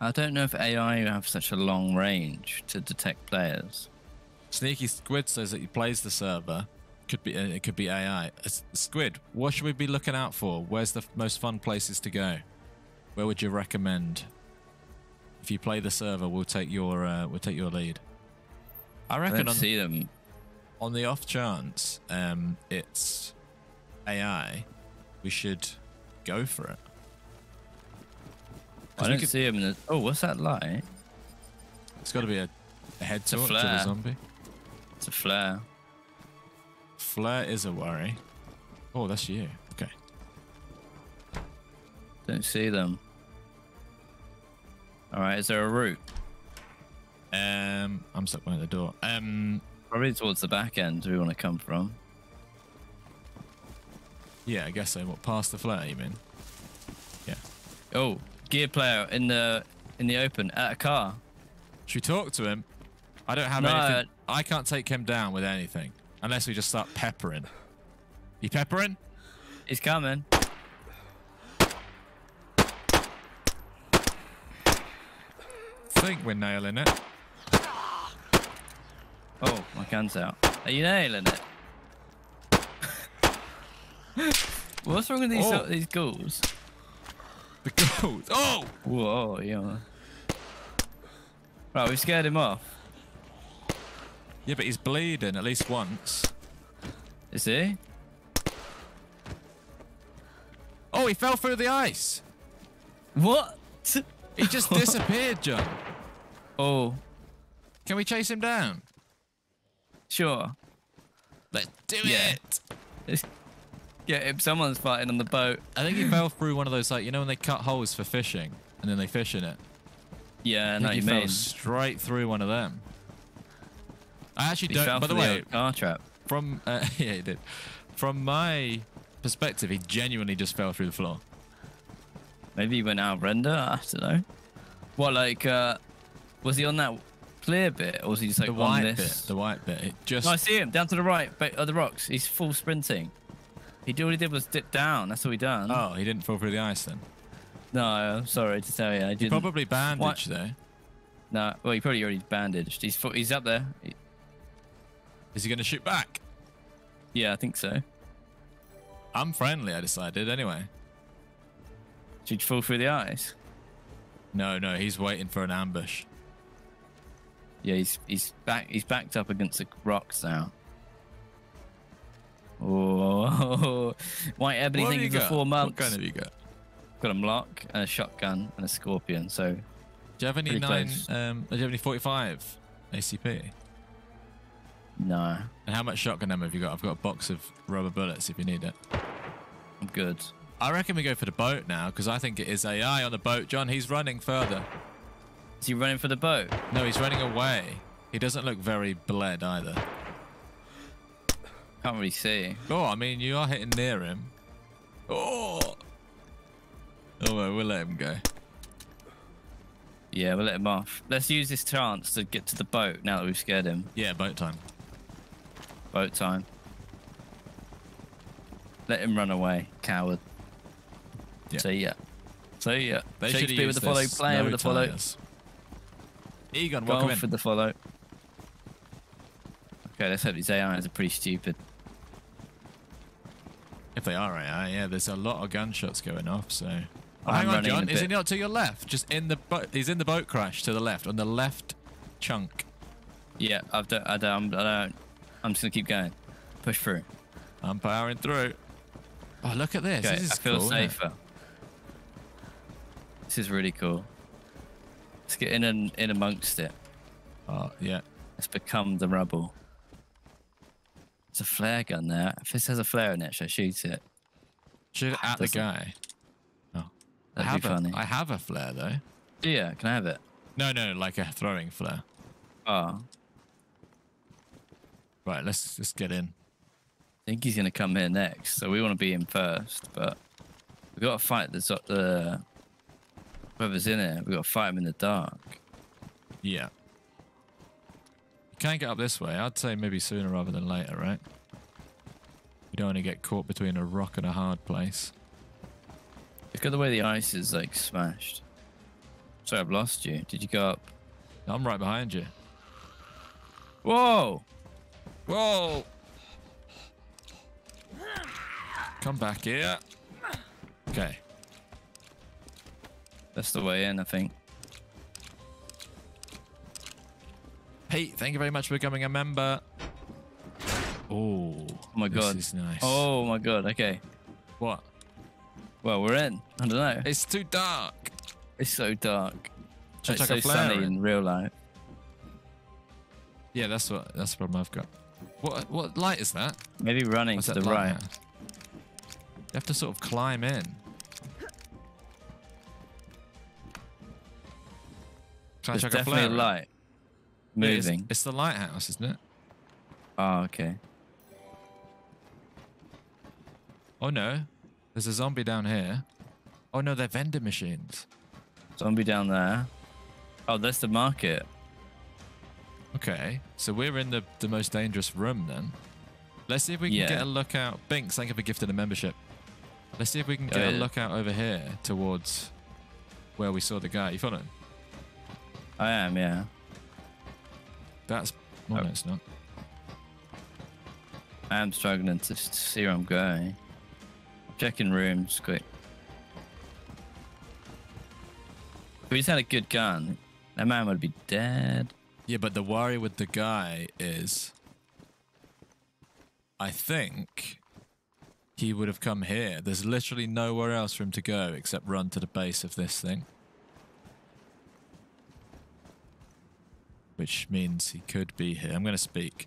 I don't know if AI have such a long range to detect players. Sneaky Squid says that he plays the server. Could be uh, it could be AI. Uh, Squid, what should we be looking out for? Where's the most fun places to go? Where would you recommend? If you play the server, we'll take your uh, we'll take your lead. I I reckon don't on, see them. on the off chance um, it's AI, we should go for it. I don't could- see him. In the... Oh, what's that light? It's got to be a, a head torch to the flare. zombie. It's a flare. Flare is a worry. Oh, that's you. Okay. Don't see them. All right, is there a route? Um, I'm stuck behind the door. Um, Probably towards the back end we want to come from. Yeah, I guess so. What past the flare? You mean? Yeah. Oh, gear player in the in the open at a car. Should we talk to him? I don't have No, anything. I can't take him down with anything unless we just start peppering. You peppering? He's coming. Think we're nailing it. Oh, my gun's out. Are you nailing it? What's wrong with these Oh. these ghouls? The gold. Oh! Whoa, yeah. Right, we scared him off. Yeah, but he's bleeding at least once. Is he? Oh, he fell through the ice. What? He just disappeared, John. Oh, Can we chase him down? sure. Let's do Yeah. it. It's- Get him. Someone's fighting on the boat. I think he fell through one of those, like, you know, when they cut holes for fishing and then they fish in it. Yeah, I know you he fell mean. straight through one of them. I actually He don't. By the for way, car trap. from uh, yeah, he did. From my perspective, he genuinely just fell through the floor. Maybe he went out of render. I don't know. What, like, uh, was he on that clear bit, or was he just like the white this? bit, the white bit. It just No, I see him down to the right, but of the rocks. He's full sprinting. He did, all he did was dip down. That's all he done. oh, he didn't fall through the ice then. No, I'm sorry to tell you, I didn't. Probably bandaged though. No, well, he probably already bandaged. He's he's up there. He- Is he going to shoot back? yeah, I think so. I'm friendly. I decided anyway. Did you fall through the ice? No, no, he's waiting for an ambush. Yeah, he's he's back. He's backed up against the rocks now. Oh, white ebony. What Thank have you you for got? four What months. gun have you got? Got a Mlock, and a shotgun, and a scorpion. So Do you have any nine? Um, do you have any 45 ACP? no, And how much shotgun ammo have you got? I've got a box of rubber bullets if you need it. I'm good. I reckon we go for the boat now because I think it is AI on the boat. John, he's running further. Is he running for the boat? No, he's running away. He doesn't look very bled either. Can't really see. Oh, I mean, you are hitting near him. Oh. Oh, well, we'll let him go. Yeah, we'll let him off. Let's use this chance to get to the boat now that we've scared him. Yeah, boat time. Boat time. Let him run away, coward. Yeah. See ya. See ya. They should Shakespeare with the follow, player with the follow. Egon, welcome Golf in. with the follow. Okay, let's hope these AIs are pretty stupid. If they are AI, yeah, there's a lot of gunshots going off, so... Oh, hang on, John. Is he not to your left? Just in the boat. He's in the boat crash to the left, on the left chunk. Yeah, I've done, I don't, I don't. I'm just gonna keep going. Push through. I'm powering through. Oh, look at this. Okay, this is I feel cool, safer. This is really cool. Let's get in and in amongst it. Oh, yeah. Let's become the rubble. It's a flare gun there. If this has a flare in it, should I shoot it? Shoot it at the guy. Oh, I That'd have be funny. A, I have a flare though. Yeah, can I have it? No, no, like a throwing flare. Oh, Right, let's just get in. I think he's gonna come here next, so we want to be in first. But we've got to fight the zo- the whoever's in it. We've got to fight him in the dark. Yeah. Can't get up this way. I'd say maybe sooner rather than later, right? You don't want to get caught between a rock and a hard place. Look at the way the ice is like smashed. Sorry, I've lost you. Did you go up? I'm right behind you. Whoa! Whoa! Come back here. Okay. That's the way in, I think. Pete, thank you very much for becoming a member. Oh, Oh my this god. is nice. Oh my god. Okay. what? Well, we're in. I don't know. It's too dark. It's so dark. Should it's a so sunny in? in real life. Yeah, that's what. That's the problem I've got. What? What light is that? Maybe running What's to the right. lighthouse? You have to sort of climb in. Can There's a definitely flare a light Yeah, it's- moving. It's, the lighthouse, isn't it? Oh, okay. Oh no, there's a zombie down here. Oh no, they're vending machines. Zombie down there. Oh, that's the market. Okay, so we're in the, the most dangerous room then. Let's see if we can Yeah. get a look out. Binks, thank you for gifting a membership. Let's see if we can Oh, get a look out over here towards where we saw the guy. You following? I am, yeah. That's. Oh, Oh. no, it's not. I am struggling to see where I'm going. Checking rooms quick. If we just had a good gun, that man would be dead. Yeah, but the worry with the guy is. I think he would have come here. There's literally nowhere else for him to go except run to the base of this thing. Which means he could be here. I'm going to speak.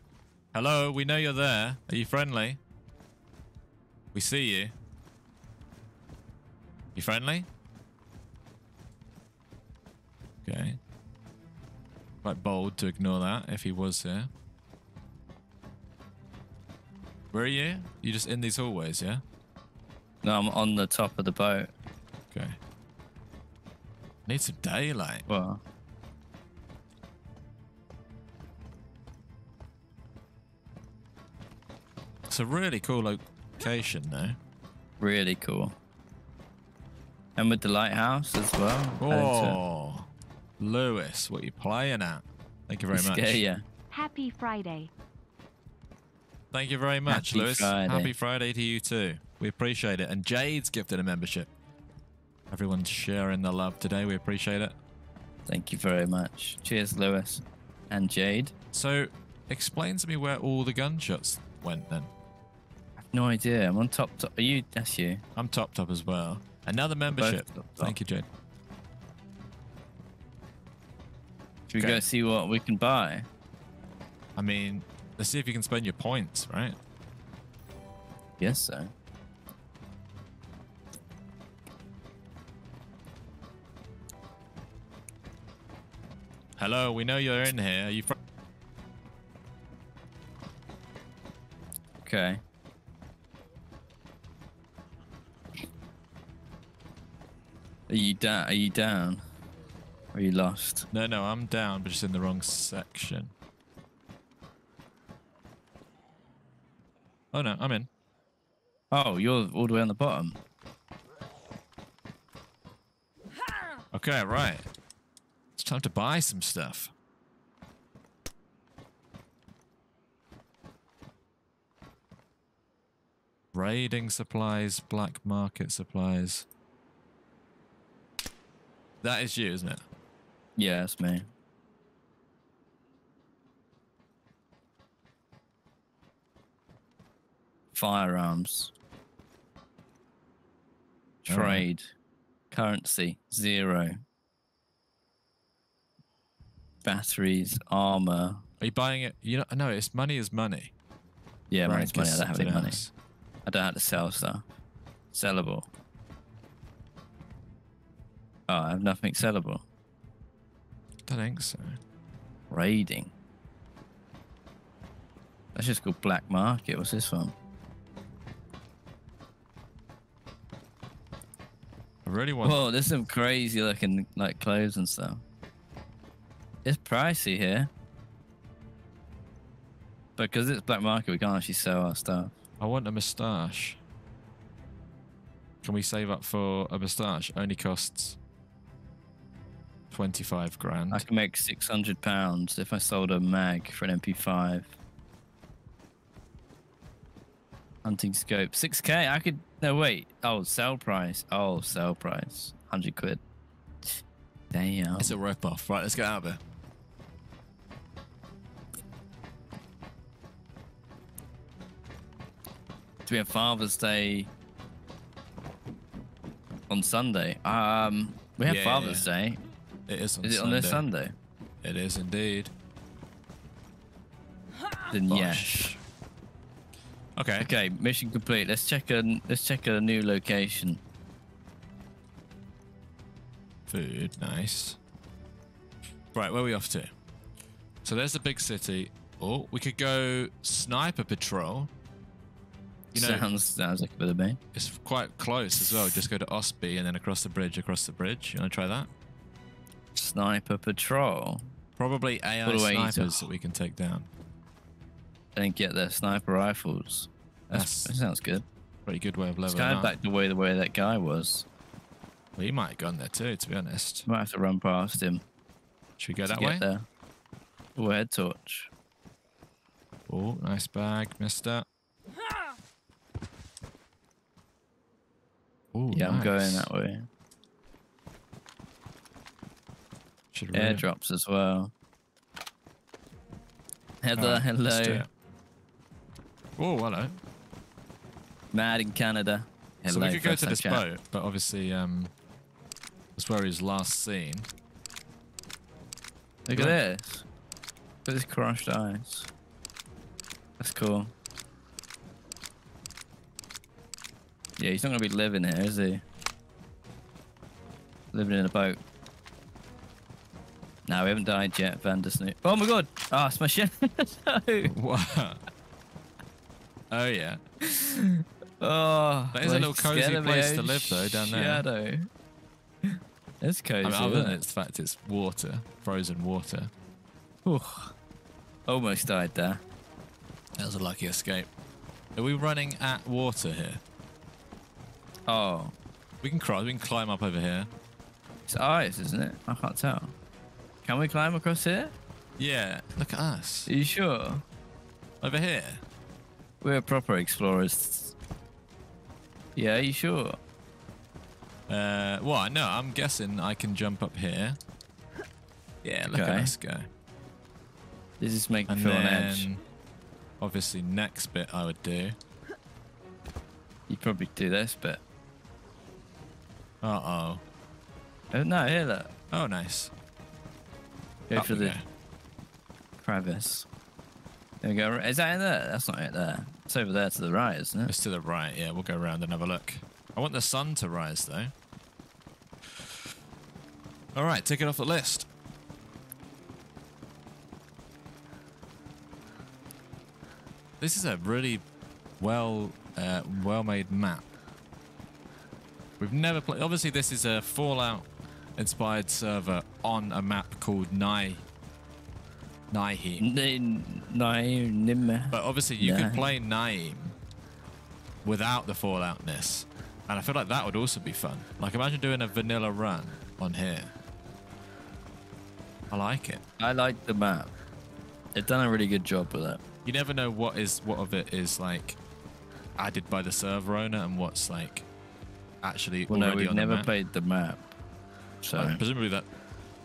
Hello, we know you're there. Are you friendly? We see you. You friendly? Okay. Quite bold to ignore that if he was here. Where are you? You just in these hallways, yeah? No, I'm on the top of the boat. Okay. Need some daylight. Well, It's a really cool location, though. really cool. And with the lighthouse as well. Oh, added to it. Oh, Lewis, what are you playing at? Thank you very much. Scare ya. Happy Friday. Thank you very much, Happy Lewis. Friday. Happy Friday to you too. We appreciate it. And Jade's gifted a membership. Everyone's sharing the love today. We appreciate it. Thank you very much. Cheers, Lewis. And Jade. So, explain to me where all the gunshots went then. No idea. I'm on top. top. Are you? That's you. I'm top top as well. Another membership. topped up. Thank you, Jade. Should we Okay. go see what we can buy? I mean, let's see if you can spend your points, right? Yes, so. Hello, we know you're in here. Are you fr- Okay. Are you down? Are you down? Or are you lost? No, no, I'm down, but just in the wrong section. Oh no, I'm in. Oh, you're all the way on the bottom. Okay, right. It's time to buy some stuff. Raiding supplies, black market supplies. That is you, isn't it? Yeah, that's me. Firearms. Trade. Currency. Zero. Batteries. Armor. Are you buying it? You know, no, it's money is money. Yeah, money's money. is I don't have any money. else. I don't have to sell stuff. Sellable. Oh, I have nothing sellable. Don't think so. Raiding. That's just called black market. What's this one? I really want. Whoa, there's some crazy looking like clothes and stuff. It's pricey here. But because it's black market, we can't actually sell our stuff. I want a moustache. Can we save up for a moustache? Only costs twenty-five grand. I can make six hundred pounds if I sold a mag for an MP5. Hunting scope, six k. I could. No wait. Oh, sell price. Oh, sell price. Hundred quid. Damn. It's a rip-off. Right, let's get out of here. Do we have Father's Day on Sunday? Um, we have Yeah. Father's Day. It is on Is it Sunday. on this Sunday? It is indeed. Then yes. Okay. Okay, mission complete. Let's check a let's check a new location. Food, nice. Right, where are we off to? So there's the big city. Oh, we could go sniper patrol. You know, sounds sounds like a bit of me. it's quite close as well. Just go to Osby and then across the bridge, across the bridge. You want to try that? Sniper patrol. Probably AI What do I need to- snipers that we can take down. and get their sniper rifles. That's, That's- that sounds good. Pretty good way of It's leveling kind of up. back the way the way that guy was. Well, he might have gone there too, to be honest. Might have to run past him Should we go that way? there. Oh, head torch. Oh, nice bag, mister. Oh, Yeah, I'm going that way. Should really- Airdrops as well. Heather, Alright, hello. Oh, hello. Mad in Canada. so we could go to this chat. boat, but obviously, um, that's where he was last seen. Look at Right. this. Look at this crushed ice. That's cool. Yeah, he's not gonna be living here, is he? Living in a boat. No, we haven't died yet, Vandersnoot. Oh my god! Ah, it's my ship. no. What? oh yeah. Oh, That is a little cozy place to live, though, down there. Shadow. It's cozy. I mean, other isn't than it? the fact it's water, frozen water. Ooh. Almost died there. That was a lucky escape. Are we running at water here? Oh, We can cross. We can climb up over here. it's ice, isn't it? I can't tell. Can we climb across here? Yeah. Look at us Are you sure? over here. We're proper explorers. Yeah, are you sure? Uh, well, no, I'm guessing I can jump up here. Yeah, look Okay. at us go. This make me And feel on then, edge? obviously, next bit I would do. You'd probably do this bit. Uh oh. Oh, no, here, look. Oh, nice. Go Up for the crevice. There we go. Is that in there? That's not it there. It's over there to the right, isn't it? It's to the right. Yeah, we'll go around and have a look. I want the sun to rise, though. All right, take it off the list. This is a really well, uh, well-made map. We've never played. Obviously, this is a Fallout-inspired server on a map called Nai. Naheem. N- No, Nim. But obviously, you could play Naeem without the Falloutness, and I feel like that would also be fun. Like, imagine doing a vanilla run on here. I like it. I like the map. They've done a really good job with it. You never know what is what of it is like added by the server owner and what's like actually Well, no, we've the never map. played the map. So, Uh, presumably, that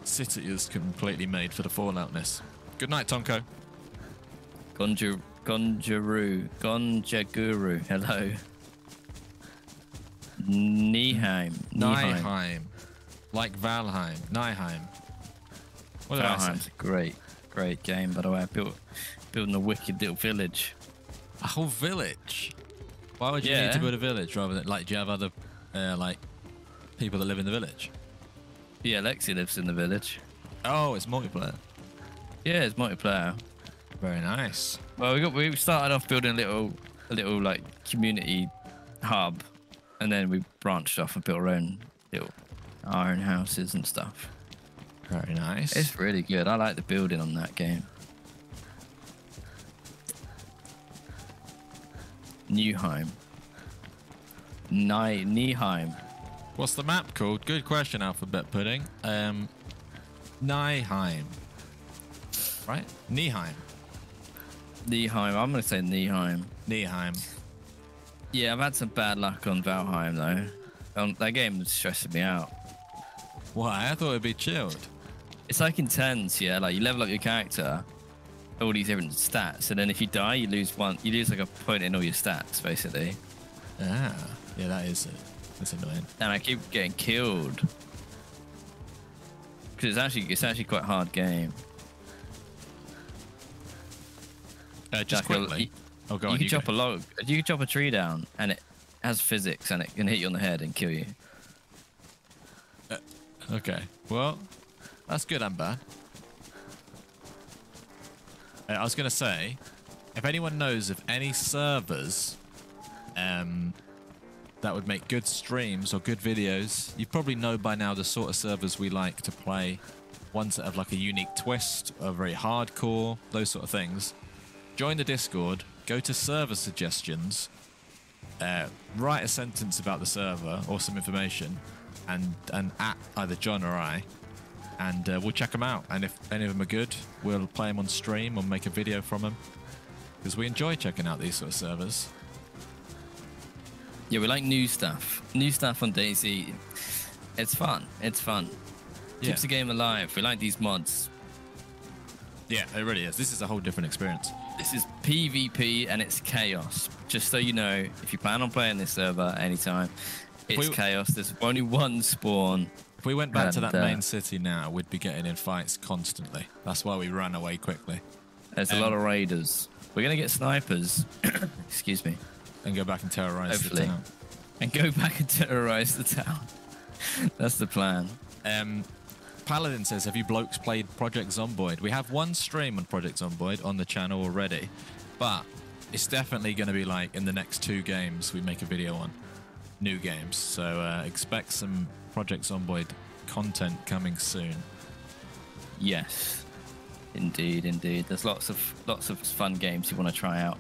city is completely made for the Falloutness. Good night, Tonko. Gonja, Gonjaru, Gonjaguru, hello. Nieheim, Nieheim. Nihheim. Like Valheim. Nihheim. What did I say? Valheim's a great, great game, by the way. I built, building a wicked little village. A whole village. Why would you need to build a village rather than like? Do you have other uh, like people that live in the village? Yeah, Lexi lives in the village. Oh, it's multiplayer. Yeah, it's multiplayer. Very nice. Well, we got we started off building a little a little like community hub, and then we branched off and built our own little iron houses and stuff. Very nice. It's really good. I like the building on that game. Newheim. Ni- Nieheim. What's the map called? Good question, Alphabet Pudding. Um, Nieheim. Right? Nieheim. Nieheim. I'm gonna say Nieheim. Nieheim. Yeah, I've had some bad luck on Valheim though. Um, that game was stressing me out. Why? I thought it'd be chilled. It's like intense, yeah. Like you level up your character, all these different stats, and then if you die, you lose one. You lose like a point in all your stats, basically. Ah, yeah, that is it. That's annoying. And I keep getting killed because it's actually it's actually quite a hard game. Uh, just Like a- quickly. you- oh, go you on. can You chop go. a log, you can chop a tree down, and it has physics, and it can hit you on the head and kill you. Okay. Well, that's good and bad. Uh, I was going to say, if anyone knows of any servers um, that would make good streams or good videos, you probably know by now the sort of servers we like to play. Ones that have like a unique twist, are very hardcore, those sort of things. Join the Discord, go to server suggestions, uh, write a sentence about the server or some information, and and at either John or I, and uh, we'll check them out. And if any of them are good, we'll play them on stream or make a video from them because we enjoy checking out these sort of servers. Yeah, we like new stuff. New stuff on DayZ. It's fun. It's fun. Yeah. Keeps the game alive. We like these mods. Yeah, it really is. This is a whole different experience. This is PvP and it's chaos. Just so you know, if you plan on playing this server anytime, it's we- chaos. There's only one spawn. If we went back to that uh, main city now, we'd be getting in fights constantly. That's why we ran away quickly There's a Um, lot of raiders. We're gonna get snipers. Excuse me. And go back and terrorize Hopefully. the town. And go back and terrorize the town. That's the plan. Um, Paladin says, "Have you blokes played Project Zomboid?" We have one stream on Project Zomboid on the channel already, but it's definitely going to be like in the next two games we make a video on new games. So uh, expect some Project Zomboid content coming soon. Yes. Indeed, indeed. There's lots of lots of fun games you want to try out.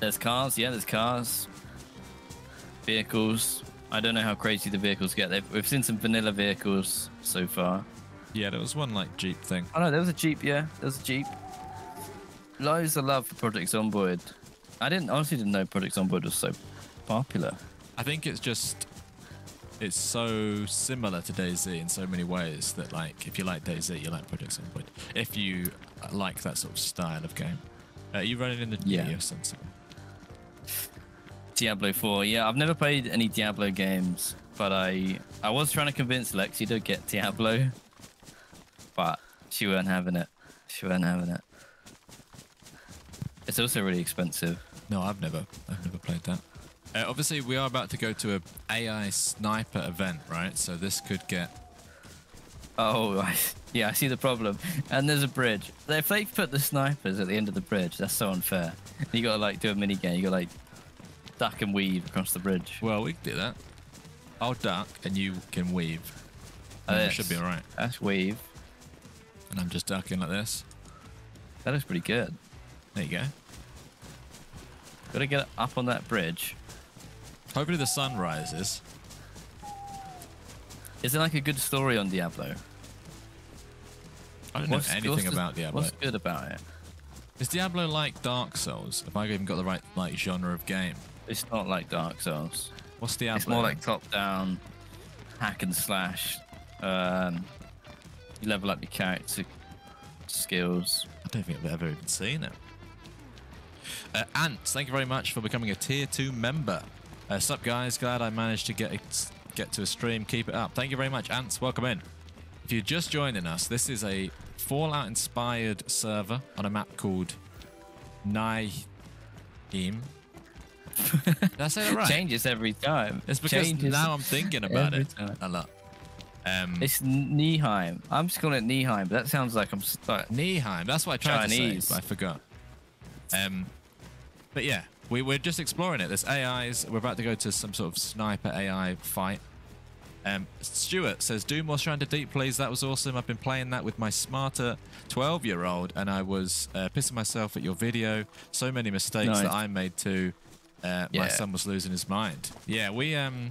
There's cars, yeah, there's cars. Vehicles. I don't know how crazy the vehicles get. They've, we've seen some vanilla vehicles so far. Yeah, there was one like Jeep thing. Oh no, there was a Jeep, yeah. There was a Jeep. Loads of love for Project Zomboid. I didn't honestly didn't know Project Zomboid was so popular. I think it's just it's so similar to DayZ in so many ways that like if you like DayZ, you like Project Zomboid. If you like that sort of style of game, uh, are you running in the Yeah. sensor? Diablo 4. Yeah, I've never played any Diablo games, but I I was trying to convince Lexi to get Diablo, but she weren't having it. She weren't having it. It's also really expensive. No, I've never, I've never played that. Uh, obviously, we are about to go to a AI sniper event, right? So this could get. Oh, I, yeah, I see the problem. And there's a bridge. If they put the snipers at the end of the bridge, that's so unfair. You gotta like do a mini game. You gotta like duck and weave across the bridge. Well, we can do that. I'll duck and you can weave. Oh, we should be all right. That's weave. And I'm just ducking like this. That looks pretty good. There you go. Gotta get up on that bridge. Hopefully the sun rises. Is there like a good story on Diablo? I don't know anything what's the- about Diablo. What's good about it? Is Diablo like Dark Souls? Have I even got the right like genre of game? It's not like Dark Souls. What's Diablo? It's more like top-down, hack and slash. Um, you level up your character skills. I don't think I've ever even seen it. Uh, Ants, thank you very much for becoming a tier two member. Uh, sup guys, glad I managed to get it, get to a stream. Keep it up. Thank you very much, Ants. Welcome in. if you're just joining us, this is a Fallout inspired server on a map called Nihim. Did I say that right? Changes every time. It's because Changes now I'm thinking about it time. a lot. Um, It's Nieheim. I'm just calling it Nieheim, but that sounds like I'm like That's what I tried Chinese. to say, I forgot. Um, but yeah, we, we're just exploring it. There's AIs. We're about to go to some sort of sniper AI fight. Um, Stuart says, "Do more Stranded Deep, please. That was awesome. I've been playing that with my smarter 12-year-old, and I was uh, pissing myself at your video. So many mistakes Nice. that I made too. Uh, My Yeah. son was losing his mind. Yeah, we um,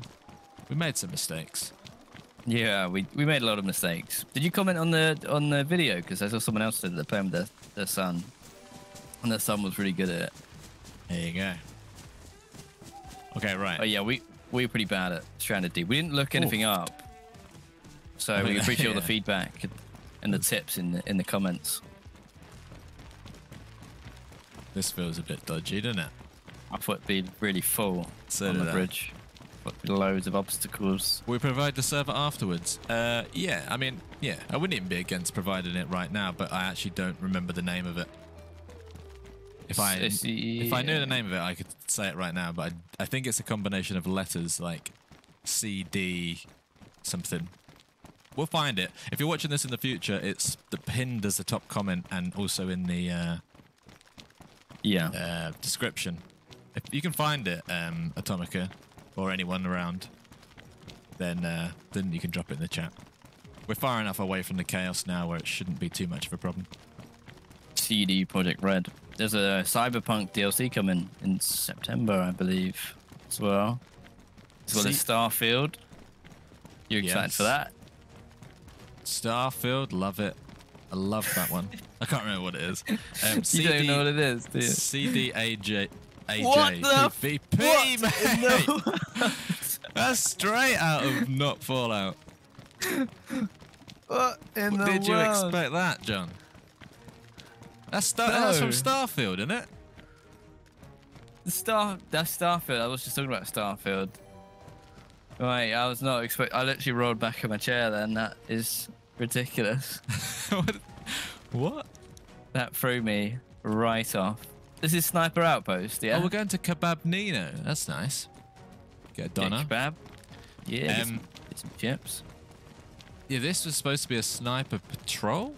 we made some mistakes. yeah. We, we made a lot of mistakes. Did you comment on the on the video? Because I saw someone else did that playing with their, their son, and their son was really good at it. There you go. Okay, right. Oh yeah, we we were pretty bad at Stranded Deep. We didn't look anything up, so I we mean, appreciate all the feedback and the tips in the in the comments. This feels a bit dodgy, doesn't it? I thought it'd be really full So on the did I. bridge. Thought loads of obstacles. We provide the server afterwards. Uh, yeah, I mean, yeah, I wouldn't even be against providing it right now, but I actually don't remember the name of it. If I It's- if I knew the name of it, I could say it right now. But I, I think it's a combination of letters like C D something. We'll find it. If you're watching this in the future, it's the pinned as the top comment and also in the uh, Yeah. uh, description. If you can find it, um, Atomica, or anyone around, then uh, then you can drop it in the chat. We're far enough away from the chaos now where it shouldn't be too much of a problem. CD Projekt Red. There's a Cyberpunk DLC coming in September, I believe, as well. As well as Starfield. You excited for that? Starfield, love it. I love that one. I can't remember what it is. Um, you don't know what it is, do you? CDAJ. What the PvP, what? mate. That's straight out of not Fallout. What in Did you expect that, John? That's, Star- that's from Starfield, isn't it? Star that's Starfield. I was just talking about Starfield. Right, I was not expect. I literally rolled back in my chair. Then that is ridiculous. what? what? that threw me right off. This is Sniper Outpost, yeah. Oh, we're going to Kebab Nino. That's nice. Get a Get doner. kebab. Yeah, get Um, some, get some chips. Yeah, this was supposed to be a sniper patrol.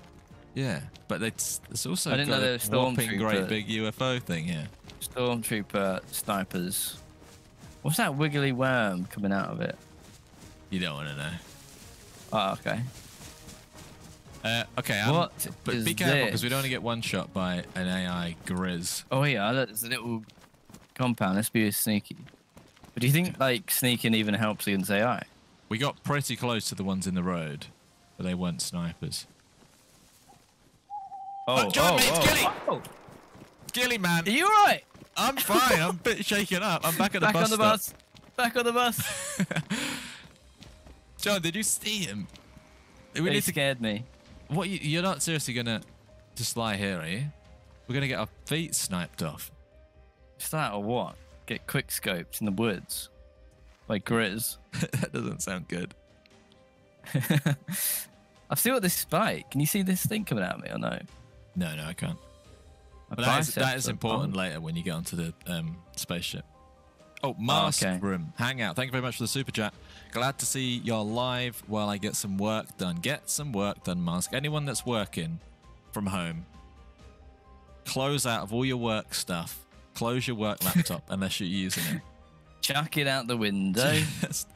Yeah, but it's it's also I didn't got know a whopping great big UFO thing here. Stormtrooper snipers. What's that wiggly worm coming out of it? You don't want to know. Oh, okay. Uh, okay, um, What but be careful because we don't want to get one shot by an AI Grizz. Oh yeah, there's a little compound. Let's be sneaky. But do you think like sneaking even helps against AI? We got pretty close to the ones in the road, but they weren't snipers. Oh, John, mate, it's Gilly. oh. Gilly man, Are you alright? I'm fine. I'm a bit shaken up. I'm back at the Back bus Back on the bus. Back on the bus. John, did you see him? We he need to scared me. What? You, you're not seriously gonna just lie here, are you? We're gonna get our feet sniped off. Is that or what? Get quick scoped in the woods. Like Grizz. that doesn't sound good. I've still got this spike. Can you see this thing coming of me or no? No, no, I can't. My But that is, that is important bummed. later when you get onto the um, spaceship. Oh, mask okay. room hangout. Thank you very much for the super chat. Glad to see you're live while I get some work done. Get some work done, mask. Anyone that's working from home, close out of all your work stuff. Close your work laptop unless you're using it. Chuck it out the window. just,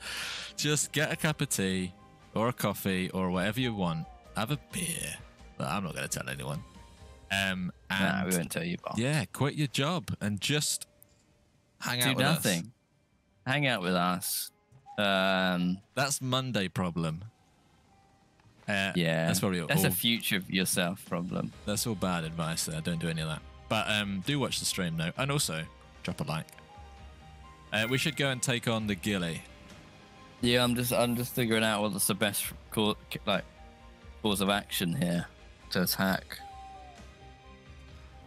just get a cup of tea or a coffee or whatever you want. Have a beer. But I'm not going to tell anyone. Um, and nah, we won't tell you, Bob. yeah, quit your job and just hang Do out with us. nothing. Hang out with us. Um, That's Monday problem. Uh, yeah. that's probably That's a future yourself problem. that's all bad advice. There, don't do any of that. But um, do watch the stream though, and also drop a like. Uh, we should go and take on the Ghillie. Yeah, I'm just I'm just figuring out what's the best cause, like course of action here to attack.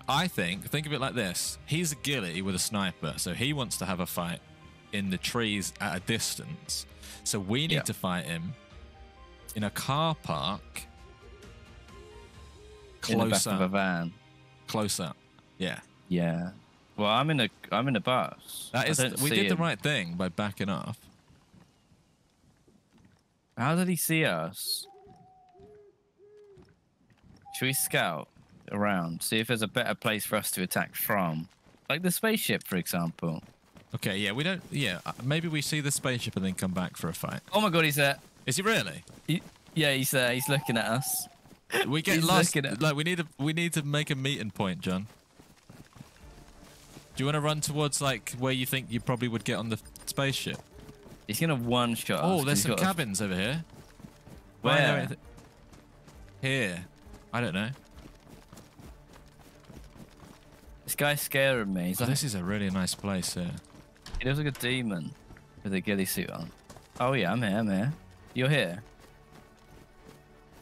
I think, think of it like this. He's a ghillie with a sniper, so he wants to have a fight in the trees at a distance. So we need Yeah. to fight him in a car park. in the Close back of a van. Close up. Yeah. Yeah. Well, I'm in a I'm in a bus. That is. We did the right thing by backing off. How did he see us? Should we scout around, see if there's a better place for us to attack from? Like the spaceship, for example. Okay. Yeah. We don't. Yeah. uh, Maybe we see the spaceship and then come back for a fight. Oh my god, he's there. Is he really? He, yeah, he's there. He's looking at us. We get He's lost. at- Like we need to. We need to make a meeting point, John. Do you want to run towards like where you think you probably would get on the spaceship? He's gonna one shot. us Oh, there's some got a- cabins over here. Where? Here. I don't know. This guy's scaring me. He's Oh, like, this is a really nice place here. He looks like a demon with a ghillie suit on. Oh yeah, I'm here. I'm here. You're here.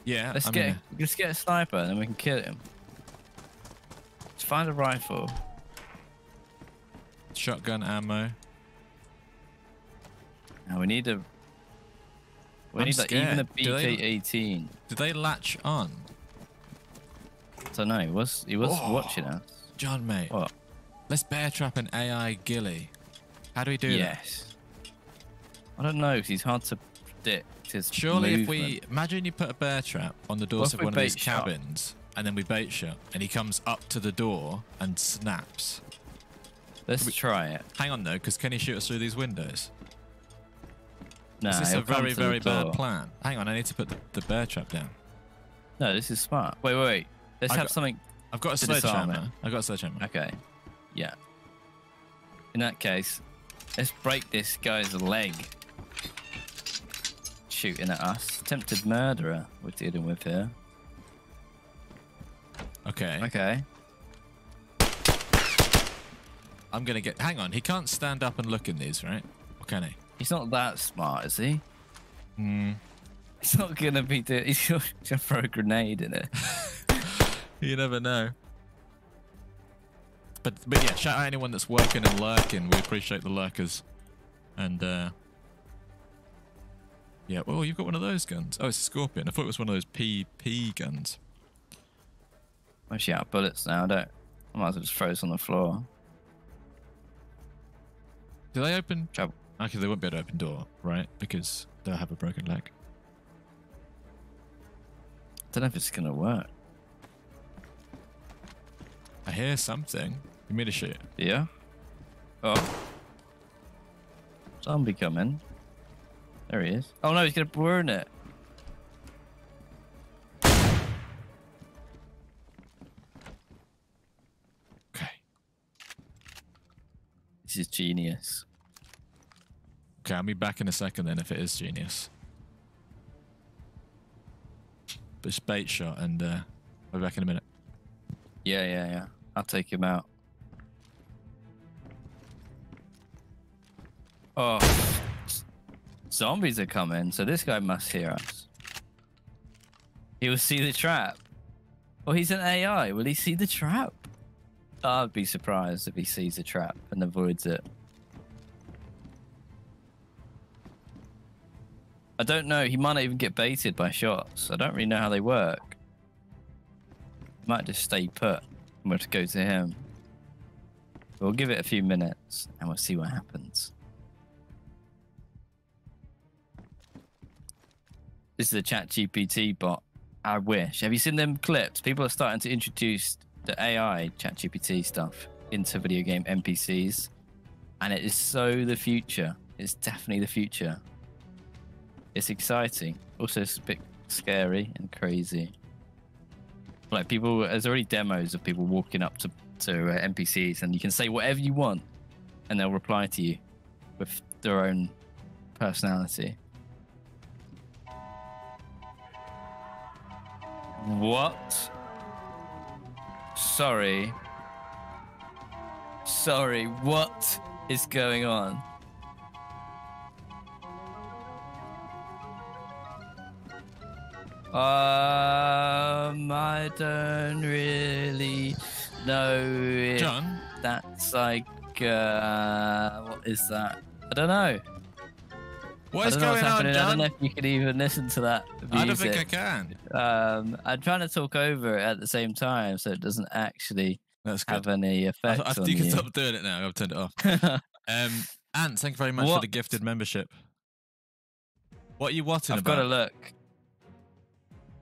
Yeah. Let's I'm get gonna- let's get a sniper and then we can kill him. Let's find a rifle. shotgun ammo. Now we need a. We I'm need like even a scared. BK-18. Did they latch on? I don't know. He was he was Oh. watching us. John, mate. What? Let's bear trap an AI ghillie. How do we do yes. I don't know. 'cause he's hard to predict his that? Surely, if we imagine you put a bear trap on the doors of one of these shot? cabins, and then we bait shot, and he comes up to the door and snaps. let's we- try it. Hang on though, because can he shoot us through these windows? No, this is a very, very bad plan? Hang on, I need to put the, the bear trap down. No, this is smart. Wait, wait, wait. Let's I have got- something. I've got a sledgehammer. I've got a sledgehammer. Okay. Yeah. In that case, let's break this guy's leg. Shooting at us. Attempted murderer we're dealing with here. Okay. Okay. I'm gonna get. Hang on, he can't stand up and look in these, right? Or can he? He's not that smart, is he? Hmm. He's not gonna be doing. He's gonna throw a grenade in it. You never know. But but yeah, shout out anyone that's working and lurking. We appreciate the lurkers. And uh Yeah, oh you've got one of those guns. Oh, it's a scorpion. I thought it was one of those PP guns. I'm actually out of bullets now. I don't. I might as well just throw this on the floor. Do they open Trouble. Okay, they won't be able to open door, right? Because they'll have a broken leg. I don't know if it's gonna work. I hear something. To shoot? Yeah. Oh. Zombie coming. There he is. Oh no, he's gonna burn it. Okay. This is genius. Okay, I'll be back in a second then if it is genius. But it's bait shot and uh I'll be back in a minute. Yeah, yeah, yeah. I'll take him out. Oh. Zombies are coming, so this guy must hear us. He will see the trap. Well, he's an AI. Will he see the trap? I'd be surprised if he sees the trap and avoids it. I don't know. He might not even get baited by shots. I don't really know how they work. Might just stay put. We'll have to go to him. We'll give it a few minutes and we'll see what happens. This is the ChatGPT bot. I wish. Have you seen them clips? People are starting to introduce the AI ChatGPT stuff into video game NPCs. And it is so the future. It's definitely the future. It's exciting. Also, it's a bit scary and crazy. Like people, there's already demos of people walking up to to uh, NPCs, and you can say whatever you want, and they'll reply to you with their own personality. What? Sorry. Sorry, what is going on? Um, I don't really know John, that's like, uh, what is that? I don't know. What I what's going on, happening. I don't know if you can even listen to that music. I don't think I can. Um, I'm trying to talk over it at the same time, so it doesn't actually That's good. have any I, effect I, on you can you. stop doing it now. I've turned it off. Um, Ant, thank you very much for the gifted membership. What are you watching I've got to look.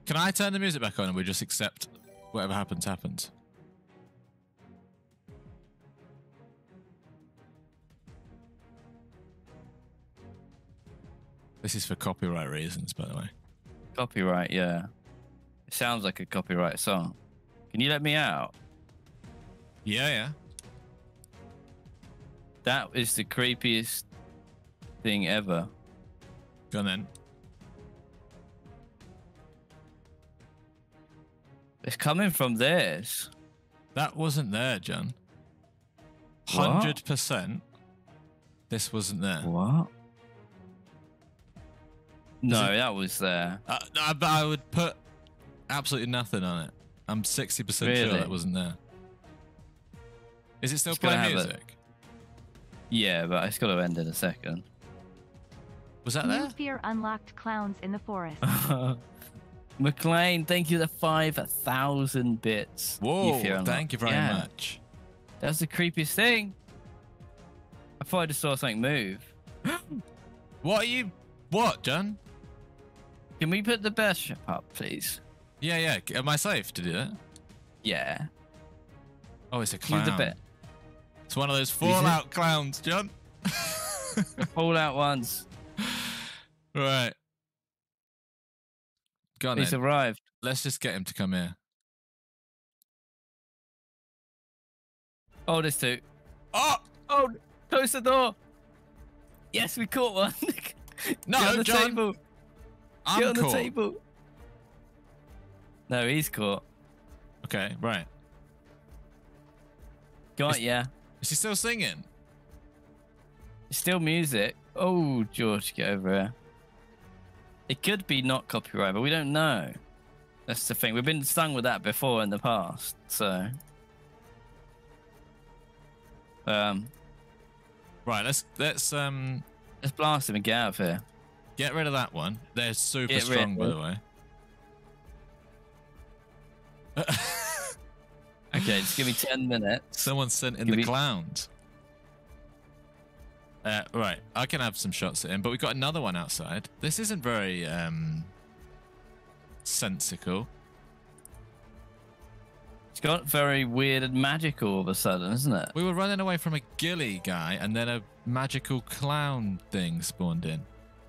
Can I turn the music back on and we just accept whatever happens, happens? This is for copyright reasons, by the way. Copyright, yeah. It sounds like a copyright song. Can you let me out? Yeah, yeah. That is the creepiest thing ever. Go on then. It's coming from this. That wasn't there, John. Hundred percent. This wasn't there. What? No, it- that was there. Uh, I, I would put absolutely nothing on it. I'm sixty percent sure Really? that wasn't there. Is it still It's playing have a- music? Yeah, but it's got to end in a second. Was that New there? fear unlocked clowns in the forest. McLean, thank you for the 5,000 bits. Whoa! fear unlocked. Thank you very Yeah, much. That's the creepiest thing. I thought I just saw something move. What are you? What, John? Can we put the best ship up, please? Yeah, yeah. Am I safe to do that? Yeah. Oh, it's a clown. bit. It's one of those? Fallout clowns, John. Pull out ones. right. Go on He's arrived. Let's just get him to come here. Oh, there's two. Oh Oh, close the door. Yes, we caught one. no, on the John! table. I'm Get on caught. the table. No, he's caught. Okay, right. Got ya. Is he still singing? It's still music. Oh, George, get over here. It could be not copyright, but we don't know. That's the thing. We've been stung with that before in the past, so. Um, Right. Let's let's um let's blast him and get out of here. Get rid of that one. They're super Get strong, by the way. Okay, just give me 10 minutes. Someone sent in Give the me- clowns. Uh, right, I can have some shots at him, but we've got another one outside. This isn't very um sensical. It's got very weird and magical all of a sudden, isn't it? We were running away from a ghillie guy, and then a magical clown thing spawned in.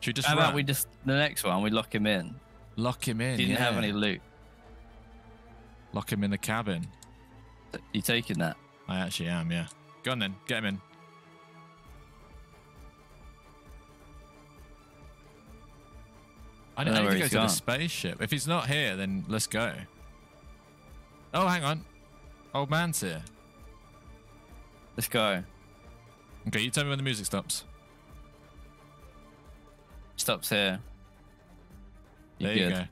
Should we just How run? about we just, the next one, we lock him in? lock him in? He didn't have any loot. Lock him in the cabin. You taking that? I actually am, yeah. Go on then, get him in. I, I don't know need to go to the spaceship. If he's not here, then let's go. Oh, hang on. Old man's here. Let's go. Okay, you tell me when the music stops. Stops here. You're there you good. go.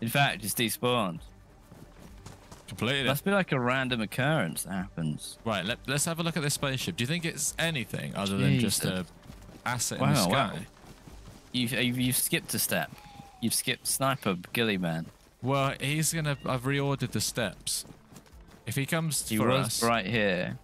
In fact, it's despawned. Completed. Must be like a random occurrence that happens. Right, let, let's have a look at this spaceship. Do you think it's anything other than just a asset in the sky? wow. You've, uh, you've, you've skipped a step. You've skipped Sniper Ghillie Man. Well, he's gonna. I've reordered the steps. If he comes He for was us, right here.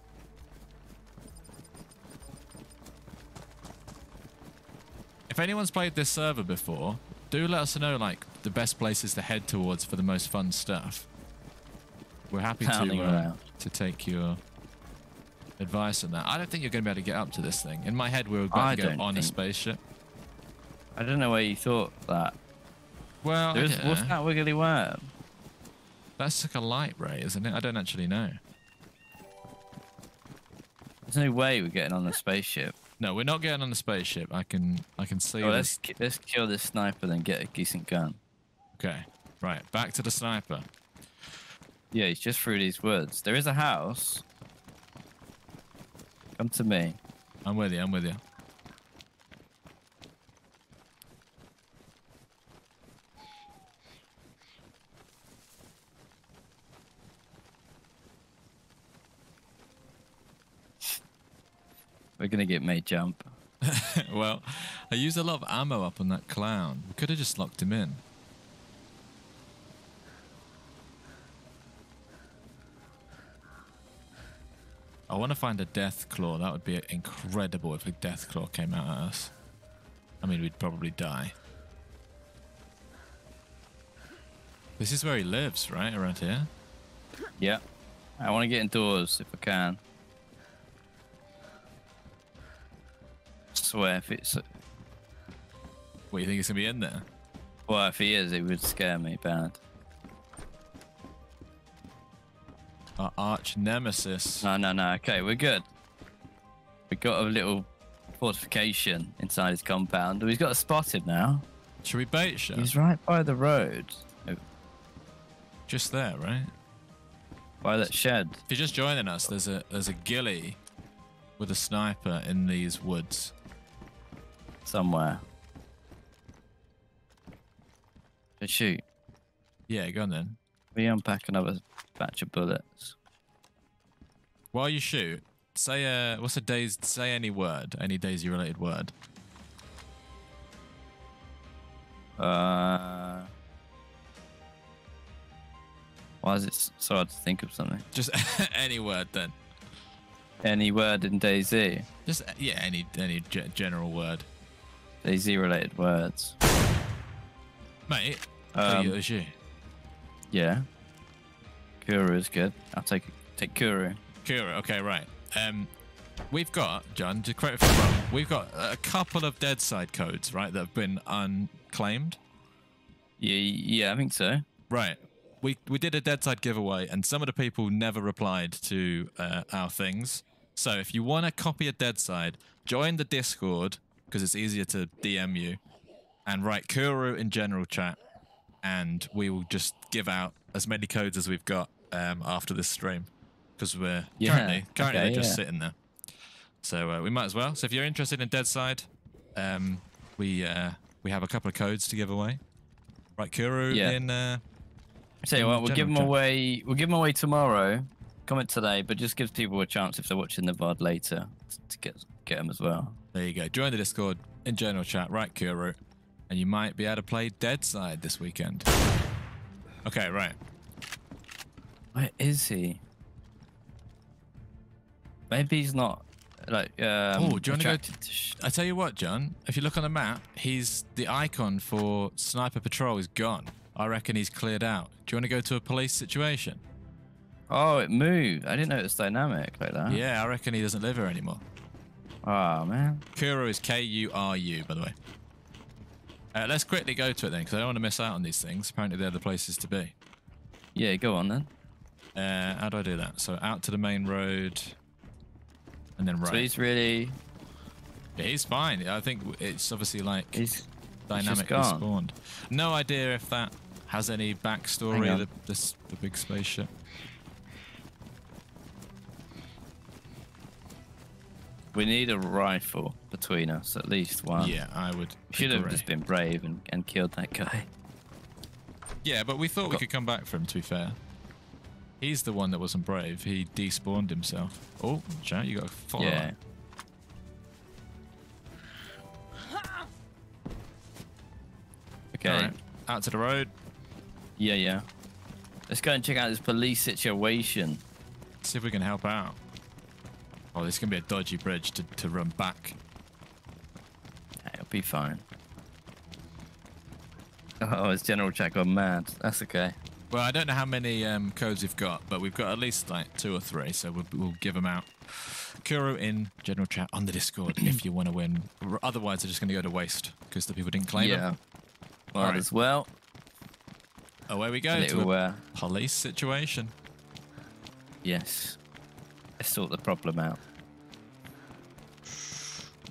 If anyone's played this server before, do let us know like the best places to head towards for the most fun stuff. We're happy to uh, to take your advice on that. I don't think you're going to be able to get up to this thing. In my head, we were going I to go on a spaceship. I don't know where you thought that. Well, There's, what's that wiggly worm? that's like a light ray, isn't it? I don't actually know. There's no way we're getting on a spaceship. No, we're not getting on the spaceship. I can I can see Oh, this. let's ki- let's kill this sniper then get a decent gun. Okay, right, back to the sniper. Yeah, he's just through these woods. There is a house. Come to me. I'm with you. I'm with you. We're gonna get made jump. well, I used a lot of ammo up on that clown. We could have just locked him in. I want to find a Deathclaw. That would be incredible if a Deathclaw came out at us. I mean, we'd probably die. This is where he lives, right? Around here? Yeah. I want to get indoors if I can. Swear if it's What, do you think he's going to be in there? well, if he is, it would scare me bad. Our arch nemesis. No, no, no. Okay, we're good. We got a little fortification inside his compound. We've got to spot him now. Should we bait shot? He's right by the road, Just there, right? by that shed. If you're just joining us, there's a there's a ghillie with a sniper in these woods. Somewhere. But shoot, Yeah, go on then. we unpack another batch of bullets. While you shoot, say uh, what's a day's? Say any word, any DayZ related word. Uh, why is it so hard to think of something? Just any word then. Any word in DayZ. Just yeah, any any ge- general word, DayZ related words. mate. Um, it was you. Yeah. Kuru is good. I'll take take Kuru. Kira, okay, right. Um, we've got John. To correct me if I'm wrong, we've got a couple of Deadside codes, right, that have been unclaimed. Yeah, yeah, I think so. Right. We we did a Deadside giveaway, and some of the people never replied to uh, our things. So if you want to copy a Deadside, join the Discord because it's easier to DM you, and write Kuru in general chat, and we will just give out as many codes as we've got um, after this stream because we're Yeah, currently currently okay, they're just yeah. sitting there. So uh, we might as well. So if you're interested in Deadside, um, we uh, we have a couple of codes to give away. Right, Kuru Yeah. in. Uh, Tell you what, we'll give them chat. away. We'll give them away tomorrow. Comment today, but just gives people a chance if they're watching the VOD later to get get them as well. There you go. Join the Discord in general chat, right, Kuru, and you might be able to play Deadside this weekend. Okay, right. Where is he? Maybe he's not like. Um, Oh, do you go to I tell you what, John. If you look on the map, he's the icon for Sniper Patrol is gone. I reckon he's cleared out. Do you want to go to a police situation? Oh, it moved. I didn't know it was dynamic like that. Yeah, I reckon he doesn't live here anymore. Oh man. Kuru is K U R U, by the way. Uh, let's quickly go to it then, because I don't want to miss out on these things. Apparently, they're the places to be. Yeah, go on then. Uh, how do I do that? So out to the main road, and then right. So he's really Yeah, he's fine. I think it's obviously like he's dynamically gone. spawned. No idea if that has any backstory. The, this, the big spaceship. We need a rifle between us at least one. Yeah, I would. Should have just been brave and, and killed that guy. Yeah, but we thought we could come back for him. To be fair, he's the one that wasn't brave. He despawned himself. Oh, chat, you got a follow. Yeah. Okay. All right, out to the road. Yeah, yeah. Let's go and check out this police situation. See if we can help out. Oh, this is gonna be a dodgy bridge to, to run back. It'll be fine. Oh, it's General Chat gone mad. That's okay. Well, I don't know how many um, codes we've got, but we've got at least like two or three, so we'll, we'll give them out. Kuru in general chat on the Discord if you want to win. Otherwise, they're just going to go to waste because the people didn't claim yeah. it. Well, Alright. as well. Away we go A to little, a uh, police situation. yes. Sort the problem out.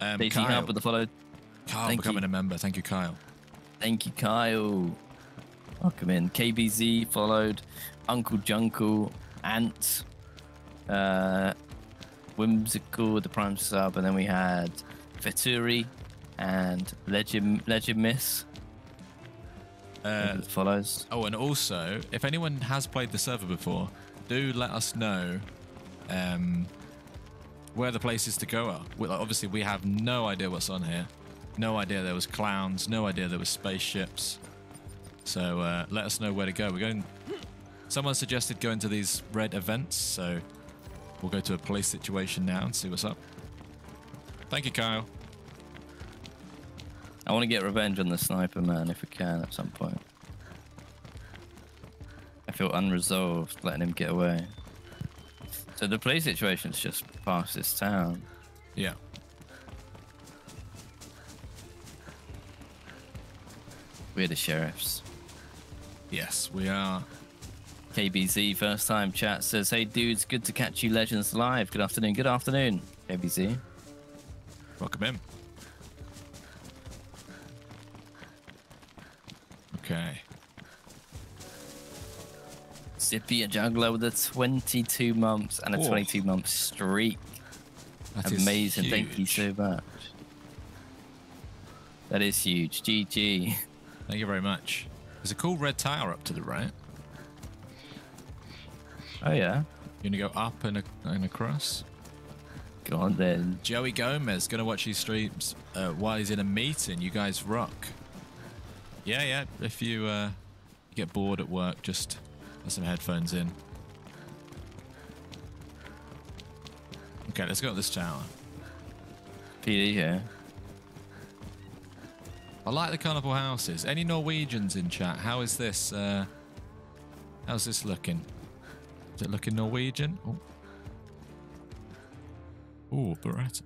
Um, Daisy Kyle, help with the follow. Kyle Thank becoming you. a member. Thank you, Kyle. Thank you, Kyle. Welcome in. KBZ followed. Uncle Junkle, Ant, uh, Whimsical, the Prime Sub, and then we had Veturi and Legend Legend Miss Uh, follows. oh, and also, if anyone has played the server before, do let us know um, where the places to go are. We, like, obviously, we have no idea what's on here. No idea there was clowns. No idea there was spaceships. So uh, let us know where to go. We're going. Someone suggested going to these red events, so we'll go to a police situation now and see what's up. Thank you, Kyle. I want to get revenge on the sniper man if we can at some point. I feel unresolved letting him get away. So the police situation's just past this town. Yeah. We're the sheriffs. Yes, we are. KBZ first time chat says, "Hey dudes, good to catch you legends live. Good afternoon. Good afternoon, KBZ." Welcome in. Okay. Zippy a juggler with a 22 months and a Oh. 22 month streak. That is Amazing. Thank you so much. That is huge. GG. Thank you very much. There's a cool red tower up to the right. Oh yeah. You're gonna go up and, a- and across. Go on then. Joey Gomez gonna watch these streams uh, while he's in a meeting. You guys rock. Yeah, yeah. If you uh, get bored at work, just put some headphones in. Okay, let's go up this tower. PD here. I like the colourful houses. Any Norwegians in chat? How is this? Uh, how's this looking? Is it looking Norwegian? Oh, Ooh, Beretta.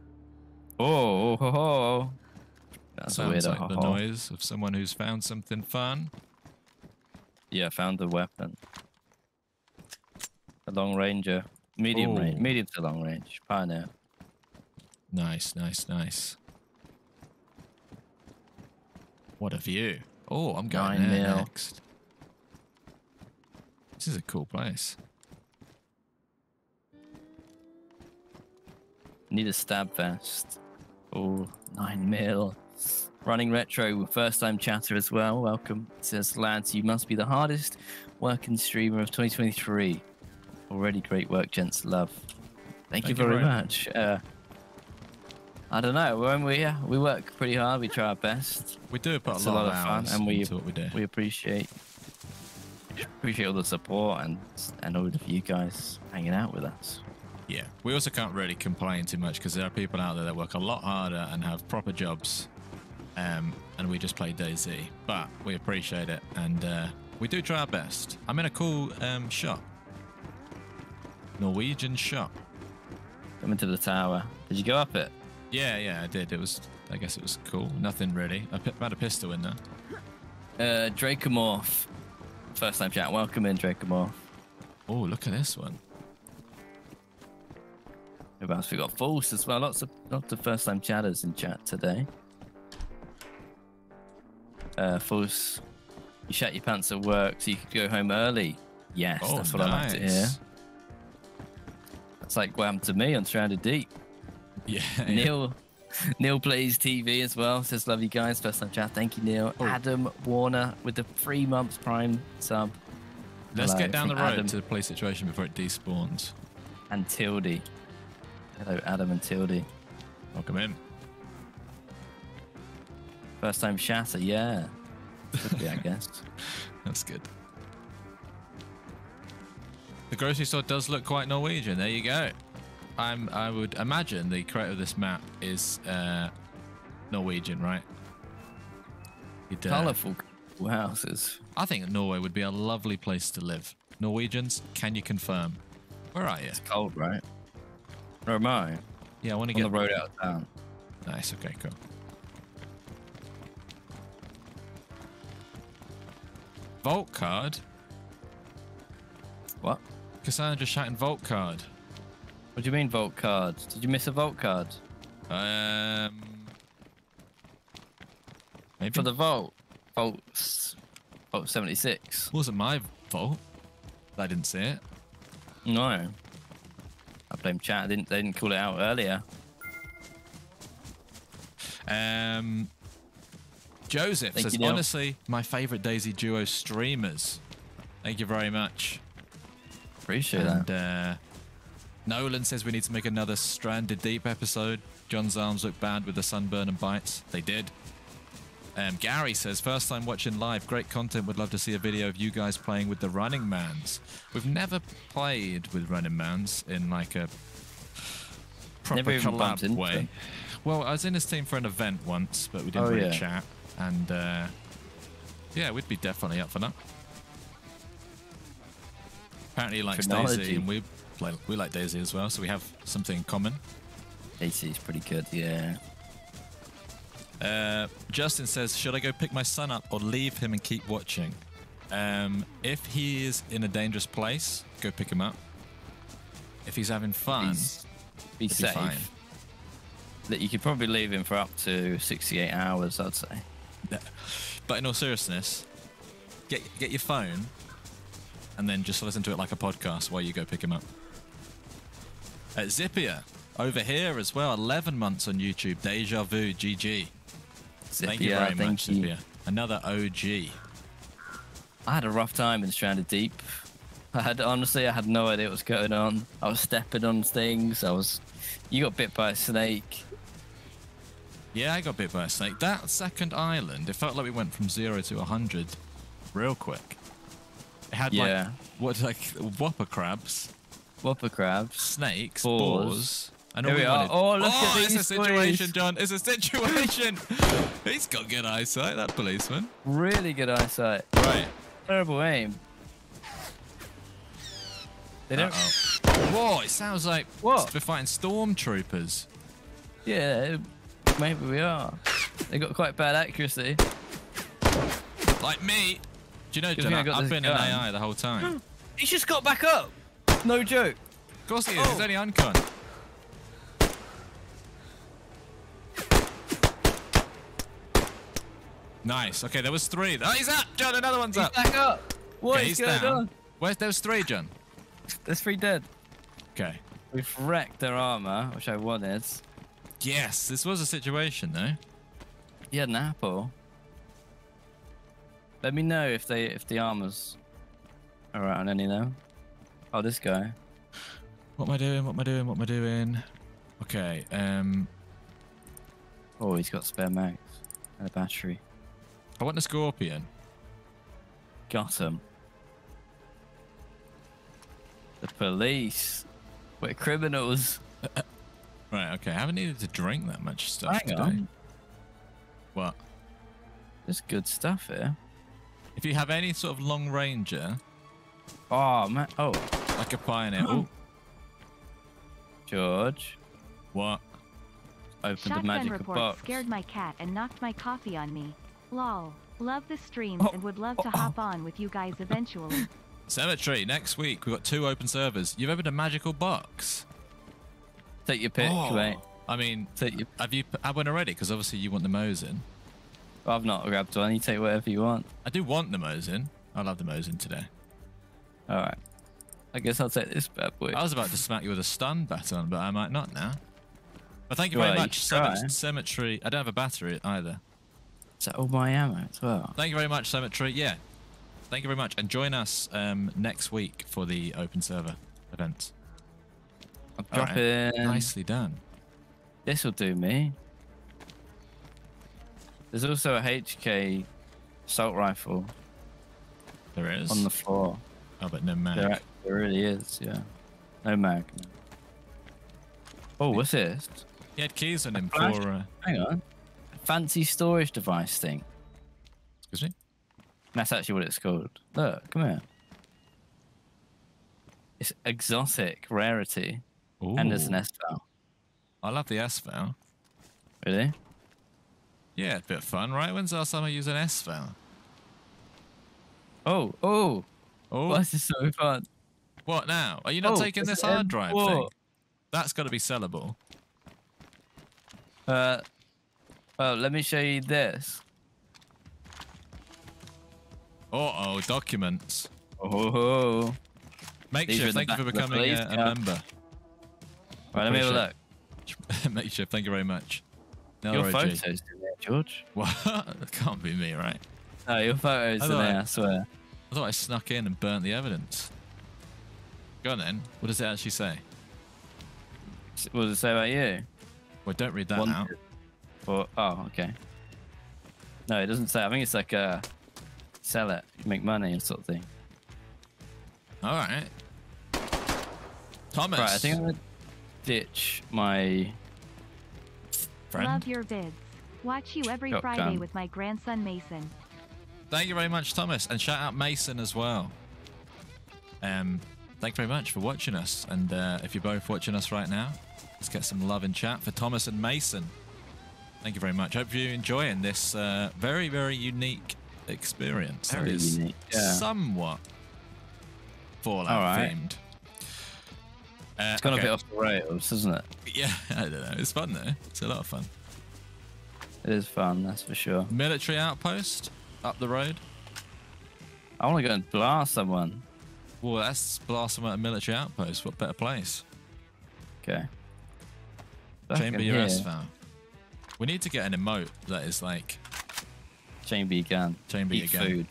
Oh, ho, ho. That's a Sounds weird like the noise of someone who's found something fun. Yeah, found the weapon. A long ranger. Uh, medium Oh. range. Medium to long range. Pioneer. Nice, nice, nice. What a view. Oh, I'm going Nine there mil. next. This is a cool place. Need a stab vest. Oh, nine mil. Running retro, first time chatter as well. Welcome. Says, lads, you must be the hardest working streamer of 2023. Already great work, gents. Love. Thank, Thank you you very very much. Uh, I don't know. When we uh, we work pretty hard, we try our best. We do put It's a lot, of fun, and we we do. we appreciate appreciate all the support and and all of you guys hanging out with us. Yeah, we also can't really complain too much because there are people out there that work a lot harder and have proper jobs, um, and we just play DayZ. But we appreciate it, and uh, we do try our best. I'm in a cool um, shop, Norwegian shop. Coming to the tower. Did you go up it? Yeah, yeah, I did. It was, I guess it was cool. Nothing really. I had a pistol in there. Uh, Dracomorph. First time chat. Welcome in, Dracomorph. Oh, look at this one. Who else? We got False as well. Lots of lots of first time chatters in chat today. Uh, False. You shat your pants at work so you could go home early. Yes, Oh, that's what I like to hear. That's like happened to me on Stranded Deep. Yeah. yeah. Neil Neil plays TV as well. Says love you guys. First time chat. Thank you, Neil. Oh. Adam Warner with the three months prime sub. Let's Hello get down the road Adam. to the police situation before it despawns. And Tildy. Hello, Adam and Tildy. Welcome in. First time shatter, yeah. Could be, I guess. That's good. The grocery store does look quite Norwegian. There you go. I'm. I would imagine the creator of this map is uh, Norwegian, right? You'd, uh, Colourful houses. I think Norway would be a lovely place to live. Norwegians, can you confirm? Where are you? It's cold, right? Where am I? Yeah, I want to On get the road out of town. Nice. Okay, cool. Vault card. What? Cassandra shouting vault card. What do you mean vault card? Did you miss a vault card? Um. Maybe For the vault? Vault, s- vault 76. wasn't my fault. I didn't see it. No. I blame chat. I didn't, they didn't call it out earlier. Um. Joseph Thank says, you, honestly, my favorite DayZ Duo streamers. Thank you very much. Appreciate and that. uh, Nolan says we need to make another Stranded Deep episode. John's arms look bad with the sunburn and bites. They did. Um, Gary says, first time watching live, great content. Would love to see a video of you guys playing with the Running Mans. We've never played with Running Mans in like a proper Never collab way. them. Well, I was in his team for an event once, but we didn't Oh, really yeah. chat. And uh, yeah, we'd be definitely up for that. Apparently, he likes DayZ, and we like, we like DayZ as well, so we have something in common. AC's pretty good, yeah. Uh, Justin says, "Should I go pick my son up or leave him and keep watching?" Um, if he is in a dangerous place, go pick him up. If he's having fun, He's- be it'll be safe. fine. That you could probably leave him for up to 68 hours, I'd say. But in all seriousness, get get your phone and then just listen to it like a podcast while you go pick him up. At Zippia over here as well, 11 months on YouTube. Deja Vu, GG. Thank you Zippia, very thank much, you. Zippia. Another OG. I had a rough time in Stranded Deep. I had honestly, I had no idea what was going on. I was stepping on things. I was. You got bit by a snake. Yeah, I got bit by a snake. That second island, it felt like we went from zero to 100 real quick. It had Yeah. like, what, like whopper crabs, Whopper crabs. snakes, Boars. boars. And Here all we are. wanted- Oh, look at oh, it's a situation, boys. John. It's a situation. He's got good eyesight, that policeman. Really good eyesight. Right. Terrible aim. They don't. Uh-oh. Whoa, it sounds like What? we're fighting stormtroopers. Yeah, maybe we are. They got quite bad accuracy. Like me. Do you know, Good John, I I got I've this been in. AI the whole time. of He's just got back up. No joke. Of course he is. Oh. He's Oh. only uncon. Nice. Okay, there was three. Oh, he's up, John. Another one's He's up. back up. What okay, is he's going down. on? Where's there's three, John? There's three dead. Okay. We've wrecked their armor, which I wanted. Yes, this was a situation though. He had an apple. Let me know if they if the armors are around any though. Oh, this guy. What am I doing? What am I doing? What am I doing? Okay. Um, Oh, he's got spare mags and a battery. I want the scorpion. Got him. The police. We're criminals. Right. Okay. I haven't needed to drink that much stuff Hang today. on. What? There's good stuff here. If you have any sort of long ranger, Oh man. Oh, like a pioneer. oh, George. what? Opened the Shotgun magical report box. scared my cat and knocked my coffee on me. Lol. Love the streams Oh, and would love oh, to oh, hop on with you guys eventually. Cemetery next week. We've got two open servers. You've opened a magical box. Take your pick, Oh. mate. I mean, Take your. have you had one already? Because obviously you want the I've not grabbed one. You take whatever you want. I do want the Mosin. I love the Mosin today. All right. I guess I'll take this bad boy. I was about to smack you with a stun baton, but I might not now. But thank you very Well, you much. Cemet- Cemetery. I don't have a battery either. Is that all my ammo as well? Thank you very much, Cemetery. Yeah. Thank you very much. And join us um, next week for the open server event. I'm All right. dropping. Nicely done. This will do me. There's also a HK assault rifle There is. on the floor. Oh, but no mag. There, there really is, yeah. No mag. no. Oh, what's this? He had keys on him flash? for. Uh, Hang on. Fancy storage device thing. excuse me. That's actually what it's called. Look, come here. It's exotic rarity, and there's an Ooh. S file. I love the S file. Really? Yeah, a bit of fun, right? When's the last time I used an S file? Oh, oh! Oh, Why is so fun? what now? Are you not Oh, taking this hard drive M4. thing? That's got to be sellable. Uh, well, let me show you this. Uh oh, documents. Oh, Makeshift, in the thank you for becoming a, a member. right, let me have a look. Appreciate sure, thank you very much. No, Your photos George. What? That can't be me, right? No, your photos I in there. I- I swear. I thought I snuck in and burnt the evidence. Go on then. What does it actually say? What does it say about you? Well, don't read that One- out. Or oh, okay. No, it doesn't say. I think it's like a sell it, make money, sort of thing. All right. Thomas, Right, I think I'm gonna ditch my. friend. Love your vids. Watch you every Shotgun. Friday with my grandson Mason. Thank you very much, Thomas, and shout out Mason as well. Um, thank you very much for watching us, and uh, if you're both watching us right now, let's get some love in chat for Thomas and Mason. Thank you very much. Hope you're enjoying this uh, very, very unique experience. Very that is unique, yeah. somewhat Fallout All right. themed. Uh, It's gone okay. a bit off the rails, isn't it? Yeah, I don't know. It's fun though. It's a lot of fun. It is fun, that's for sure. Military outpost up the road. I want to go and blast someone. Well, that's blast someone at a military outpost. What better place? Okay. Back Chamber your here. asphalt. We need to get an emote that is like Chamber your gun. Chamber Eat your gun. food.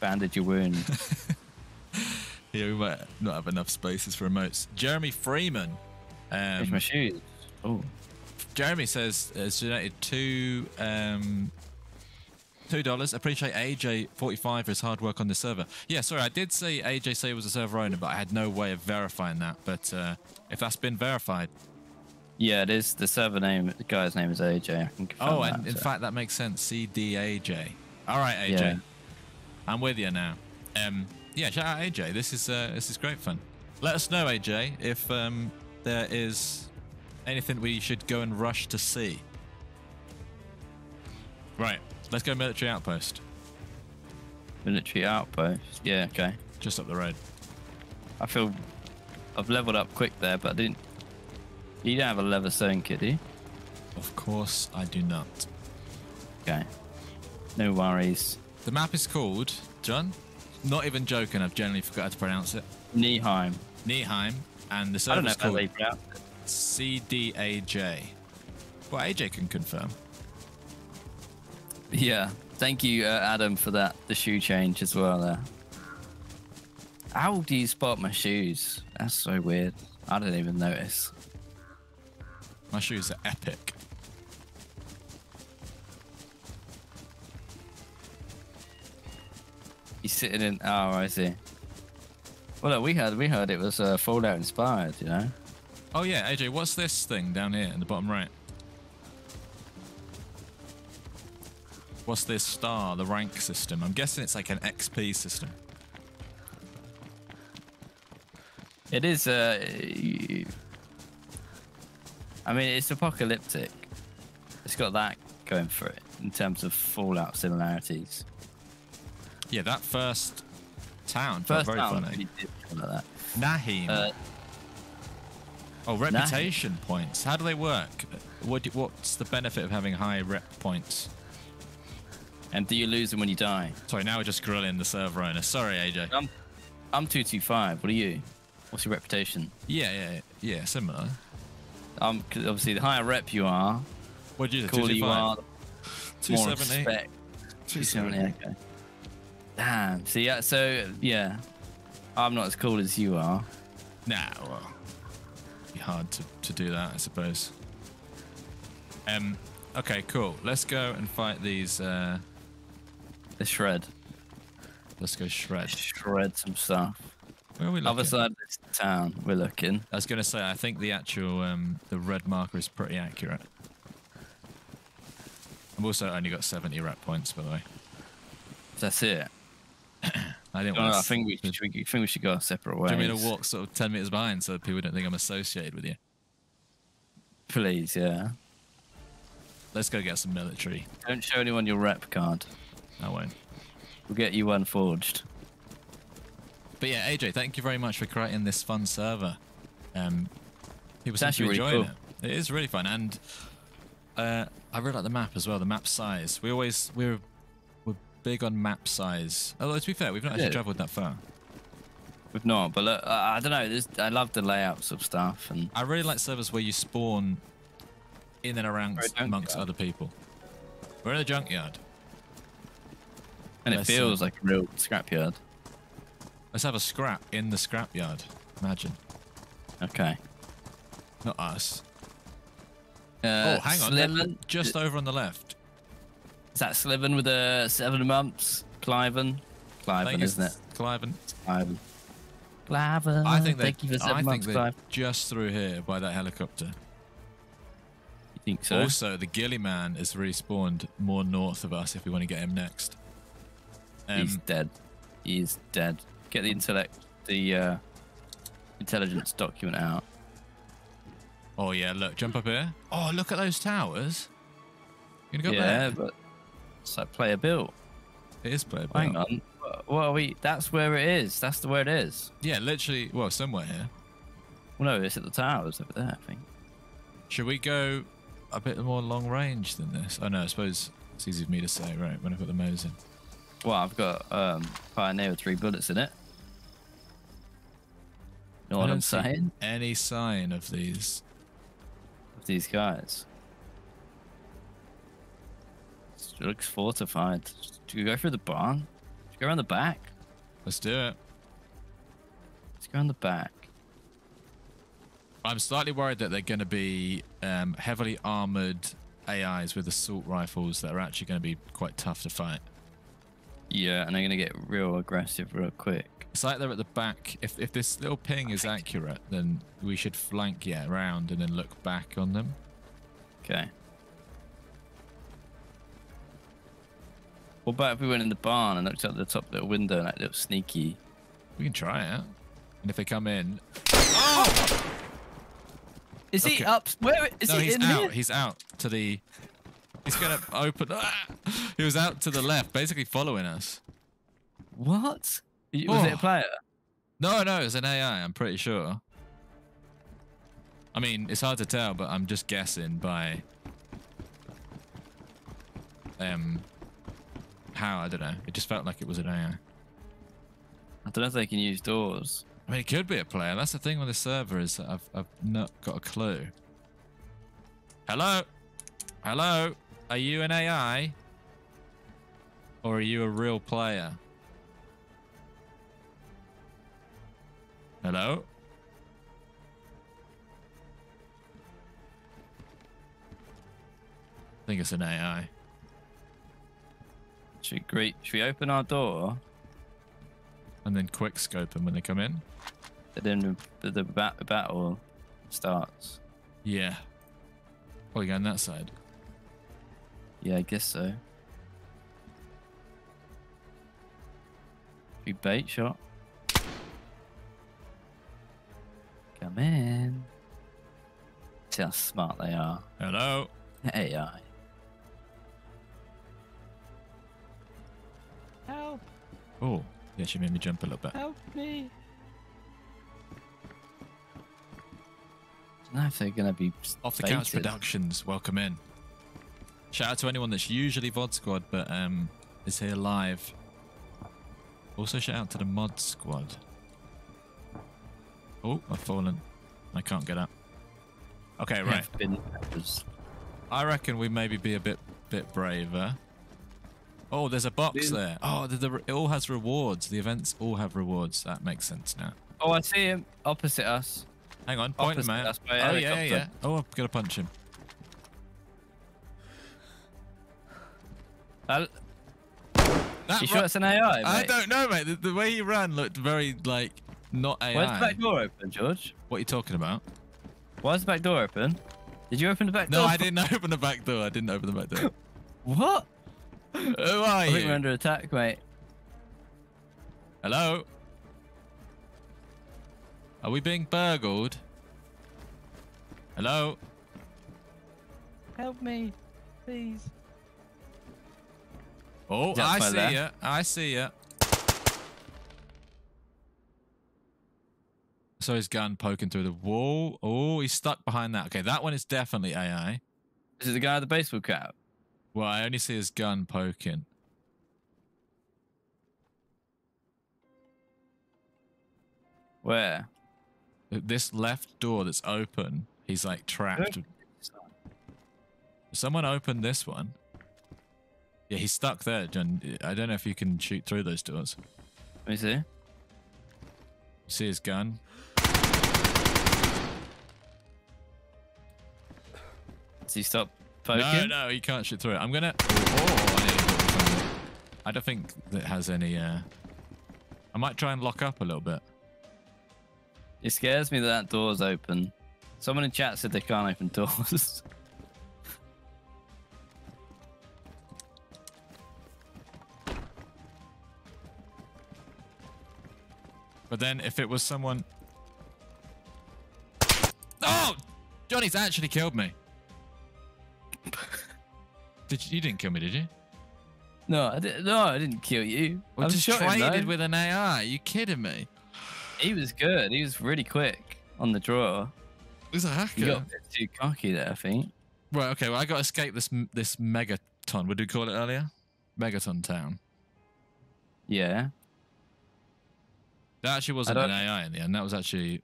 Bandage your wound. yeah, we might not have enough spaces for emotes. Jeremy Freeman. Where's my Um, shoes? Oh, Jeremy says has donated two um two dollars. Appreciate AJ forty five for his hard work on the server. Yeah, sorry, I did say AJ say he was a server owner, but I had no way of verifying that. But uh, if that's been verified, yeah, it is. The server name, the guy's name is AJ. I can confirm oh, that, and in so. fact that makes sense. CDAJ. All right, AJ. Yeah. I'm with you now. Um, yeah, shout out AJ. This is uh, this is great fun. Let us know, AJ, if um, there is anything we should go and rush to see. Right, let's go military outpost, military outpost. Yeah, okay. just up the road. I feel I've leveled up quick there, but I didn't. You don't have a leather sewing kit, do you? Of course, I do not. Okay. No worries. The map is called John. Not even joking. I've generally forgot how to pronounce it. Nyheim. Nyheim, and the I don't know how called you pronounce it. CDAJ. Well, AJ can confirm. Yeah. Thank you, uh, Adam, for that. The shoe change as well there. How do you spot my shoes? That's so weird. I didn't even notice. My shoes are epic. He's sitting in. Oh, I see. Well, look, we heard we heard it was uh, Fallout inspired. You know. Oh yeah, AJ, what's this thing down here in the bottom right? What's this star, the rank system? I'm guessing it's like an XP system. It is. Uh, I mean, it's apocalyptic. It's got that going for it in terms of Fallout similarities. Yeah, that first town First very town funny. really did like that. Nahim. Uh, oh, reputation points. How do they work? What do, what's the benefit of having high rep points? and do you lose them when you die? Sorry, now we're just grilling the server owner. Sorry, AJ. I'm, I'm two two five. What are you? What's your reputation? Yeah, yeah, yeah, similar. Um, obviously, the higher rep you are, What do you the cooler you are, the more 278. respect. 270. Okay. Damn. See, yeah. So yeah, I'm not as cool as you are. Nah, well, hard to, to do that, I suppose. Um, okay, cool. Let's go and fight these. Uh, The shred, let's go shred. shred some stuff. Where are we looking? Other side of this town, we're looking. I was going to say, I think the actual um, the red marker is pretty accurate. I've also only got 70 rep points, by the way. That's it. I didn't No, want I to. think we, should, we think we should go separate ways. Do you mean to walk sort of 10 meters behind so people don't think I'm associated with you? Please, yeah. Let's go get some military. Don't show anyone your rep card. I won't. We'll get you one forged. But yeah, AJ, thank you very much for creating this fun server. Um, people seem to be really enjoying it. It is really fun, and uh, I really like the map as well. The map size. We always we're we're big on map size. Although to be fair, we've not actually travelled that far. We've not, but look, I, I don't know. I love the layouts of stuff, and I really like servers where you spawn in and around amongst junkyard. other people. We're in a junkyard. and it Let's, feels uh, like a real scrapyard. Let's have a scrap in the scrapyard. Imagine. Okay. Not us. Uh, oh, hang on. Just over on the left. Is that Sliven with the seven months? Cliven? Cliven, isn't it? Cliven. Cliven. Cliven. I think they're, Thank you for seven I think they're Clive. just through here by that helicopter. You think so? Also, the Ghillie Man is respawned more north of us if we want to get him next. He's Um, dead. He's dead. Get the intellect, the uh, intelligence document out. oh yeah, look, jump up here. Oh, look at those towers. You gonna go yeah, there? but it's like player built. It is playable. Hang on. Are we? That's where it is. That's the where it is. Yeah, literally. Well, somewhere here. Well, no, it's at the towers over there. I think. Should we go a bit more long range than this? Oh no, I suppose it's easy for me to say, right? When I put the Mosin. Well, I've got um, Pioneer with three bullets in it. You Know what I'm saying? Any sign of these? Of these guys. It looks fortified. Do you go through the barn? Go around the back? Let's do it. Let's go around the back. I'm slightly worried that they're going to be um, heavily armored AIs with assault rifles that are actually going to be quite tough to fight. Yeah, and they're gonna get real aggressive real quick. It's like they're at the back. If if this little ping is accurate, then we should flank yeah around and then look back on them. Okay. What about if we went in the barn and looked out the top little window like little sneaky? We can try it. And if they come in, Is he up? Where is no, he he's in out. here? He's out to the. He's gonna open. Ah! He was out to the left, basically following us. What? Was it a Oh. player? No, no, it's an AI. I'm pretty sure. I mean, it's hard to tell, but I'm just guessing by um how I don't know. It just felt like it was an AI. I don't know if they can use doors. I mean, it could be a player. That's the thing with the server is that I've I've not got a clue. Hello, hello. Are you an AI or are you a real player? Hello. I think it's an AI. Should we greet? Should we open our door? And then quick scope them when they come in. And then the, the bat- battle starts. Yeah. Oh, you go on that side. Yeah, I guess so. We bait shot. Come in. See how smart they are. Hello. AI. Oh, yeah, she made me jump a little bit. Help me! don't know if they're gonna be Off the couch productions, welcome in. Shout out to anyone that's usually VOD squad but um is here live. Also shout out to the mod squad. Oh, I've fallen. I can't get up. Okay, right. Have been peppers. I reckon we maybe be a bit bit braver. Oh, there's a box Dude. there. Oh, the, the, it all has rewards. The events all have rewards. That makes sense now. Oh, I see him opposite us. Hang on, point him out. Oh my yeah, yeah, yeah. Oh, I'm gonna punch him. That you sure it's an AI? I don't know, mate. The, the way he ran looked very like not AI. Where's the back door open, George? What are you talking about? Why is the back door open? Did you open the back door? No. I didn't open the back door. I didn't open the back door. What? Who are I think you? we're under attack, mate. Hello? Are we being burgled? Hello? Help me, please. Oh, Is I see there? ya. I see ya. So his gun poking through the wall. Oh, he's stuck behind that. Okay, that one is definitely AI. This is the guy with the baseball cap. Well, I only see his gun poking. Where? This left door that's open, he's like trapped. Someone opened this one. Yeah, he's stuck there, John. I don't know if you can shoot through those doors. Let me see. See his gun? Does he stop poking? No, no, he can't shoot through it. I'm gonna. Oh, I. I don't think that has any. uh I might try and lock up a little bit. It scares me that that door's open. Someone in chat said they can't open doors. But then if it was someone. Oh, Johnny's actually killed me. Did you, you didn't kill me, did you? no, I didn't. No, I didn't kill you. I I just shot him, traded with an AI. you kidding me? He was good. He was really quick on the draw. Who's a hacker? You got a bit too cocky there, I think. Right, okay. Well, I got to escape this this megaton. What did we call it earlier? Megaton town. Yeah. That actually wasn't an AI in the end. That was actually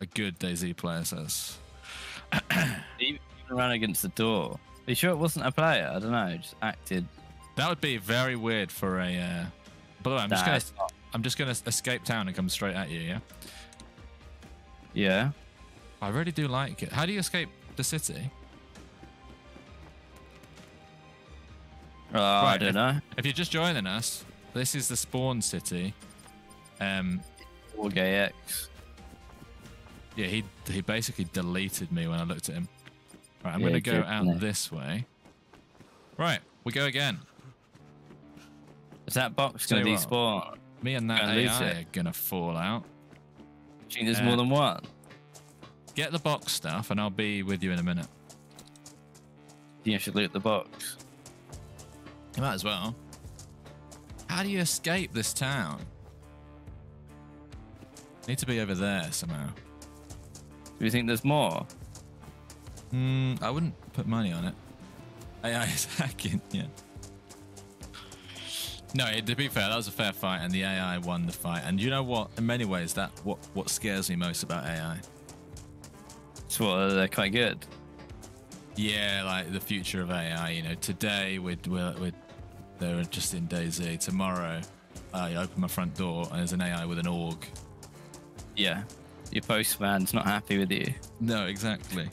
a good DayZ player says. He even ran against the door. Are you sure it wasn't a player? I don't know. Just acted. That would be very weird for a. Uh... By the way, I'm just gonna. I'm just gonna escape town and come straight at you. Yeah. Yeah. I really do like it. How do you escape the city? I Right, don't if- know. If you're just joining us, this is the spawn city. Um, Or gay X. yeah, he he basically deleted me when I looked at him. Right, I'm Yeah, gonna go out this way. Right, we go again. Is that box going to you despawn? Me and that AI are gonna fall out. Do you think there's Uh, more than one? Get the box stuff, and I'll be with you in a minute. You should loot the box? You might as well. How do you escape this town? Need to be over there somehow. Do you think there's more? Hmm, I wouldn't put money on it. AI is hacking, yeah. No, to be fair, that was a fair fight, and the AI won the fight. And you know what? In many ways, that what what scares me most about AI. So what, they're quite good. Yeah, like the future of AI. You know, today we're we're, we're they're just in DayZ. Tomorrow, I open my front door and there's an AI with an org. Yeah. Your postman's not happy with you. No, exactly.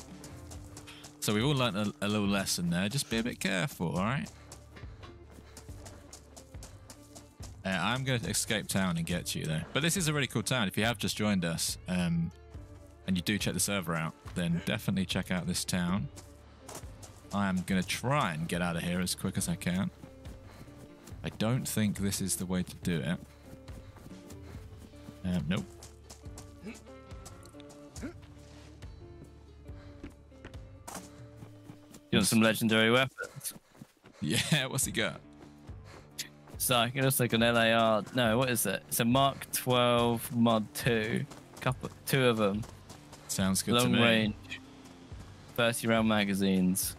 So we've all learnt a, a little lesson there. Just be a bit careful, all right? Uh, I'm going to escape town and get you there. But this is a really cool town. If you have just joined us um, and you do check the server out, then definitely check out this town. I am going to try and get out of here as quick as I can. I don't think this is the way to do it. Um, nope. You want some legendary weapons? Yeah, what's he got? So I can just like an LAR. No, what is it? It's a Mark 12 Mod 2. Couple, two of them. Sounds good to Long range. 30 round magazines.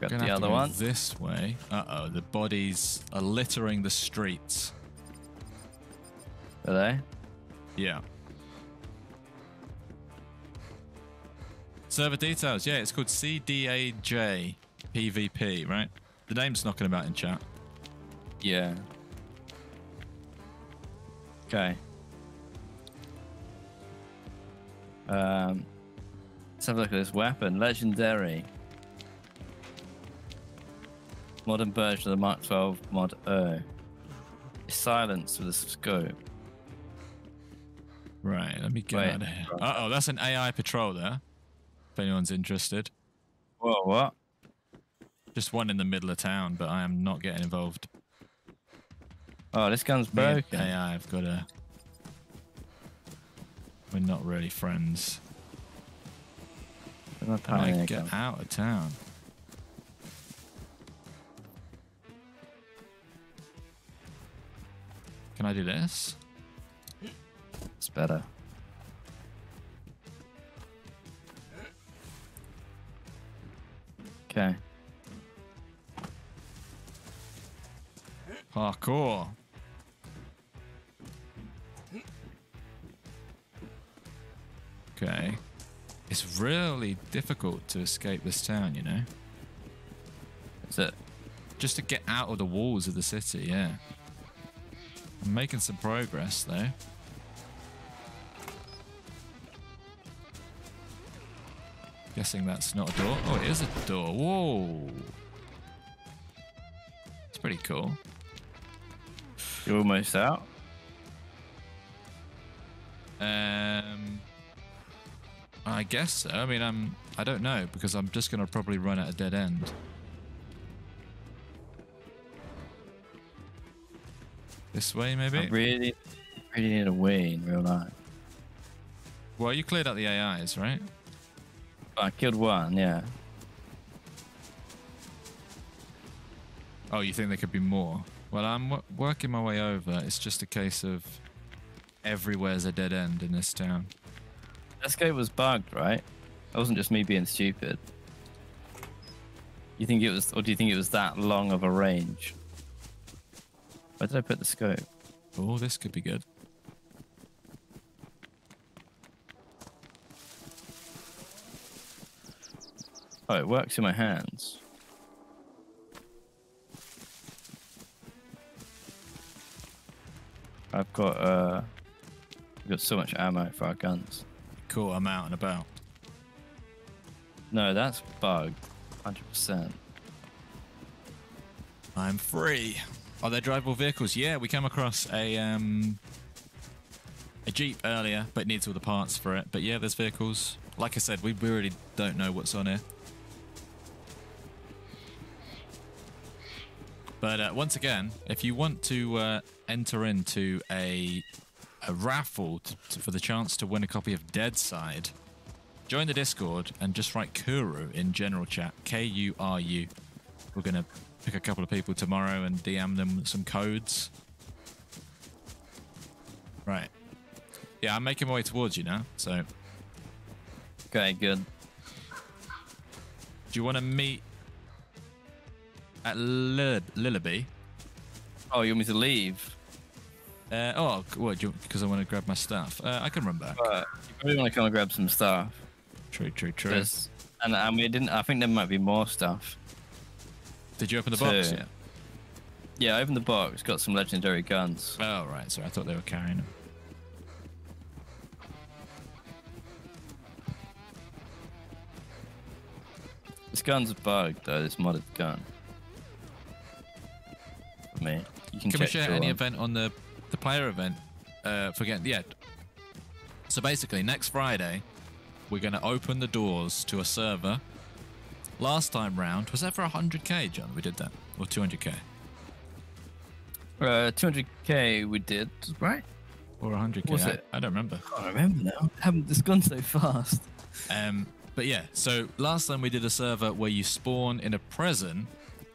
Grab the other one. This way. Uh oh, the bodies are littering the streets. Are they? Yeah. Server details. Yeah, it's called CDAJ PvP, right? The name's knocking about in chat. Yeah. Okay. Um, let's have a look at this weapon. Legendary. Modern version of the Mark 12 Mod O. It's silenced with a scope. Right, let me get Wait. out of here. Uh oh, that's an AI patrol there. If anyone's interested. Whoa, what? Just one in the middle of town, but I am not getting involved. Oh, this gun's broken. AI, I've got a. We're not really friends. I'm not I get out of town? Can I do this? It's better. Okay. Oh, Parkour. Okay. It's really difficult to escape this town, you know? That's it. Just to get out of the walls of the city, yeah. I'm making some progress, though. Guessing that's not a door. Oh, it is a door. Whoa. It's pretty cool. You're almost out. Um, I guess so. I mean, I'm. I don't know because I'm just gonna probably run at a dead end. This way, I maybe. really, really need a way in real life. Well, you cleared out the AIs, right? I killed one, yeah. Oh, you think there could be more? Well, I'm w- working my way over. It's just a case of everywhere's a dead end in this town. Escape was bugged, right? That wasn't just me being stupid. You think it was, or do you think it was that long of a range? Where did I put the scope? Oh, this could be good. Oh, it works in my hands. I've got uh, I've got so much ammo for our guns. Cool. I'm out and about. No, that's bugged. Hundred percent. I'm free. Are there drivable vehicles? Yeah, we came across a um a Jeep earlier, but it needs all the parts for it. But yeah, there's vehicles. Like I said, we we really don't know what's on here. But uh, once again, if you want to uh, enter into a a raffle to, to, for the chance to win a copy of Deadside, join the Discord and just write Kuru in general chat. K U R U. We're gonna pick a couple of people tomorrow and DM them some codes. Right. Yeah, I'm making my way towards you now. So, Okay, good. Do you want to meet at Lil- Lillaby? Oh, you want me to leave? Uh, oh, what? Because I want to grab my stuff. Uh, I can run back. But you probably want to come and grab some stuff. True, true, true. And and we didn't. I think there might be more stuff. Did you open the box yet? Yeah, open the box. Got some legendary guns. Oh, right. Sorry, I thought they were carrying them. This gun's a bug though. This modded gun. For me, you can, Can we share any one. event on the the player event? Uh, forget yeah. So basically, next Friday, we're going to open the doors to a server. Last time round, was that for 100k, John? We did that, or 200k, Uh, 200k we did, right? or 100k? Was I, it? I don't remember. I can't remember now. Haven't this gone so fast? Um, but yeah, so last time we did a server where you spawn in a prison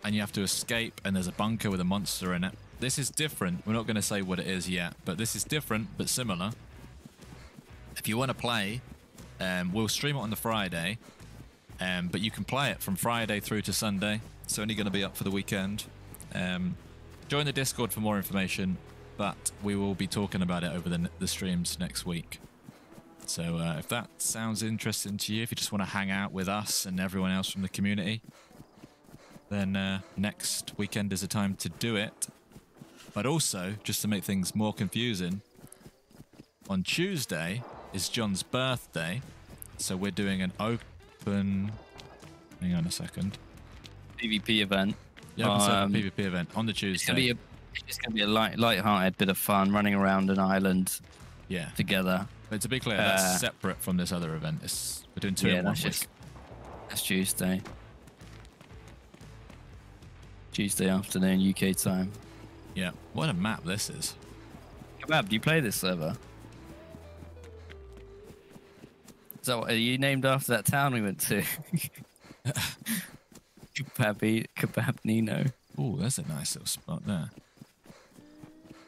and you have to escape, and there's a bunker with a monster in it. This is different. We're not going to say what it is yet, but this is different but similar. If you want to play, um, we'll stream it on the Friday, um, but you can play it from Friday through to Sunday. It's only going to be up for the weekend. Um, join the Discord for more information, but we will be talking about it over the, the streams next week. So uh, if that sounds interesting to you, if you just want to hang out with us and everyone else from the community, then uh, next weekend is the time to do it. But also, just to make things more confusing, on Tuesday is John's birthday, so we're doing an open. Hang on a second. PvP event. Yeah, Um, PvP event on the It's gonna be Tuesday. it's just gonna be a light, light-hearted bit of fun, running around an island Yeah, together. but to be clear, Uh, that's separate from this other event. It's, we're doing two yeah, in one that's week. just that's Tuesday. Tuesday afternoon UK time. Yeah, what a map this is. Kebab, do you play this server? So are you named after that town we went to? Kebabi, Kebab Nino. Oh, that's a nice little spot there.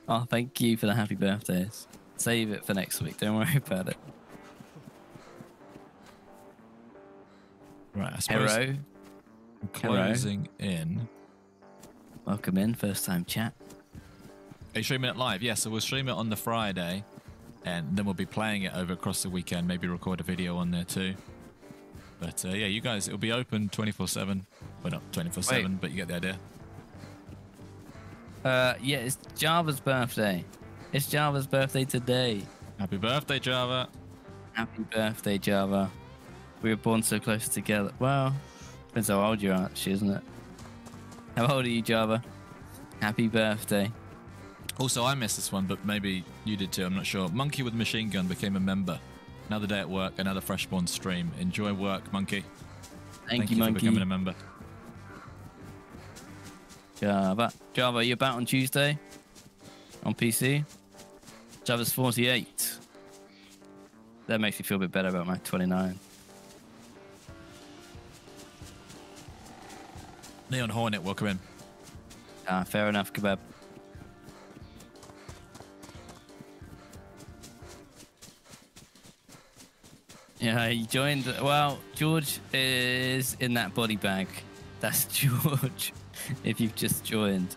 Oh, thank you for the happy birthdays. Save it for next week. Don't worry about it. Right, I suppose Hero, I'm closing in. Welcome in. First time chat. Are you streaming it live? Yeah, so we'll stream it on the Friday, and then we'll be playing it over across the weekend. Maybe record a video on there too. But uh, yeah, you guys, it'll be open 24 7. Well, not 24 7, but you get the idea. Uh, yeah, it's Java's birthday. It's Java's birthday today. Happy birthday, Java. Happy birthday, Java. We were born so close together. Well, depends how old you are, actually, isn't it? How old are you, Java? Happy birthday. Also, I missed this one, but maybe you did too. I'm not sure. Monkey with machine gun became a member. Another day at work, another Freshborn stream. Enjoy work, Monkey. Thank, you, for Monkey. becoming a member. Java. Java, are you about on Tuesday? On PC? Java's 48. That makes me feel a bit better about my 29. Neon Hornet, welcome in. Ah, fair enough, kebab. Yeah, he joined. Well, George is in that body bag. That's George. if you've just joined,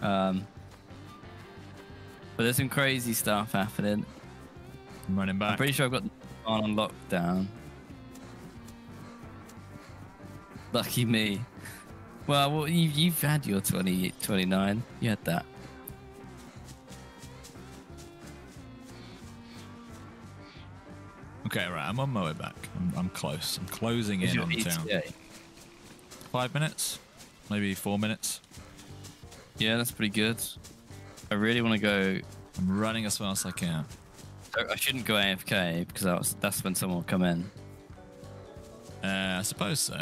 um, but there's some crazy stuff happening. I'm running back. I'm pretty sure I've got the on lockdown. Lucky me. Well, well you, you've had your 20, 29. You had that. Okay, right. I'm on my way back. I'm, I'm close. I'm closing in on the town. ETA? Five minutes? Maybe four minutes? Yeah, that's pretty good. I really want to go. I'm running as fast as I can. I shouldn't go AFK because that's, that's when someone will come in. Uh, I suppose so.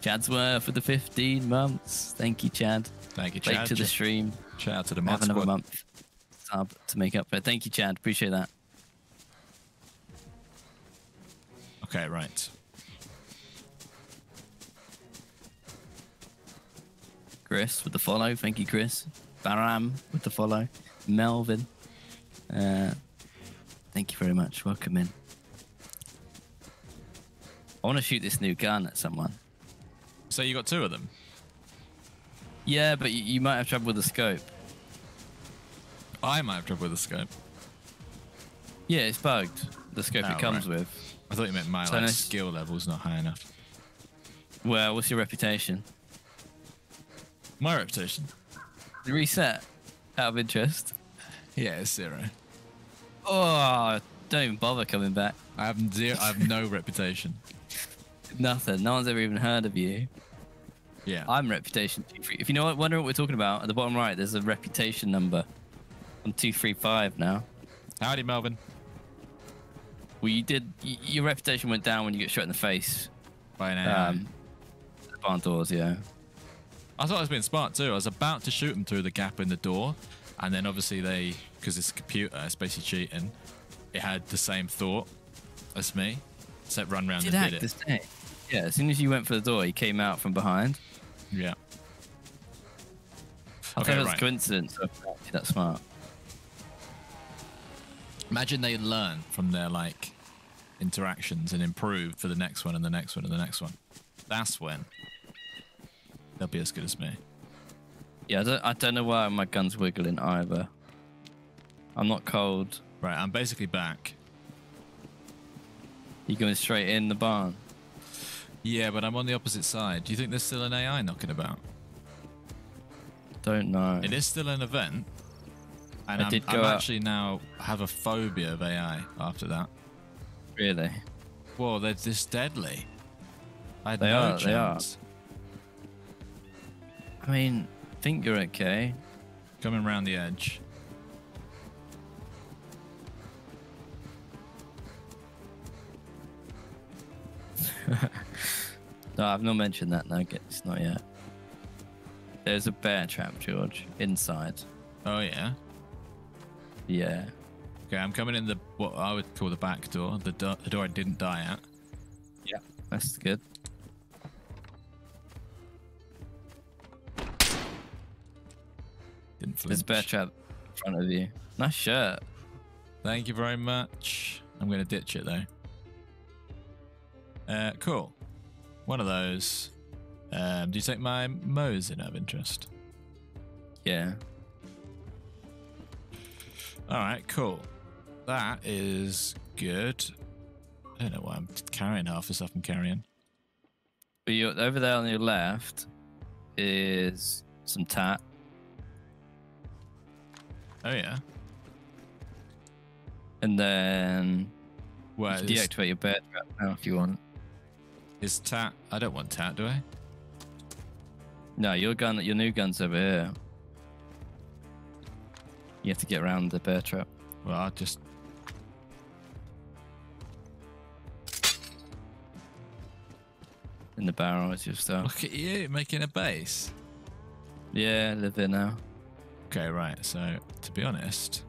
Chadsworth for the 15 months. Thank you, Chad. Thank you, Late Chad. to the stream. Shout out to the month. Have another squad. month sub to make up for. Thank you, Chad. Appreciate that. Okay, right. Chris with the follow. Thank you, Chris. Baram with the follow. Melvin. Uh, thank you very much. Welcome in. I want to shoot this new gun at someone. So you got two of them? Yeah, but you, you might have trouble with the scope. I might have trouble with the scope. Yeah, it's bugged. The scope Oh, it comes right. with. I thought you meant my So like, nice. skill level's not high enough. Well, what's your reputation? My reputation? The Reset. Out of interest. Yeah, it's zero. Oh, don't even bother coming back. I have zero. I have no reputation. Nothing. No one's ever even heard of you. Yeah. I'm reputation two three. If you know what, wonder what we're talking about, at the bottom right, there's a reputation number. I'm two three five now. Howdy, Melvin. Well, you did. Your reputation went down when you get shot in the face. By an AI. Um, barn doors, yeah. I thought I was being smart too. I was about to shoot him through the gap in the door, and then obviously they, because it's a computer, it's basically cheating. It had the same thought as me, so run around Did and did it. Yeah, as soon as you went for the door, he came out from behind. Yeah. I Okay, it was right. a coincidence. so I'm actually that smart. Imagine they learn from their like interactions and improve for the next one and the next one and the next one. That's when they'll be as good as me. Yeah, I don't, I don't know why my gun's wiggling either. I'm not cold. Right, I'm basically back. You going straight in the barn? Yeah, but I'm on the opposite side. Do you think there's still an AI knocking about? Don't know. It is still an event. And I I'm, did I'm go out- actually now have a phobia of AI after that. Really? Whoa, they're just deadly. I had They no are, they are. chance. I mean, I think you're okay. Coming round the edge. No, I've not mentioned that nuggets, not yet. There's a bear trap, George, inside. Oh yeah. Yeah. Okay, I'm coming in the what I would call the back door, the, do- the door I didn't die at. Yeah. That's good. Didn't flinch. There's a bear trap in front of you. Nice shirt. Thank you very much. I'm gonna ditch it though. Uh, cool. One of those. Um, do you take my Mosin out of interest? Yeah. All right, cool. That is good. I don't know why I'm carrying half the stuff I'm carrying. But you're, over there on your left is some tat. Oh yeah. and then Where you deactivate your bear trap now if you want. Is Tat? I don't want Tat, do I? No, your gun, your new gun's over here. You have to get around the bear trap. Well, I'll just. In the barrel is your stuff. Look at you making a base. Yeah, live there now. Okay, right. So, to be honest,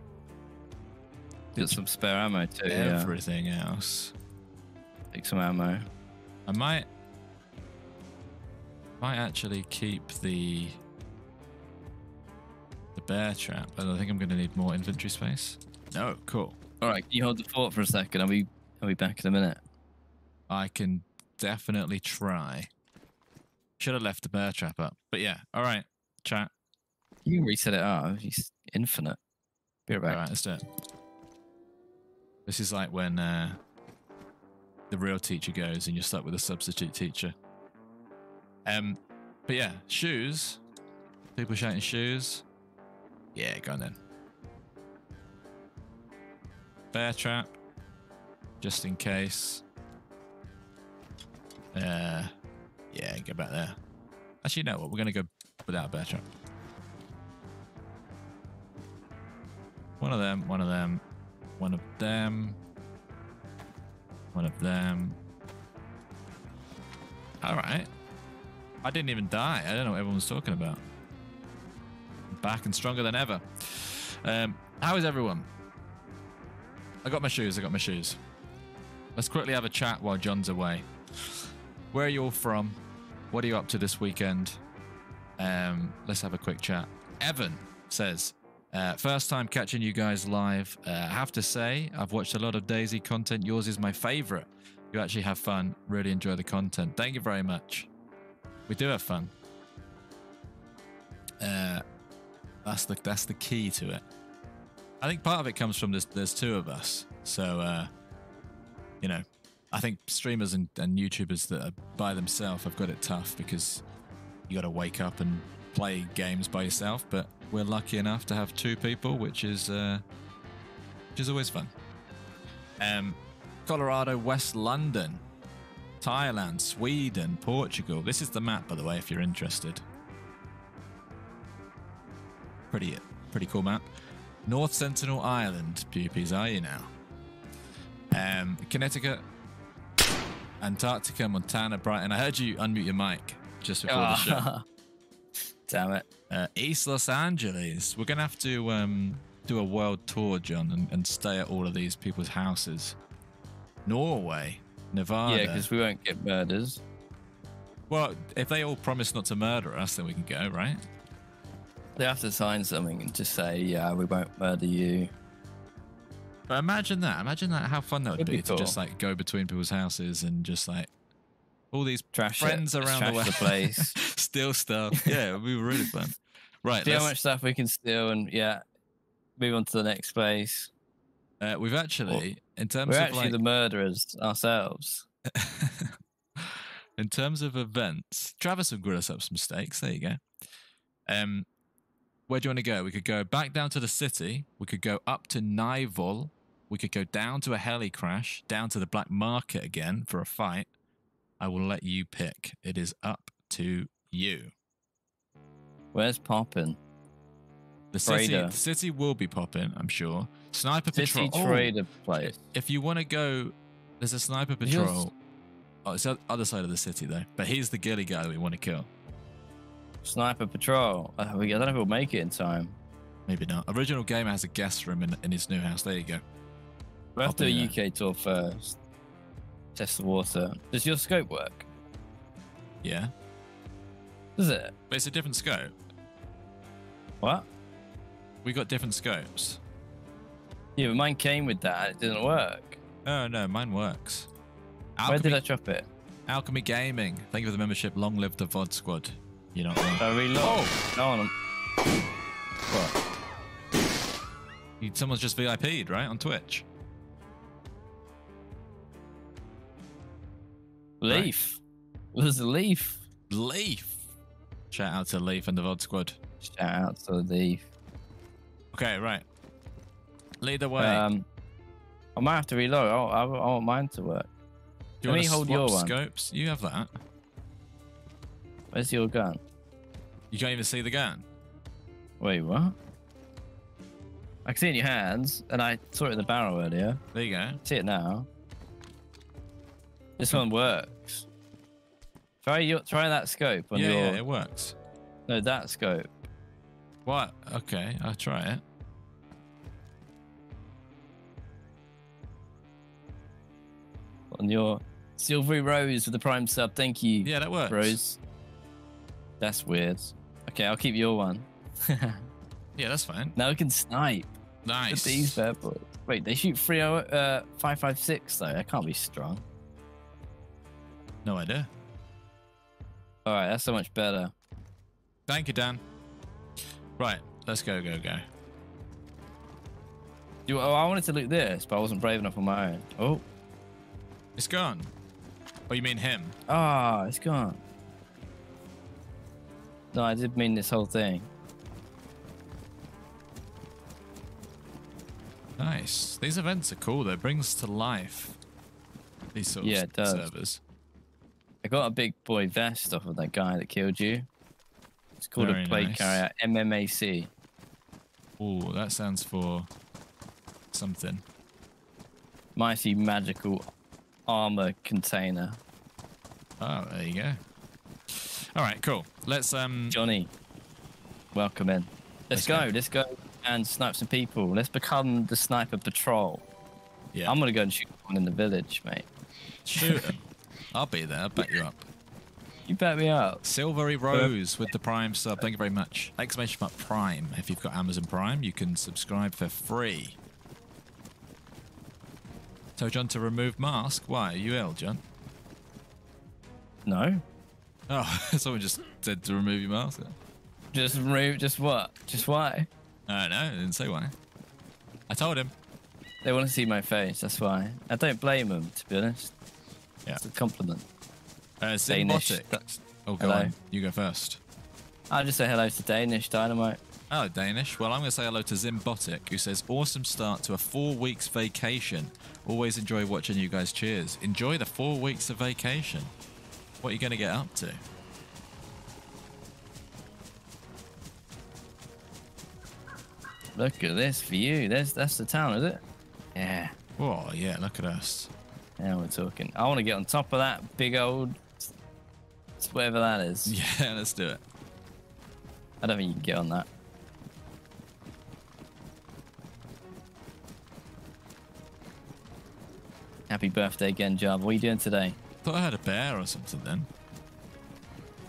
Got some spare ammo too. Yeah, everything else, take some ammo. I might, might actually keep the the bear trap, but I think I'm going to need more inventory space. No, cool. All right, can you hold the fort for a second? I'll be, I'll be back in a minute. I can definitely try. Should have left the bear trap up, but yeah. All right, chat. You can reset it up. It's infinite. Be right back. right, let's do it. This is like when uh, the real teacher goes and you're stuck with a substitute teacher. Um, but yeah, shoes. People shouting shoes. Yeah, go on then. Bear trap, just in case. Uh, yeah, go back there. Actually, you know what? We're gonna go without bear trap. One of them, one of them, one of them, one of them. All right. I didn't even die. I don't know what everyone's talking about. Back and stronger than ever. Um, how is everyone? I got my shoes. I got my shoes. Let's quickly have a chat while John's away. Where are you all from? What are you up to this weekend? Um, let's have a quick chat. Evan says, uh, first time catching you guys live. Uh, I have to say, I've watched a lot of DayZ content. Yours is my favorite. You actually have fun. Really enjoy the content. Thank you very much. We do have fun. Uh, that's the that's the key to it. I think part of it comes from this. There's two of us, so uh, you know, I think streamers and, and YouTubers that are by themselves have got it tough because you got to wake up and play games by yourself. But we're lucky enough to have two people, which is uh, which is always fun. Um, Colorado, West London, Thailand, Sweden, Portugal. This is the map, by the way, if you're interested. Pretty, pretty cool map. North Sentinel Island, puppies, are you now? Um, Connecticut, Antarctica, Montana, Brighton. I heard you unmute your mic just before the show. Ah. Damn it. Uh, East Los Angeles. We're gonna have to um, do a world tour, John, and, and stay at all of these people's houses. Norway, Nevada. Yeah, because we won't get murders. well, if they all promise not to murder us, then we can go, right? They have to sign something and just say, yeah, we won't murder you. But imagine that. Imagine that. How fun that would Would be, be to just like go between people's houses and just like all these Trash friends Just around the world, the place. steal stuff. Yeah, it would be really fun. Right. See how much stuff we can steal and, yeah, move on to the next place. uh, we've actually, in terms We're of actually like, the murderers ourselves. in terms of events, Travis will grill us up some steaks. There you go. Um, where do you want to go? We could go back down to the city. We could go up to Nivol. We could go down to a heli crash, down to the black market again for a fight. I will let you pick. It is up to you. Where's Poppin? The city, the city will be popping, I'm sure. Sniper City patrol. Oh, Trader place. if you want to go, there's a sniper Yours- patrol. Oh, it's the other side of the city though. But he's the ghillie guy that we want to kill. Sniper Patrol. Uh, we, I don't know if we'll make it in time. Maybe not. Original Gamer has a guest room in, in his new house. There you go. We'll have to do a UK tour first. Test the water. Does your scope work? Yeah. Does it? But it's a different scope. What? We got different scopes. Yeah, but mine came with that. It didn't work. Oh no, mine works. Where did I drop it? Alchemy Gaming. Thank you for the membership. Long live the VOD squad. You know. I reload. Oh! No one. What? You, someone's just VIP'd, right? On Twitch. Leaf. There's leaf. Leaf. Shout out to Leaf and the VOD squad. Shout out to leaf. Okay, right. Lead the way. Um, I might have to reload. I, I, I want mine to work. Do you Let want me to hold your one. scopes? You have that. Where's your gun? You can't even see the gun. Wait, what? I can see it in your hands, and I saw it in the barrel earlier. There you go. See it now. This one works. Try your try that scope on yeah, your yeah, it works. no that scope. What? Okay, I'll try it. on your silvery rose with the prime sub. Thank you. Yeah, that works. Rose. That's weird. Okay, I'll keep your one. Yeah, that's fine. now we can snipe Nice. with these bad boys. Wait, they shoot 3 uh 556 though. That can't be strong. No idea. All right, that's so much better. Thank you, Dan. Right, let's go, go, go. You, oh, I wanted to loot this, but I wasn't brave enough on my own. Oh, It's gone. Oh, you mean him? ah, it's gone. No, I did mean this whole thing. Nice. These events are cool though. Brings to life these sort Yeah, of it does. servers. I got a big boy vest off of that guy that killed you. It's called Very a plate nice. carrier, MMAC. Oh, that sounds for something. Mighty magical armor container. Oh, there you go. All right, cool. Let's um. Johnny, welcome in. Let's Let's, go. go. Let's go and snipe some people. Let's become the sniper patrol. Yeah, I'm gonna go and shoot one in the village, mate. shoot. I'll be there. I'll back you up. You bet me up. Silvery uh, Rose with the Prime sub. Thank you very much. Exclamation mark Prime. If you've got Amazon Prime, you can subscribe for free. Tell John to remove mask. Why? Are you ill, John? No, Oh, someone just said to remove your mask. just remove. Just what? Just why? I don't know. I didn't say why. I told him. They want to see my face. That's why. I don't blame them, to be honest. Yeah. It's a compliment. Uh, Danish. That's- Oh, go Hello. on. You go first. I'll just say hello to Danish Dynamite. Oh, Danish. Well, I'm going to say hello to Zimbotic, who says, awesome start to a four weeks vacation. Always enjoy watching you guys cheers. Enjoy the four weeks of vacation. What are you going to get up to? Look at this for you. There's that's the town, is it? Yeah. Oh, yeah, look at us. Now we're talking. I want to get on top of that big old whatever that is. Yeah, let's do it. I don't think you can get on that. Happy birthday again, Jarv. What are you doing today? Thought I had a bear or something then.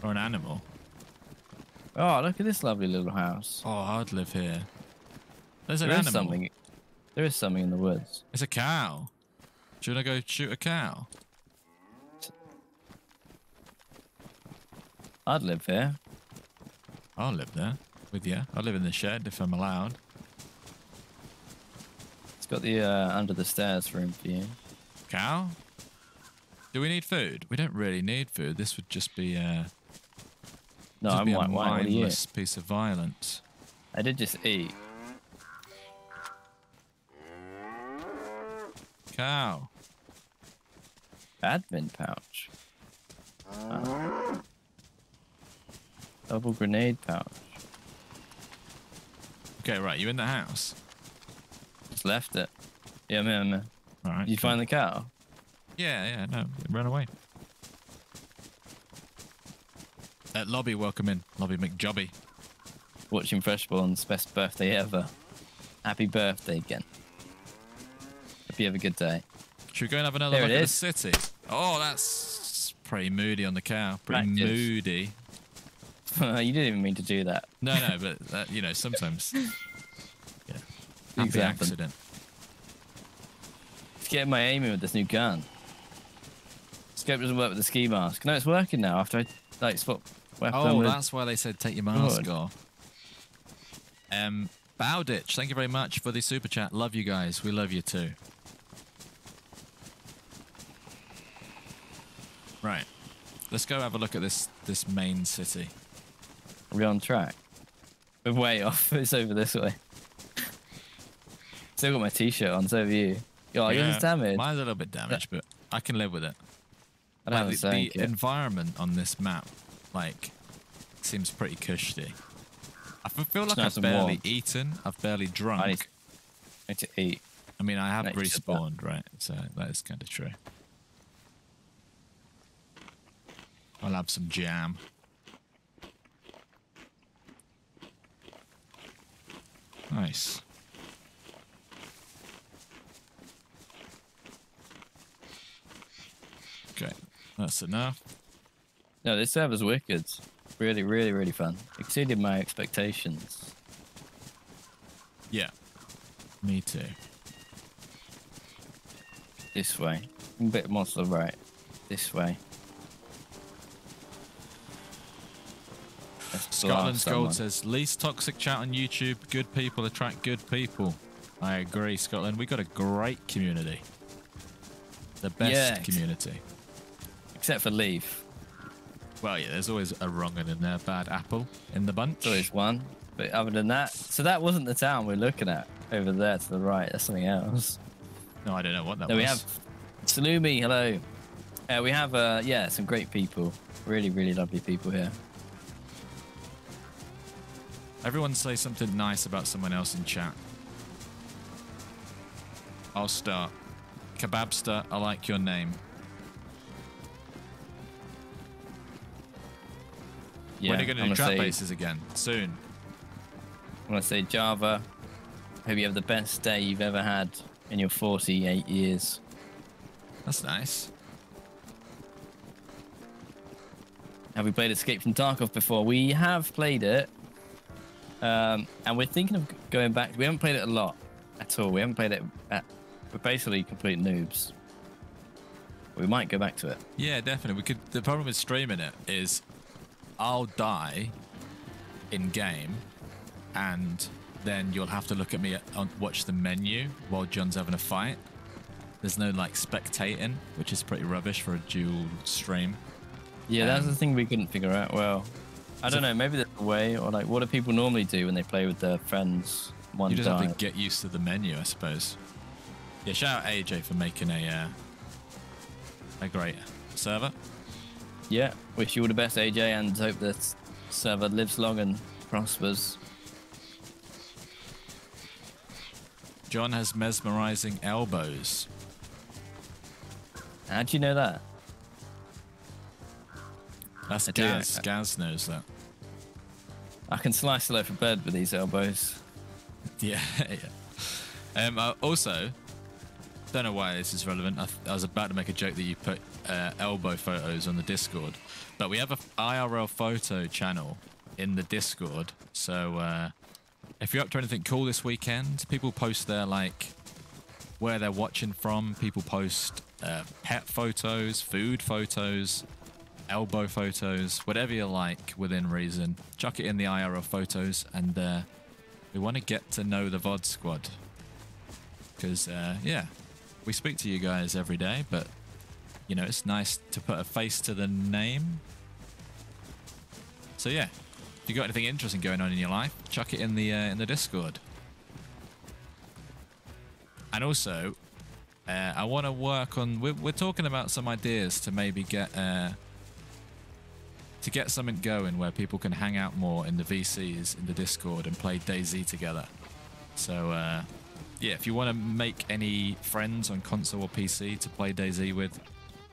Or an animal. Oh, look at this lovely little house. Oh, I'd live here. There's an There animal. something. There is something in the woods. It's a cow. Do you want to go shoot a cow? I'd live here. I'll live there with you. I'll live in the shed if I'm allowed. It's got the uh, under the stairs room for you. Cow? Do we need food? We don't really need food. This would just be, uh, No, just I'm a white. Are you? mindless piece of violence. I did just eat. Cow. Admin pouch. Ah. Double grenade pouch. Okay, right. You in the house? Just left it. Yeah, man. man. All right. Did you cool. find the cow? Yeah, yeah. No, it ran away. Uh, lobby, welcome in. Lobby McJobby. Watching Fresh Spawn's best birthday ever. Happy birthday again. Hope you have a good day. Should we go and have another There look at is. the city? Oh, that's pretty moody on the cow. Pretty Practice. moody. you didn't even mean to do that. No, no, but that, you know, sometimes. Yeah. Happy happen. accident. Let's get my aim in with this new gun. Scope doesn't work with the ski mask. No, it's working now after I like swap weapon Oh, that's why they said take your mask off. Um, Bowditch, thank you very much for the super chat. Love you guys. We love you too. Right, let's go have a look at this this main city. Are we on track? We're way off. It's over this way. Still got my t-shirt on, so have you. Oh, yours is damaged. Mine's a little bit damaged, but I can live with it. I don't Like, the, the environment on this map, like, seems pretty cushy. I feel like nice I've barely warm. eaten. I've barely drunk. I need, need to eat. I mean, I have respawned, right? So that is kind of true. I'll have some jam. Nice. Okay, that's enough. No, this server's wicked. Really, really, really fun. Exceeded my expectations. Yeah, me too. This way. A bit more to the right. This way. Scotland's Gold says least toxic chat on YouTube. Good people attract good people. I agree, Scotland. We got a great community. The best Yeah. community. Except for Leaf. Well, yeah, there's always a wrong one in there. Bad apple in the bunch. There's one. But other than that, so that wasn't the town we're looking at over there to the right. That's something else. No, I don't know what that No, was. we have Salumi. Hello. Uh, we have, uh, yeah, some great people. Really, really lovely people here. Everyone say something nice about someone else in chat. I'll start. Kebabster, I like your name. Yeah, when are you going to do trap say, bases again? Soon. I'm gonna say Java. Hope you have the best day you've ever had in your 48 years. That's nice. Have we played Escape from Tarkov before? We have played it, um, and we're thinking of going back. We haven't played it a lot at all. We haven't played it. At, we're basically complete noobs. We might go back to it. Yeah, definitely. We could. The problem with streaming it is, I'll die in game, and then you'll have to look at me on, watch the menu while John's having a fight. There's no like spectating, which is pretty rubbish for a dual stream. Yeah, that's Um, the thing we couldn't figure out. Well, I don't know. Maybe there's a way, or like, what do people normally do when they play with their friends? One You just have to get used to the menu, I suppose. Yeah, shout out AJ for making a uh, a great server. Yeah, wish you all the best, AJ, and hope that server lives long and prospers. John has mesmerizing elbows. How'd you know that? That's I do, Gaz. uh, Gaz knows that. I can slice a loaf of bread with these elbows. Yeah, yeah. Um, uh, also, don't know why this is relevant. I, th- I was about to make a joke that you put uh, elbow photos on the Discord, but we have a IRL photo channel in the Discord. So uh, if you're up to anything cool this weekend, people post their like where they're watching from. People post uh, pet photos, food photos, elbow photos, whatever you like within reason. Chuck it in the IRL photos, and uh, we want to get to know the VOD squad. Because, uh, yeah, we speak to you guys every day, but, you know, it's nice to put a face to the name. So, yeah, if you got anything interesting going on in your life, chuck it in the, uh, in the Discord. And also, uh, I want to work on. We're, we're talking about some ideas to maybe get uh, to get something going where people can hang out more in the VCs in the Discord and play DayZ together. So uh, yeah, if you want to make any friends on console or PC to play DayZ with,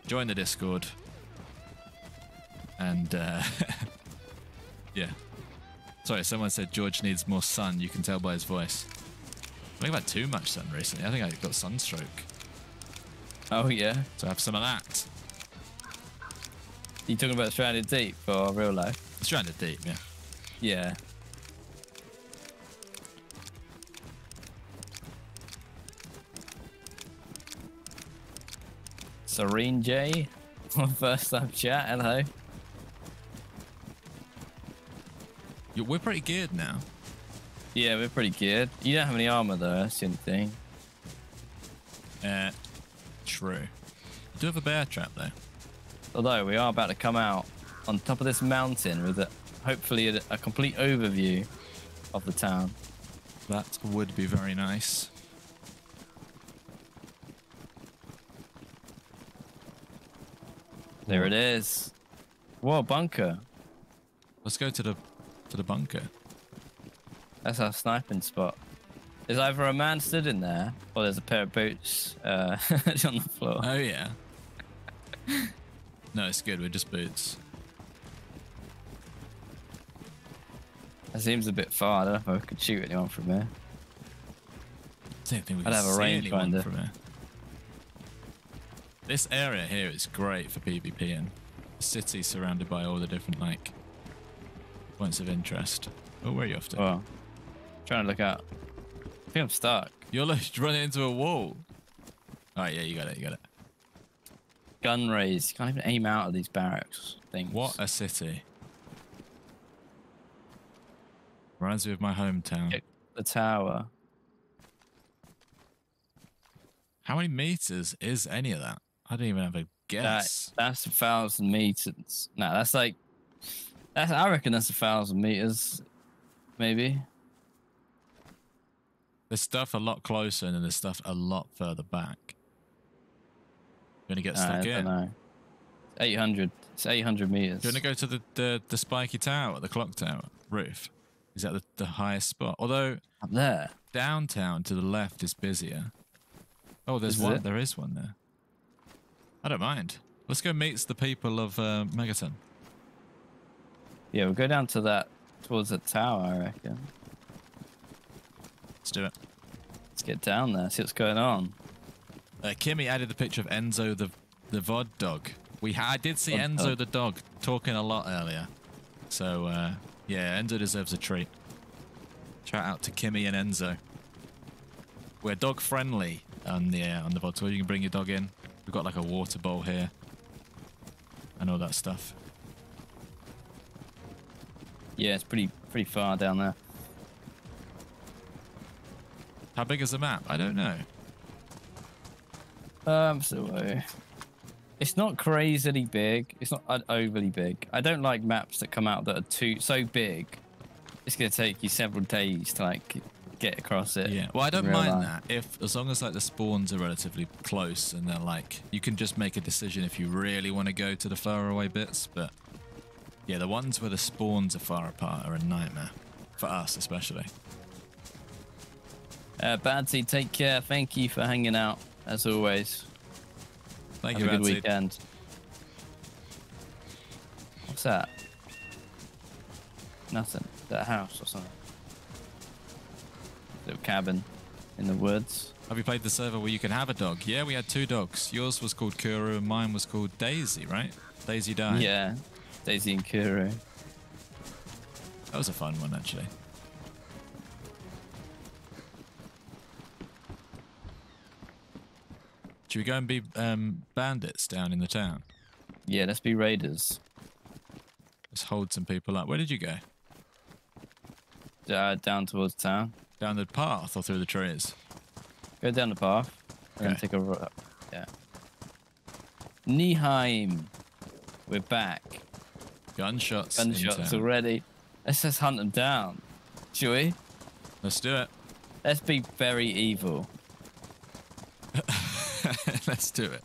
join the Discord. And uh, yeah, sorry, someone said George needs more sun. You can tell by his voice. I think I've had too much sun recently. I think I got sunstroke. Oh yeah, So have some of that. You talking about Stranded Deep or real life? Stranded deep, yeah. Yeah. Serene J, first time chat. Hello. We're pretty geared now. Yeah, we're pretty good. You don't have any armor though. That's the only thing. Uh, true. You do have a bear trap though. Although we are about to come out on top of this mountain with a, hopefully a, a complete overview of the town. That would be very nice. There it is. Whoa, bunker. Let's go to the to the bunker. That's our sniping spot. There's either a man stood in there, or there's a pair of boots uh, on the floor. Oh yeah no, it's good. We're just boots. That seems a bit far. I don't know if I could shoot anyone from there. I don't think we I'd have a see range anyone from here. This area here is great for PvP and the city surrounded by all the different like points of interest. Oh, where are you off to? Well, trying to look out. I think I'm stuck. You're like running into a wall. All right, yeah, you got it. You got it. Gun raised. You can't even aim out of these barracks things. What a city. Reminds me of my hometown. The tower. How many meters is any of that? I don't even have a That, guess. that's a thousand meters. No, that's like. That's, I reckon that's a thousand meters, maybe. There's stuff a lot closer and then there's stuff a lot further back. Gonna get I stuck don't in. know. 800. It's 800 meters. Do you want to go to the, the, the spiky tower, the clock tower roof? Is that the, the highest spot? Although Up there. downtown to the left is busier. Oh, there's Is one. it? There is one there. I don't mind. Let's go meet the people of uh, Megaton. Yeah, we'll go down to that, towards the tower, I reckon. Let's do it. Let's get down there, see what's going on. Uh, Kimmy added the picture of Enzo the the VOD dog. We ha- I did see Enzo dog. the dog talking a lot earlier. So uh, yeah, Enzo deserves a treat. Shout out to Kimmy and Enzo. We're dog friendly on the uh, on the VOD, tour. you can bring your dog in. We've got like a water bowl here and all that stuff. Yeah, it's pretty pretty far down there. How big is the map? I don't know. Um, so uh, it's not crazily big. It's not uh, overly big. I don't like maps that come out that are too so big. It's gonna take you several days to like get across it. Yeah. Well, I don't mind life. that if as long as like the spawns are relatively close and they're like you can just make a decision if you really want to go to the far away bits. But yeah, the ones where the spawns are far apart are a nightmare for us, especially. Uh, Badsy, take care. Thank you for hanging out as always. Thank Have you, a good weekend. What's that? Nothing. That house or something? Little cabin in the woods. Have you played the server where you can have a dog? Yeah, we had two dogs. Yours was called Kuru and mine was called Daisy, right? Daisy died. Yeah. Daisy and Kuru. That was a fun one, actually. Should we go and be um, bandits down in the town? Yeah, let's be raiders. Let's hold some people up. Where did you go? Uh, down towards town. Down the path or through the trees? Go down the path. And Okay. take a ro- Yeah. Nyheim. We're back. Gunshots. Gunshots already. Let's just hunt them down. Shall we? Let's do it. Let's be very evil. Let's do it.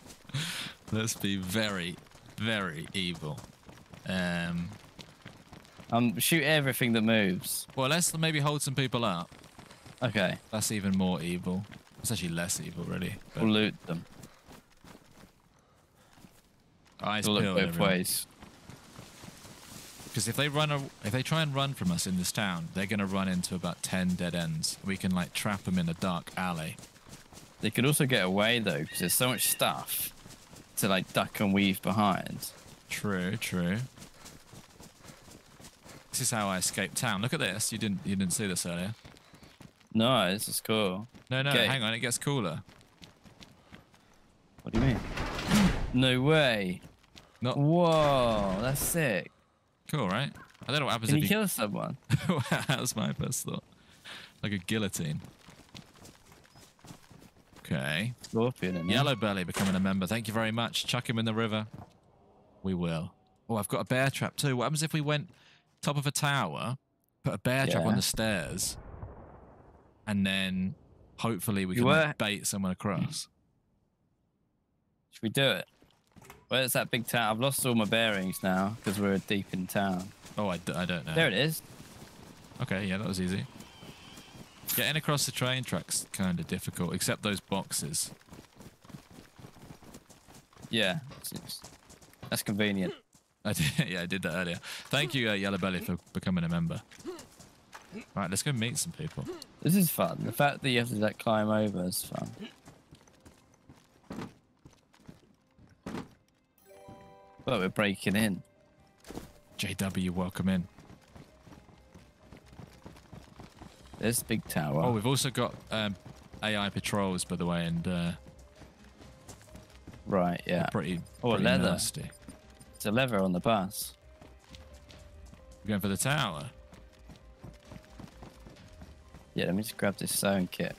Let's be very, very evil. Um, Um, shoot everything that moves. well, let's maybe hold some people up. Okay, That's even more evil. It's actually less evil, really. But we'll loot them. eyes We'll look both everyone. ways. Because if they run, a, if they try and run from us in this town, they're gonna run into about ten dead ends. We can like trap them in a dark alley. They could also get away though, because there's so much stuff to like duck and weave behind. True, true. This is how I escaped town. Look at this. You didn't, you didn't see this earlier. No, this is cool. No, no, Okay. hang on. It gets cooler. What do you mean? no way. Not Whoa, that's sick. cool, right? I don't know what happens Can if you you. kill someone? that was my first thought. Like a guillotine. Okay. Scorpion in. Yellow Belly becoming a member. Thank you very much. Chuck him in the river. We will. Oh, I've got a bear trap too. What happens if we went top of a tower, put a bear trap on the stairs, and then hopefully we You can were- bait someone across? Should we do it? Where's that big town? I've lost all my bearings now because we're deep in town. Oh, I, d- I don't know. There it is. Okay, yeah, that was easy. Getting across the train tracks kind of difficult, except those boxes. Yeah, it's- it's- that's convenient. I did, yeah, I did that earlier. Thank you, uh, Yellow Belly, for becoming a member. Right, let's go meet some people. This is fun. The fact that you have to like climb over is fun. But we're breaking in. JW, welcome in. There's the big tower. Oh, we've also got um, AI patrols, by the way, and uh, right, yeah. pretty, Oh, pretty leather. nasty. It's a lever on the bus. We're going for the tower. Yeah, let me just grab this sewing kit.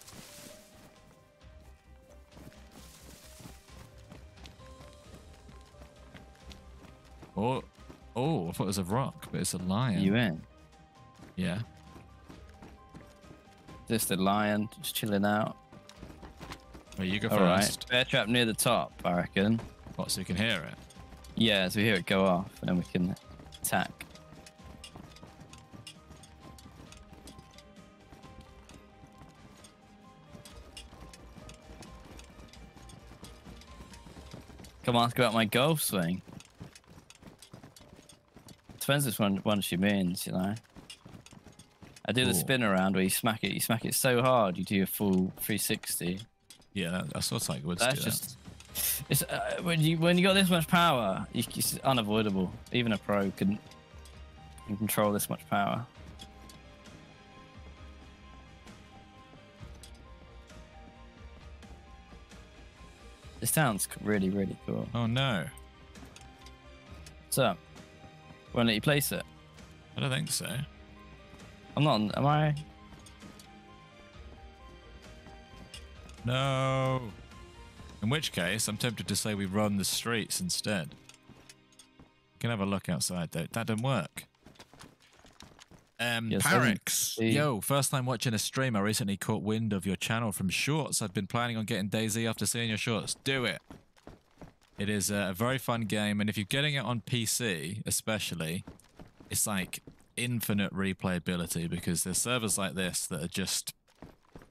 Oh, oh, I thought it was a rock, but it's a lion. You in? Yeah. Just a lion, just chilling out. Well, you go All right. first. Bear trap near the top, I reckon. What, so you can hear it? Yeah, so we hear it go off, and then we can attack. Come ask about my golf swing. Depends which one, one she means, you know. I do the Cool. spin around where you smack it. You smack it so hard, you do a full 360. Yeah, that, that's what Tiger Woods That's just it's uh, when you when you got this much power, you, it's unavoidable. Even a pro can, can control this much power. This sounds c- really really cool. Oh no, So, won't let you place it. I don't think so. I'm not. Am I? No. In which case, I'm tempted to say we run the streets instead. You can have a look outside though. That didn't work. Um, Yes, Parix, yo, first time watching a stream. I recently caught wind of your channel from shorts. I've been planning on getting DayZ after seeing your shorts. Do it. It is a very fun game, and if you're getting it on PC, especially, it's like infinite replayability because there's servers like this that are just,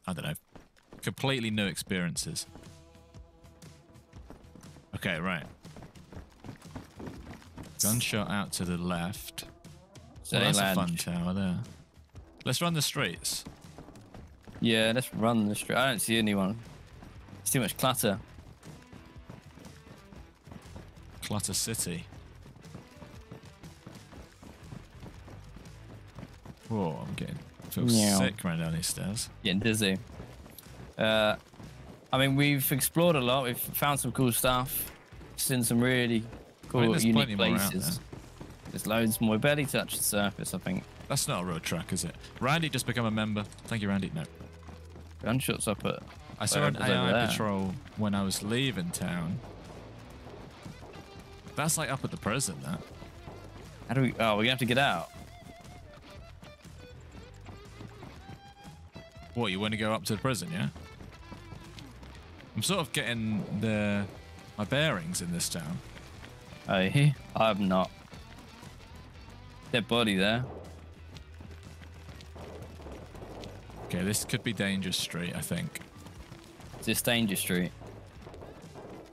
I don't know, completely new experiences. Okay, right. Gunshot out to the left. So Well, that's a fun tower there. Let's run the streets. Yeah, let's run the street. I don't see anyone. It's too much clutter. Clutter City. Whoa, I'm getting feel Meow. sick running down these stairs. Getting dizzy. Uh, I mean, we've explored a lot. We've found some cool stuff. Seen some really cool, I mean, unique plenty more out places. There's loads more. We barely touched the surface. I think That's not a road track, is it? Randy just become a member. Thank you, Randy. No. gunshots up at. I saw an AI patrol when I was leaving town. That's like up at the prison, that. How do we? Oh, we're gonna have to get out. What, you want to go up to the prison, yeah? I'm sort of getting the my bearings in this town. Oh, yeah. I'm not. Dead body there. Okay, this could be Danger Street, I think. It's this Danger Street.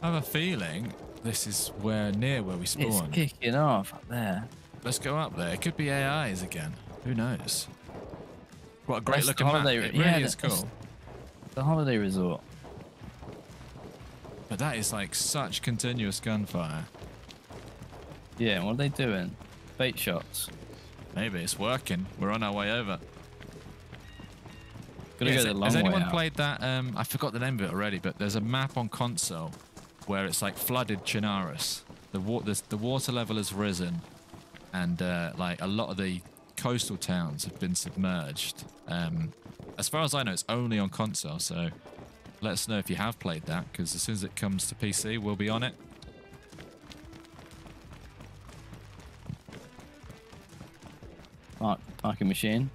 I have a feeling this is where near where we It's spawn. kicking off up there. Let's go up there. It could be AIs again. Who knows? What a great That's looking map. holiday- It yeah, really is that's- cool. The holiday resort. But that is like such continuous gunfire. Yeah, what are they doing? Bait shots. Maybe it's working. We're on our way over. Gonna Yeah, go has- the long has way anyone played that? Um, I forgot the name of it already, but there's a map on console where it's like flooded Chernarus. The, wa- the, the water level has risen, and uh, like a lot of the coastal towns have been submerged. Um, as far as I know, it's only on console, so let us know if you have played that, because as soon as it comes to PC, we'll be on it. Mark, marking machine.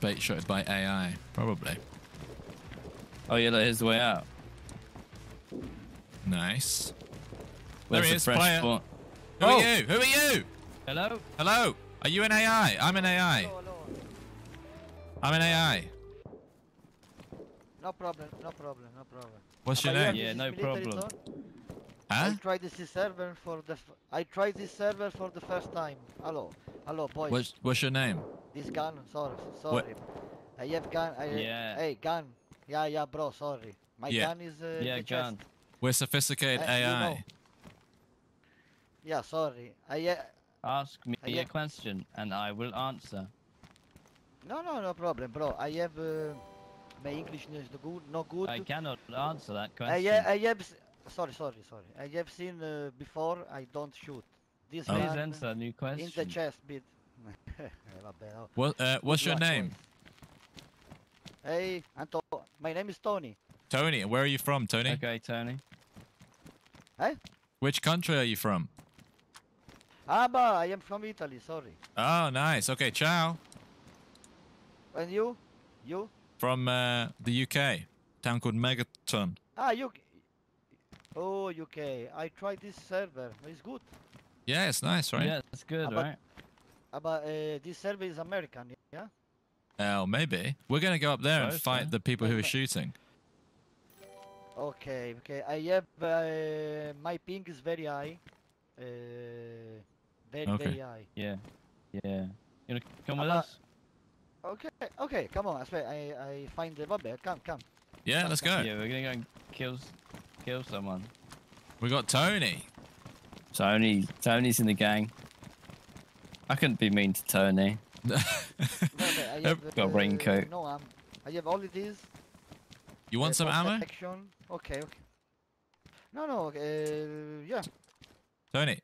Bait shotted by AI, probably. Oh yeah, look, here's the way out. Nice. Where's he the is, fresh player. spawn? Who Oh. are you? Who are you? Hello? Hello. Are you an AI? I'm an AI. Hello, hello. I'm an AI. No problem, no problem, no problem. What's your name? Yeah, no problem. zone. Huh? I tried this server for the. F I tried this server for the first time. Hello, hello, boys. What's, what's your name? This gun, sorry, sorry. I have gun. I, Yeah. Hey, gun. Yeah, yeah, bro. Sorry. My Yeah. gun is. Uh, Yeah, gun. chest. We're sophisticated Uh, you AI. know. Yeah, sorry. I. Uh, Ask me yeah. a question and I will answer. no, no, no problem, bro. I have. Uh, my English is no good. No good. I cannot answer that I, question. uh, I have. Sorry, sorry, sorry. I have seen uh, before. I don't shoot. This Oh. Please answer a new in question. the chest bit. Vabbè. What, uh, what's your name? Hey, Anto. My name is Tony. Tony. Where are you from, Tony? Okay, Tony. Hey. Which country are you from? Ah, but I am from Italy. Sorry. Oh, nice. Okay, ciao. And you? You? From uh, the UK, town called Megaton. Ah, you. Oh, UK. I tried this server. It's good. Yeah, it's nice, right? Yeah, that's good, but- right? But uh, this server is American, yeah? Oh, maybe. We're gonna go up there and fight yeah. the people who are shooting. Okay, okay. I have uh, my ping is very high. Uh, very, Okay. very high. Yeah. Yeah. You wanna come with Uh, us? Okay, okay. Come on. I swear, I I find the Vabbè, Come, come. Yeah, let's go. Yeah, we're gonna go and kill kill someone. We got Tony. Tony Tony's in the gang. I couldn't be mean to Tony. Vabbè, I Yep. have, Got a uh, raincoat. No, um, I have all of these. You want uh, some for ammo? protection. Okay, okay. No, no. Uh, yeah. Tony,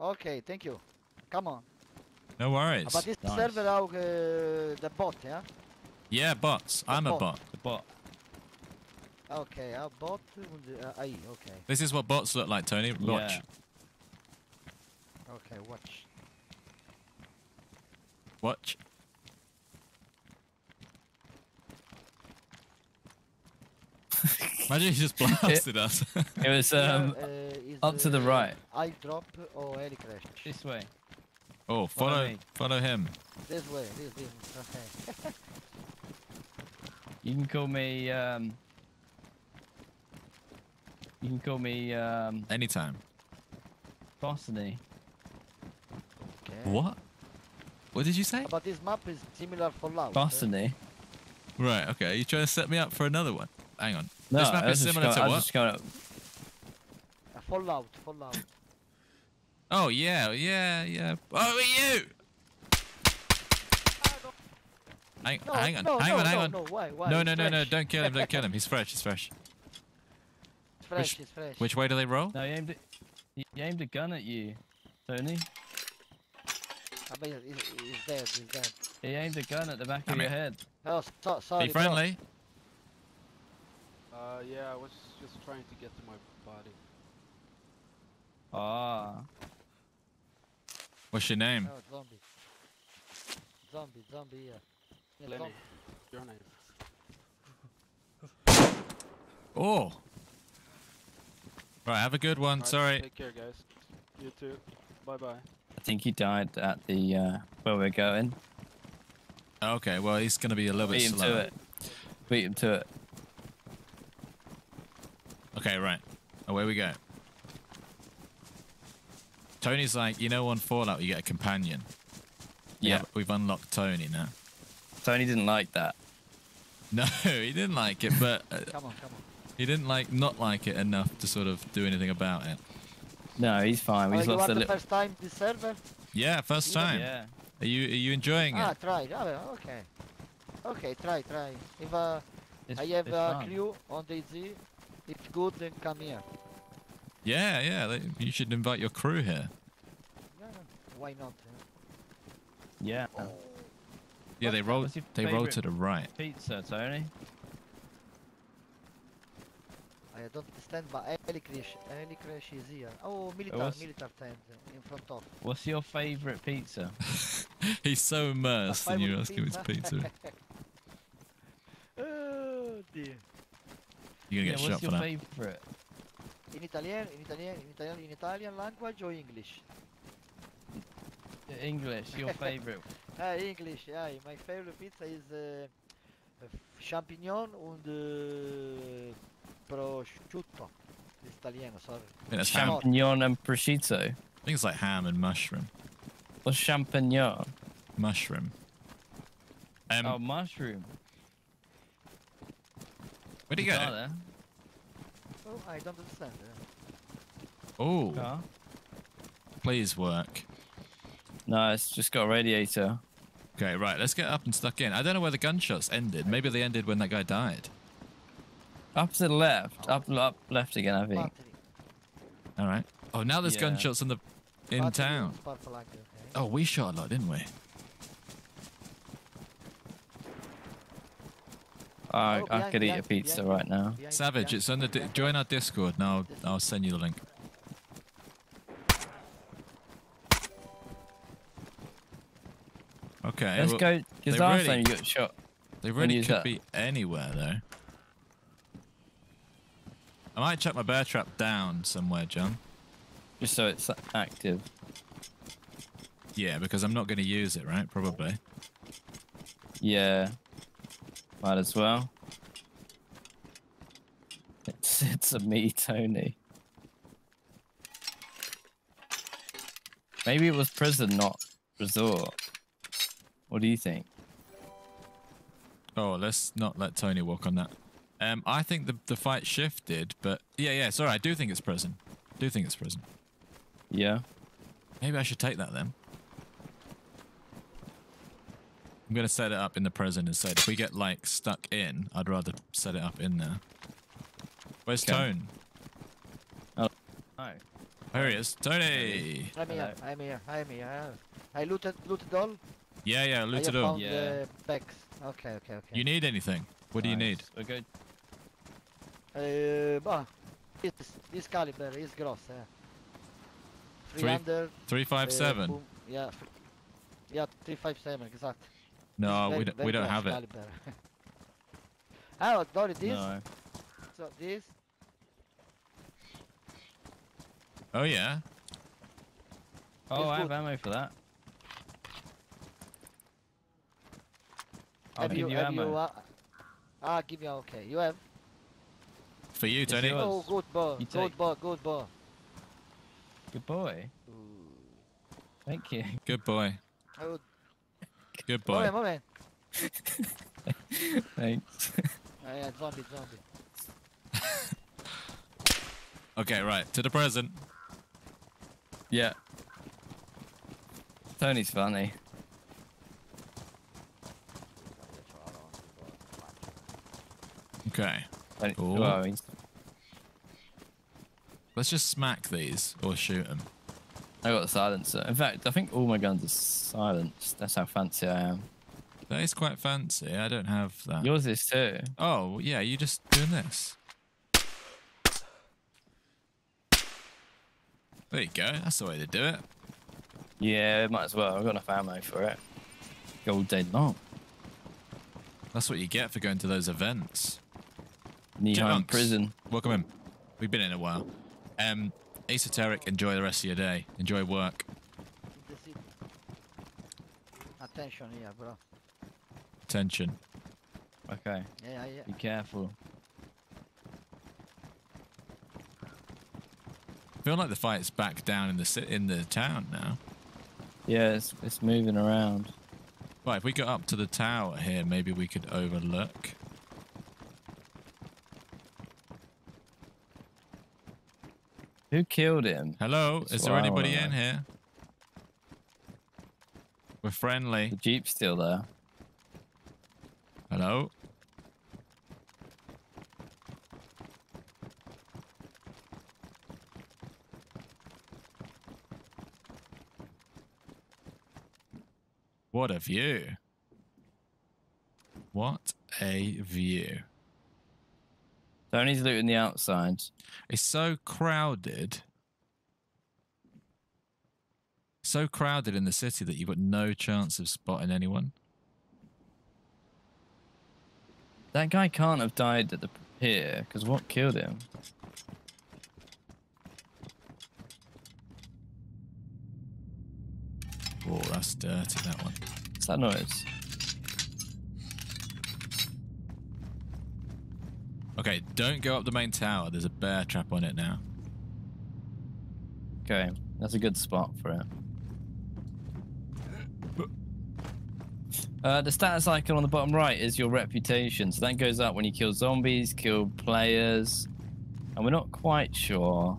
Okay, thank you. Come on. no worries. But this Nice. server out uh, the bot, yeah? Yeah, bots. I'm a bot. bot. The bot. Okay, our bot. und, Uh, AI, okay. This is what bots look like, Tony. Watch. Yeah. Okay, watch. Watch. Imagine he just blasted us. It was Yeah, um uh, up to the uh, right. I drop or heli crash. this way. oh, follow, me. follow him. This way, this, this. Okay. You can call me um You can call me um Anytime. Bosny. okay. What? What did you say? But this map is similar Fallout. eh? Right. Okay. Are you trying to set me up for another one? Hang on. No, this map I was is just similar going, to I what? just going, Fallout, Fallout. Oh yeah, yeah, yeah. Oh, are you? Hang, No, hang on, no, hang no, on, hang no, on. No, why, why? No, no, no, no! Don't kill him! Don't kill him! He's fresh. He's fresh. It's fresh, it's fresh. Which way do they roll? No, he aimed it. He aimed a gun at you, Tony. I mean, he's, he's dead, he's dead. He aimed a gun at the back I of your head. Oh, so, sorry, Be bro. Friendly. Uh, yeah, I was just trying to get to my body. Ah. What's your name? Oh, zombie. Zombie, zombie here. Yeah, Lenny, zombie. your name. Oh. Right. Have a good one. Alright, Sorry. Take care, guys. You too. Bye bye. I think he died at the uh, where we're going. Okay. Well, he's gonna be a little bit slow. Beat him slow. to it. Beat him to it. Okay. Right. Away we go. Tony's like, you know, on Fallout you get a companion. Yeah. We've unlocked Tony now. Tony didn't like that. No, he didn't like it, but uh, Come on, come on. he didn't like not like it enough to sort of do anything about it. No, he's fine. We Oh, just you lost are a the little. first time this server? Yeah, first time. Yeah. Are you are you enjoying Ah, it? try. Ah, okay. Okay, try, try. If uh, It's, I have a fun. clue on DayZ, it's good, then come here. Yeah, yeah. they- You should invite your crew here. Yeah, why not? Yeah. Oh. Yeah, they roll. What's your They roll favourite- to the right. Pizza, Tony. I don't understand, but heli crash, heli crash is here. Oh, military, what's- military tent in front of. What's your favourite pizza? He's so immersed, and you're Favorite asking him his pizza. oh dear. You're gonna yeah, get shot what's for your that. favourite? in Italian, in Italian, in Italian, in Italian language or English? English, your favorite. Ah, English. Yeah, my favorite pizza is uh, uh, champignon and uh, prosciutto. It's Italiano, sorry. I think that's ham. Champ- Champignon and prosciutto. I think it's like ham and mushroom. What's champignon? Mushroom. Um, oh, mushroom. Where'd he go? There. Oh, I don't understand. Oh, Car. please work. No, it's just got a radiator. Okay, right. Let's get up and stuck in. I don't know where the gunshots ended. Maybe they ended when that guy died. Up to the left. Up, up left again, I think. All right. Oh, now there's Yeah. gunshots in the in Battery town. and okay. Eh? Oh, we shot a lot, didn't we? Oh, I behind, could eat a behind, pizza behind. right now. Savage, it's on the di- join our Discord. Now I'll, I'll send you the link. Okay. Let's well, go. Because they last really- time you got shot. They really could that. be anywhere though. I might chuck my bear trap down somewhere, John. Just so it's active. Yeah, because I'm not going to use it, right? Probably. Yeah. Might as well. It's, it's a me, Tony. Maybe it was prison, not resort. What do you think? Oh, let's not let Tony walk on that. Um, I think the the fight shifted, but yeah, yeah. Sorry, I do think it's prison. Do think it's prison. Yeah. Maybe I should take that then. I'm gonna set it up in the prison instead. If we get like stuck in, I'd rather set it up in there. Where's Okay. Tone? Oh. Hi. Here he is, Tony. I'm here, Hello. I'm here, I'm here. I looted, looted all. Yeah, yeah, I loot have all. found Yeah. the bags. Okay, okay, okay. You need anything? What do you need? We're. Uh, bah, this, this caliber is gross, eh? Three- 300. Three uh, yeah, yeah, 357, exact. No, This we very- don't. We don't gross have it. Caliber. oh, sorry, this. No. So this. Oh yeah. Oh, It's I have ammo for that. I'll have give you, you have ammo. you, uh, ah, give you, okay. You have? For you, Tony. Oh, good boy, You good take. boy, good boy. Good boy. Thank you. Good boy. Good boy. moment, moment. Thanks. Ah, yeah, zombie, zombie. Okay, right to the present. yeah. Tony's funny. Okay. Cool. Let's just smack these or shoot them. I got the silencer. In fact, I think all my guns are silenced. That's how fancy I am. That is quite fancy. I don't have that. Yours is too. Oh, yeah, you just doing this. There you go. That's the way to do it. Yeah, might as well. I've got enough ammo for it. Go all day long. That's what you get for going to those events. Chipmunks, prison. Welcome in. We've been in a while. Um, esoteric. Enjoy the rest of your day. Enjoy work. In the city. Attention here, bro. Attention. Okay, Yeah, yeah. be careful. I feel like the fight's back down in the ci- in the town now. Yeah, it's, it's moving around. Right, if we go up to the tower here, maybe we could overlook. Who killed him? Hello, That's is there anybody in here? We're friendly. The jeep's still there. Hello. What a view. What a view. Don't need to loot in the outside. It's so crowded. So crowded in the city that you've got no chance of spotting anyone. That guy can't have died at the pier, because what killed him? Oh, that's dirty, that one. What's that noise? Okay, don't go up the main tower. There's a bear trap on it now. Okay, that's a good spot for it. Uh, the status icon on the bottom right is your reputation. So that goes up when you kill zombies, kill players, and we're not quite sure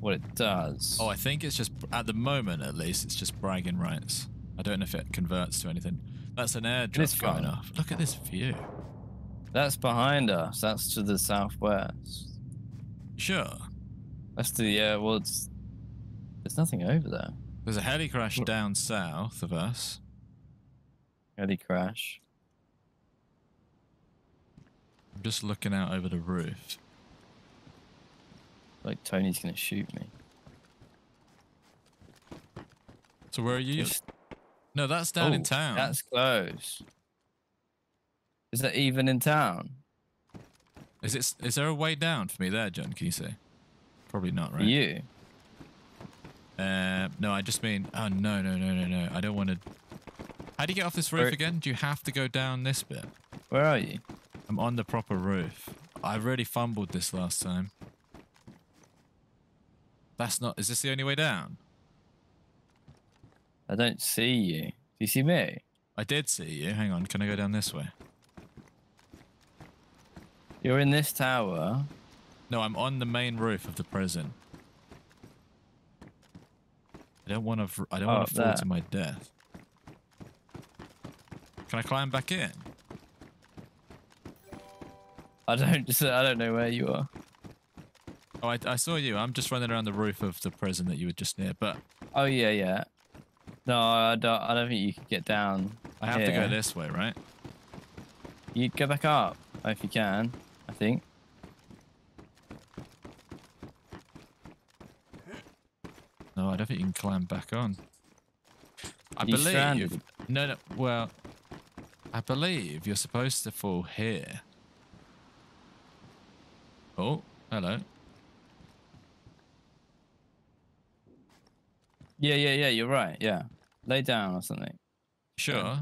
what it does. Oh, I think it's just, at the moment at least, it's just bragging rights. I don't know if it converts to anything. That's an airdrop going off. Look at this view. That's behind us. That's to the southwest. Sure. That's the yeah. Well, it's there's nothing over there. There's a heli crash down south of us. Heli crash. I'm just looking out over the roof. Like Tony's gonna shoot me. So where are you? Just- No, that's down in Oh, town. That's close. Is that even in town? Is it? Is there a way down for me there, John? Can you see? Probably not, right? you? Uh, no, I just mean. Oh no, no, no, no, no! I don't want to. How do you get off this roof Where- again? Do you have to go down this bit? Where are you? I'm on the proper roof. I really fumbled this last time. That's not. Is this the only way down? I don't see you. Do you see me? I did see you. Hang on. Can I go down this way? You're in this tower. No, I'm on the main roof of the prison. I don't want to. I don't Oh, want to fall there. to my death. Can I climb back in? I don't. I don't know where you are. Oh, I, I saw you. I'm just running around the roof of the prison that you were just near. But Oh yeah, yeah. No, I don't. I don't think you can get down. I have to go this way, right? You go back up if you can. I think. No, I don't think you can climb back on. I You believe. stranded. No, no. Well, I believe you're supposed to fall here. Oh, hello. Yeah, yeah, yeah. You're right. Yeah. Lay down or something. Sure.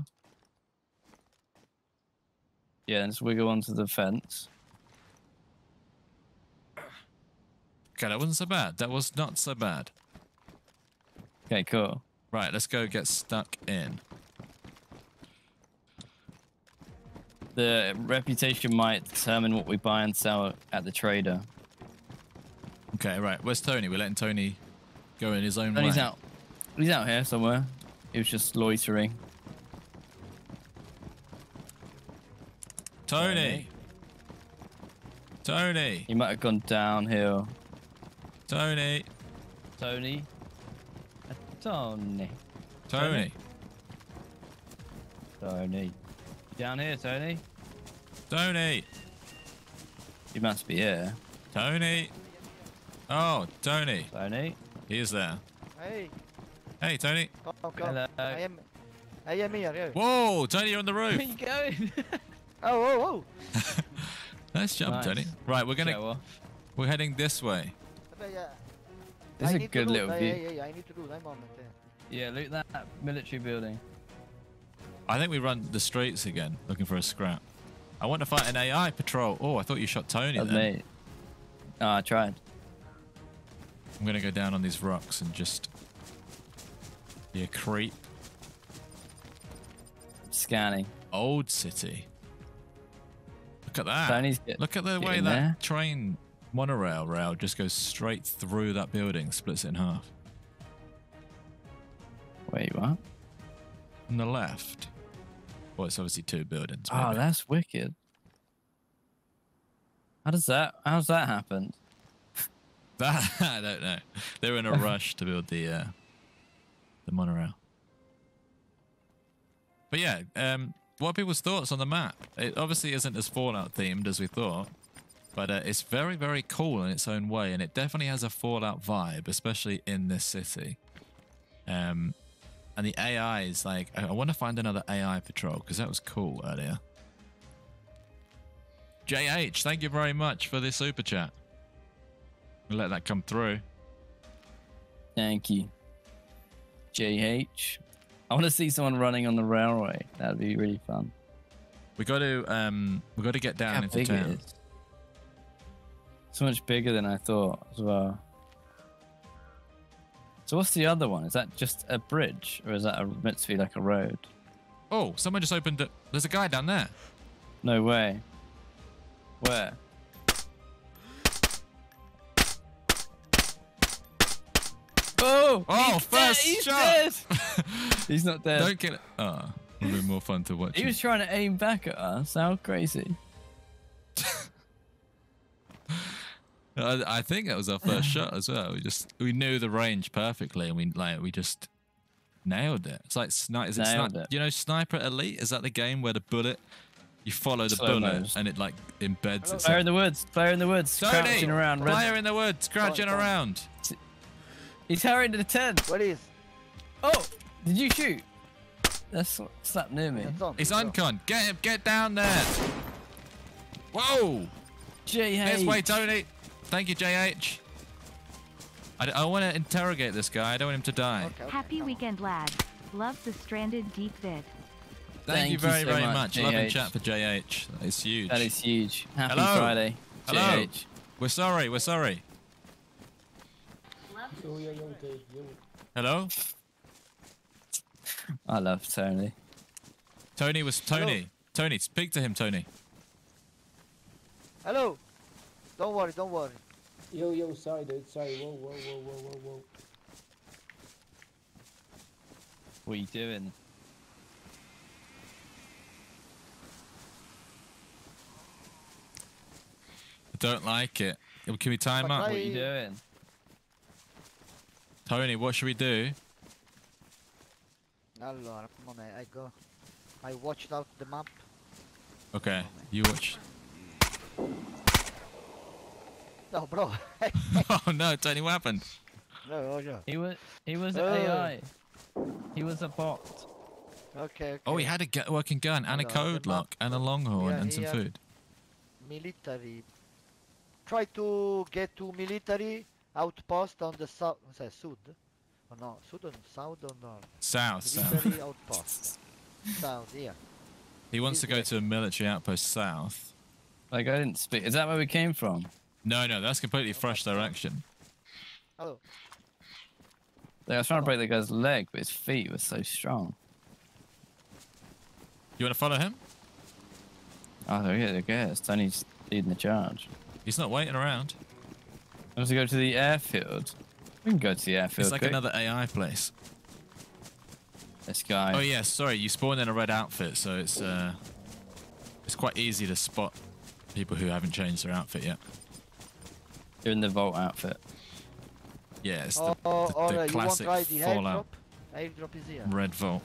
Yeah, and just wiggle onto the fence. Okay, that wasn't so bad. That was not so bad. Okay, cool. Right, let's go get stuck in. The reputation might determine what we buy and sell at the trader. Okay, right. Where's Tony? We're letting Tony go in his own And way. he's out. He's out here somewhere. He was just loitering. Tony. Tony. He might have gone downhill. Tony. Tony. Tony. Tony. Tony. Down here, Tony. Tony. You must be here. Tony. Oh, Tony. Tony. He is there. Hey, Hey, Tony. come, come. Hello. I am, I am here. Yeah. Whoa, Tony, you're on the roof. Where are you going? Oh, oh, oh. nice job, Nice. Tony. Right, we're gonna Show off. we're heading this way. Yeah. This I is a good little Yeah, view. yeah, yeah, I need to do that moment. Yeah. Yeah, look that military building. I think we run the streets again, looking for a scrap. I want to fight an AI patrol. Oh, I thought you shot Tony That's then. me. Oh, I tried. I'm gonna go down on these rocks and just be a creep. Scanning. Old city. Look at that. Tony's get, Look at the way that there. train monorail rail just goes straight through that building, splits it in half. Wait, what? On the left. Well, it's obviously two buildings. Oh, that's wicked. How does that? How's that happen? That I don't know. They were in a rush to build the uh, the monorail. But yeah, um, what are people's thoughts on the map? It obviously isn't as Fallout themed as we thought, but uh, it's very very cool in its own way, and it definitely has a Fallout vibe, especially in this city. Um, and the AI is like, I, I want to find another AI patrol because that was cool earlier. JH, thank you very much for this super chat. We'll let that come through. Thank you. JH. I want to see someone running on the railway. That'd be really fun. We got to um, we got to get down How into town. is. So much bigger than I thought as well. So what's the other one? Is that just a bridge, or is that a, meant to be like a road? Oh, someone just opened. it. There's a guy down there. No way. Where? Oh! Oh, he's first dead, he's shot. dead. he's not dead. Don't get it. Oh, it'll be more fun to watch. He was trying to aim back at us. How crazy! I, I think that was our first shot as well. We just we knew the range perfectly, and we like we just nailed it. It's like sniper. Is it Nailed sni- it. You know, Sniper Elite. Is that the game where the bullet you follow the Slow bullet mo's. and it like embeds Hello. itself? Fire in the woods! Fire in the woods! Tony, Crouching around. red- Fire in the woods, crouching Fine, fine. around. He's hurrying to the tent. What is? Oh! Did you shoot? That's slap near me. It's on. He's it's on. uncon. Get him. Get down there. Whoa! JH. This way, Tony. Thank you, JH. I, I want to interrogate this guy. I don't want him to die. Okay, okay, Happy come on. weekend, lads. Love the Stranded Deep vid. Thank, Thank you you very, so very much, much. Love and chat for JH. That is huge. That is huge. Happy Hello. Friday. Hello. JH. We're sorry. We're sorry. Hello? I love Tony. Tony was Tony. Tony, speak to him, Tony. Hello. Don't worry. Don't worry. Yo, yo, sorry, dude. Sorry. Whoa, whoa, whoa, whoa, whoa, whoa. What are you doing? I don't like it. Can we time But up? I- What are you doing? Tony, what should we do? Allora, one moment. I go. I watched out the map. Okay, you watch. No, bro. oh no, Tony, what happened? no, oh, no. He was he was Oh. AI. He was a bot. Okay, okay. Oh, he had a gu- working gun and a code the map. lock and a longhorn Yeah, and some food. military. Try to get to military outpost on the south. Say sud? Or no? Sud or south or north? South, south. Military outpost. South, yeah. He wants to go way. to a military outpost south. Like I didn't speak. Is that where we came from? No, no, that's completely fresh direction. Hello. Like, I was trying to break the guy's leg, but his feet were so strong. You want to follow him? Oh, there it is. Tony's leading the charge. He's not waiting around. I want to go to the airfield. We can go to the airfield. It's like quick. another AI place. This guy. Oh yeah, sorry, you spawned in a red outfit, so it's uh, it's quite easy to spot people who haven't changed their outfit yet. You're in the vault outfit. Yeah, it's Oh, the, oh, the, the alright, you want classic the Fallout airdrop? Airdrop is here. red vault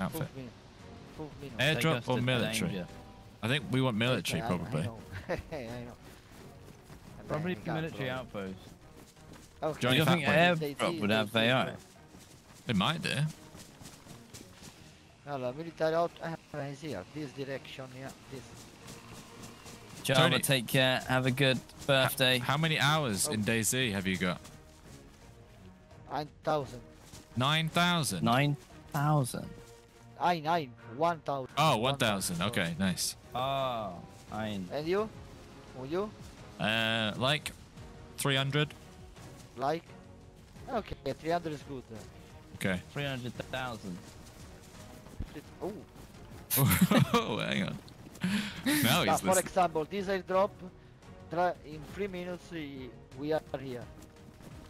outfit. Prove me. Prove me. no. Air- Take Airdrop or military? I think we want military Okay, I- probably. I know. I know. Probably military bro. outpost. Okay. Johnny You don't think airdrop would have AI? bro. It might do. Allora, military out uh, is here. This direction, yeah. This. Java, Tony. take care. Have a good birthday. How many hours Oh. in DayZ have you got? 9,000. Nine thousand. Nine thousand. I nine. 1,000. Oh, 1,000. sorry. Okay, nice. Oh, nine. And you? Who you? Uh, like 300. Like? Okay, 300 is good. Okay. Three hundred thousand. Oh, oh, hang on. Now yeah, he's for example, this airdrop, try, in 3 minutes we, we are here.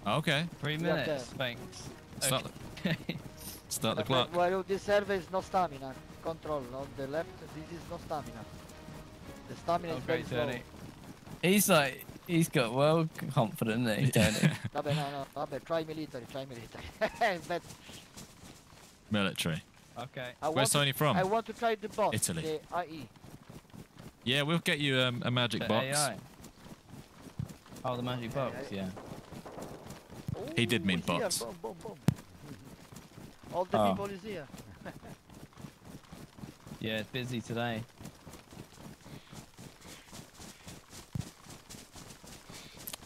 Okay, Three We minutes. Thanks. start Okay. the, start the clock. Well, this server is no stamina. Control on the left, this is no stamina. The stamina is very slow. Tony. He's like, he's got well confident, isn't he, Tony? Vabbè, no, no, vabbè, try military, try military. but Military. okay. I Where's Tony from? I want to try the boss, Italy. the IE. Yeah, we'll get you um, a magic The box. AI. Oh, the magic box, yeah. He did mean box. All the Oh. people is here. Yeah, it's busy today.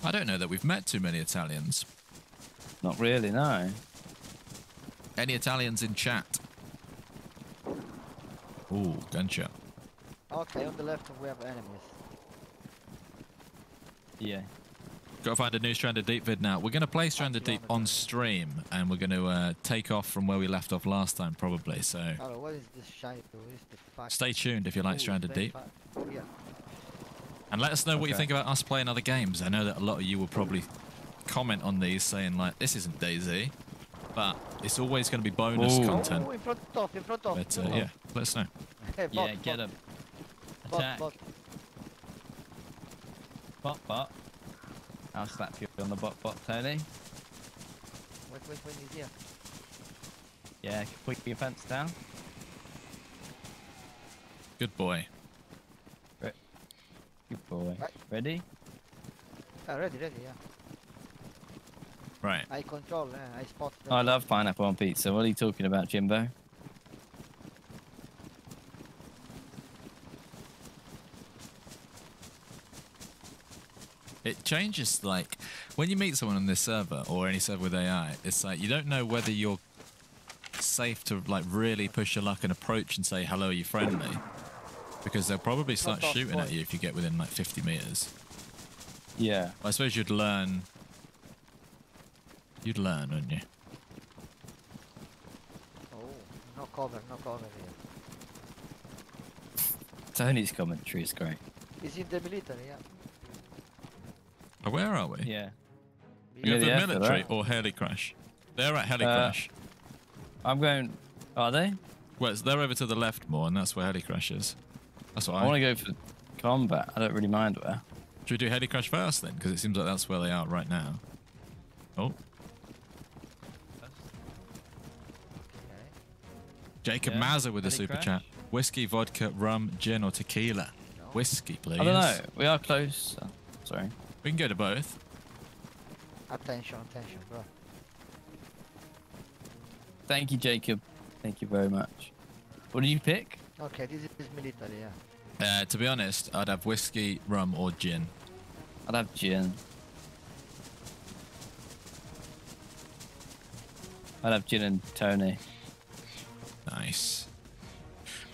I don't know that we've met too many Italians. Not really, no. Any Italians in chat? Ooh, gunshot. Okay, on the left we have enemies. Yeah. Gotta find a new Stranded Deep vid now. We're gonna play Stranded Deep on stream, and we're gonna uh, take off from where we left off last time, probably. So Hello, what is this shiny? What is the stay tuned if you like Ooh, Stranded Deep, Yeah. and let us know what you think about us playing other games. I know that a lot of you will probably comment on these, saying like, "This isn't DayZ, but it's always going to be bonus Ooh. content. Oh, in front of, in front of. But uh, Oh. yeah, let us know. Hey, Yeah, get bot, him. Bot, Attack. bot. Bot, bot. I'll slap you on the bot, bot, Tony. Wait, wait, wait, he's here. Yeah, put your pants down. Good boy. Good boy. Right. Ready? Ah, ready, ready, yeah. Right. I control, eh? I spot them. I love pineapple on pizza. What are you talking about, Jimbo? It changes like when you meet someone on this server or any server with AI. It's like you don't know whether you're safe to like really push your luck and approach and say hello, are you friendly? Because they'll probably start Not off shooting at you if you get within like 50 meters. Yeah. I suppose you'd learn. You'd learn, wouldn't you? Oh, no cover, no cover here. Tony's commentary is great. He's in the military, yeah. Oh, where are we? Yeah. You Yeah, have the the military right? or heli crash? They're at heli Uh, crash. I'm going. Are they? Well, it's, they're over to the left more, and that's where heli crash is. That's what I. I want to go for combat. I don't really mind where. Should we do heli crash first then? Because it seems like that's where they are right now. Oh, Okay. Jacob Yeah, Mazza with a super crash. chat. Whiskey, vodka, rum, gin, or tequila? Whiskey, please. I don't know. We are close. Oh, sorry. We can go to both. Attention, attention, bro. Thank you, Jacob. Thank you very much. What did you pick? Okay, this is military, yeah. Uh, to be honest, I'd have whiskey, rum, or gin. I'd have gin. I'd have gin and Tony. Nice.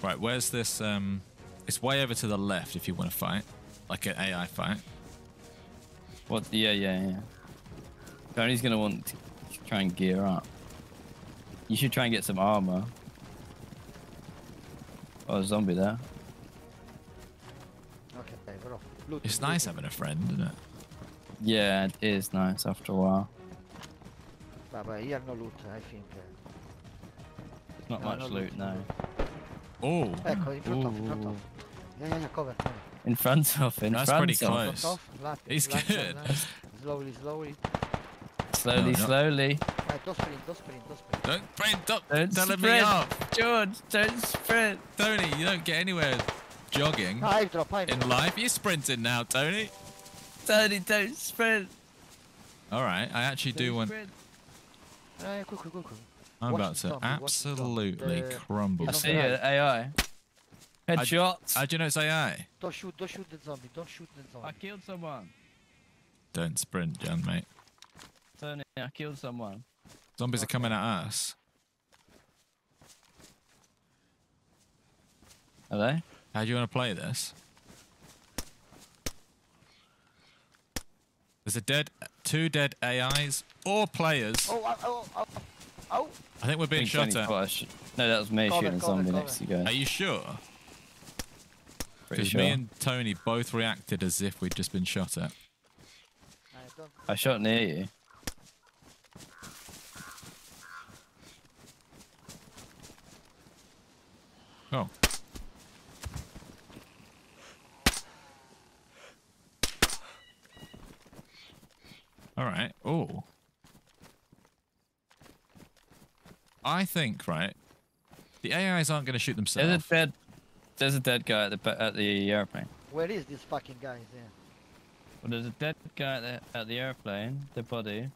Right, where's this? Um, it's way over to the left if you want to fight, like an AI fight. What? Yeah, yeah, yeah. Tony's gonna want to try and gear up. You should try and get some armor. Oh, a zombie there. Okay, bro. Loot, It's loot. nice having a friend, isn't it? Yeah, it is nice after a while. But, but here no loot, I think. uh, It's not No, much no loot, loot, no. Oh, Ecco, in front of, in front of. Yeah, yeah, yeah, cover. cover. In front of, in That's front pretty of. close. Front of, left, He's left, good. left, left. Slowly, slowly. Slowly, No, no. slowly. Right, don't sprint, don't sprint, don't sprint. don't sprint! Stop Don't telling me sprint. George, don't sprint. Tony. You don't get anywhere jogging Ah, I drop, I in life. You're sprinting now, Tony. Tony, don't sprint. All right, I actually do Don't want. sprint. Quick, quick, quick, quick. I'm Watch about to zombie, watch the zombie. absolutely The- crumble. I see on you, AI. Headshot. How do you know it's AI? Don't shoot, don't shoot the zombie, don't shoot the zombie. I killed someone. Don't sprint, John, mate. Tony, I killed someone. Zombies are coming at us. Are they? How do you want to play this? There's a dead, two dead AIs or players. Oh, oh, oh, oh, oh. I think we're being shot at. thought I sh- No, that was me Cover, shooting a zombie cover. next to you guys. Are you sure? Pretty Because sure. me and Tony both reacted as if we'd just been shot at. I shot near you. Oh. All right. Oh. I think right. The AIs aren't going to shoot There's themselves. a dead. There's a dead guy at the at the airplane. Where is this fucking guy? Yeah. Well, there's a dead guy at the, at the airplane, the body,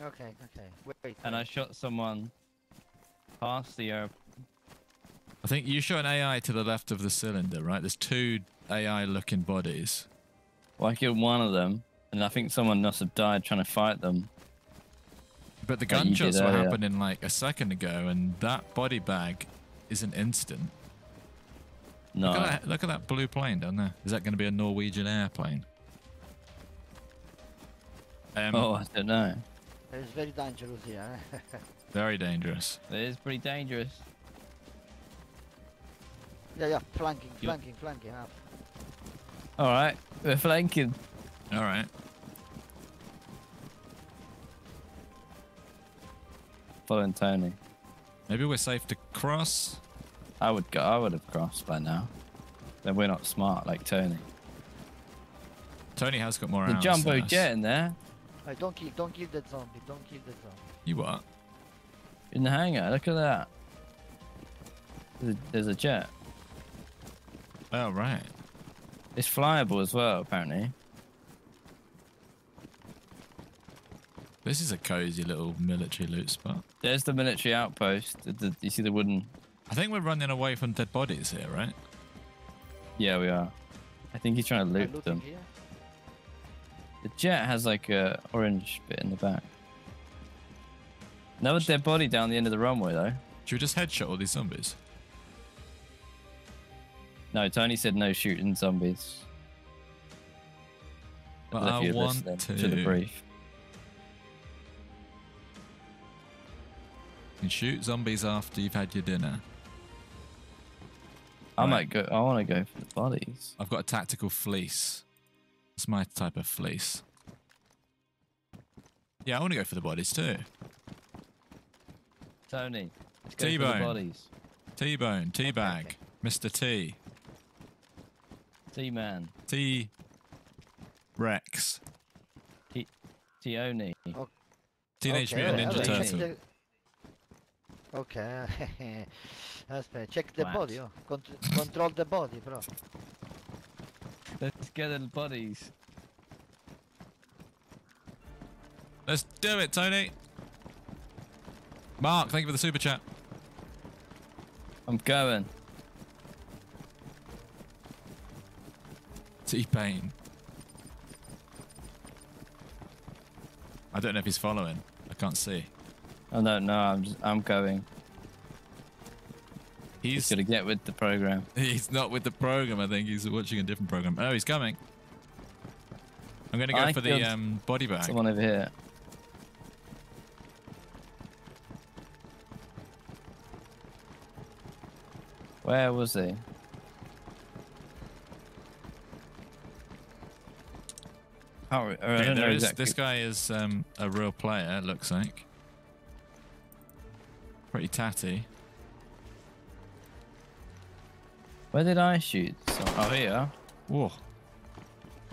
Okay, okay. Wait, wait. and I shot someone past the air. I think you shot an AI to the left of the cylinder, right? There's two AI-looking bodies. Well, I killed one of them, and I think someone must have died trying to fight them. But the Like you did gunshots were happening like a second ago, and that body bag isn't instant. No. Look, at that, look at that blue plane down there. Is that going to be a Norwegian airplane? Um, Oh, I don't know. It's very dangerous here. eh? Very dangerous. It is pretty dangerous. yeah, yeah, flanking, You- flanking, flanking. Up. All right, we're flanking. All right. Following Tony. Maybe we're safe to cross. I would go. I would have crossed by now. Then we're not smart like Tony. Tony has got more The jumbo than us. jet in there Hey, don't kill, don't kill that zombie. Don't kill that zombie. You what? in the hangar. Look at that. There's a, there's a jet. Oh, right. It's flyable as well, apparently. This is a cozy little military loot spot. There's the military outpost. The, the, you see the wooden? I think we're running away from dead bodies here, right? Yeah, we are. I think he's trying to loot them. here. The jet has like a orange bit in the back. Another dead body down the end of the runway though. Should we just headshot all these zombies? No, Tony said no shooting zombies. But don't know if I want listening to. the brief. You can shoot zombies after you've had your dinner. I Right. might go. I want to go for the bodies. I've got a tactical fleece. It's my type of fleece. Yeah, I want to go for the bodies too. Tony, let's go for the T-bone. bodies. T-bone, T-bag, okay. Mr. T, T-man, T-Rex, T. Tioni. Oh. Teenage Okay, Mutant Ninja okay, Turtle. The- Okay, aspetta, check the Wax. body, oh. Contr- control the body, bro. Let's get the bodies. Let's do it, Tony. Mark, thank you for the super chat. I'm going. T-Pain. I don't know if he's following. I can't see. I don't know. I'm just. I'm going. He's He's gonna get with the program. he's not with the program. I think he's watching a different program. Oh, he's coming. I'm gonna go I for the um, body bag. Someone over here. Where was he? Oh, I don't know there is- exactly. This guy is um, a real player. It looks like. Pretty tatty. Where did I shoot? Some- Oh, here. Whoa.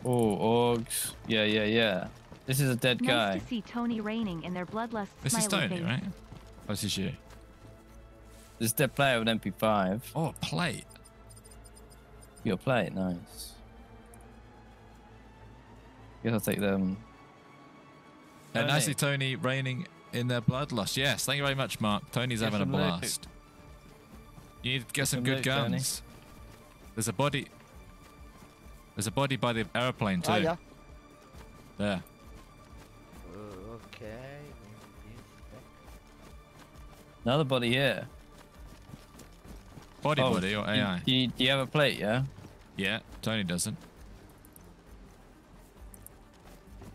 Oh, orgs. Yeah, yeah, yeah. This is a dead Nice guy. to see Tony raining in their bloodlust This is Tony, face. right? Oh, this is you. This is dead player with MP5. Oh, a plate. Your plate, nice. Guess I'll take them. Uh, Tony. nicely, Tony, raining in their bloodlust. Yes, thank you very much, Mark. Tony's Get having a some loot. blast. You need to get some some good loot, Tony. guns. There's a body. There's a body by the aeroplane too. Ah, yeah. There. Okay. maybe this back. Another body here. Body Oh, body or AI? Do you, do you have a plate, yeah? Yeah, Tony doesn't.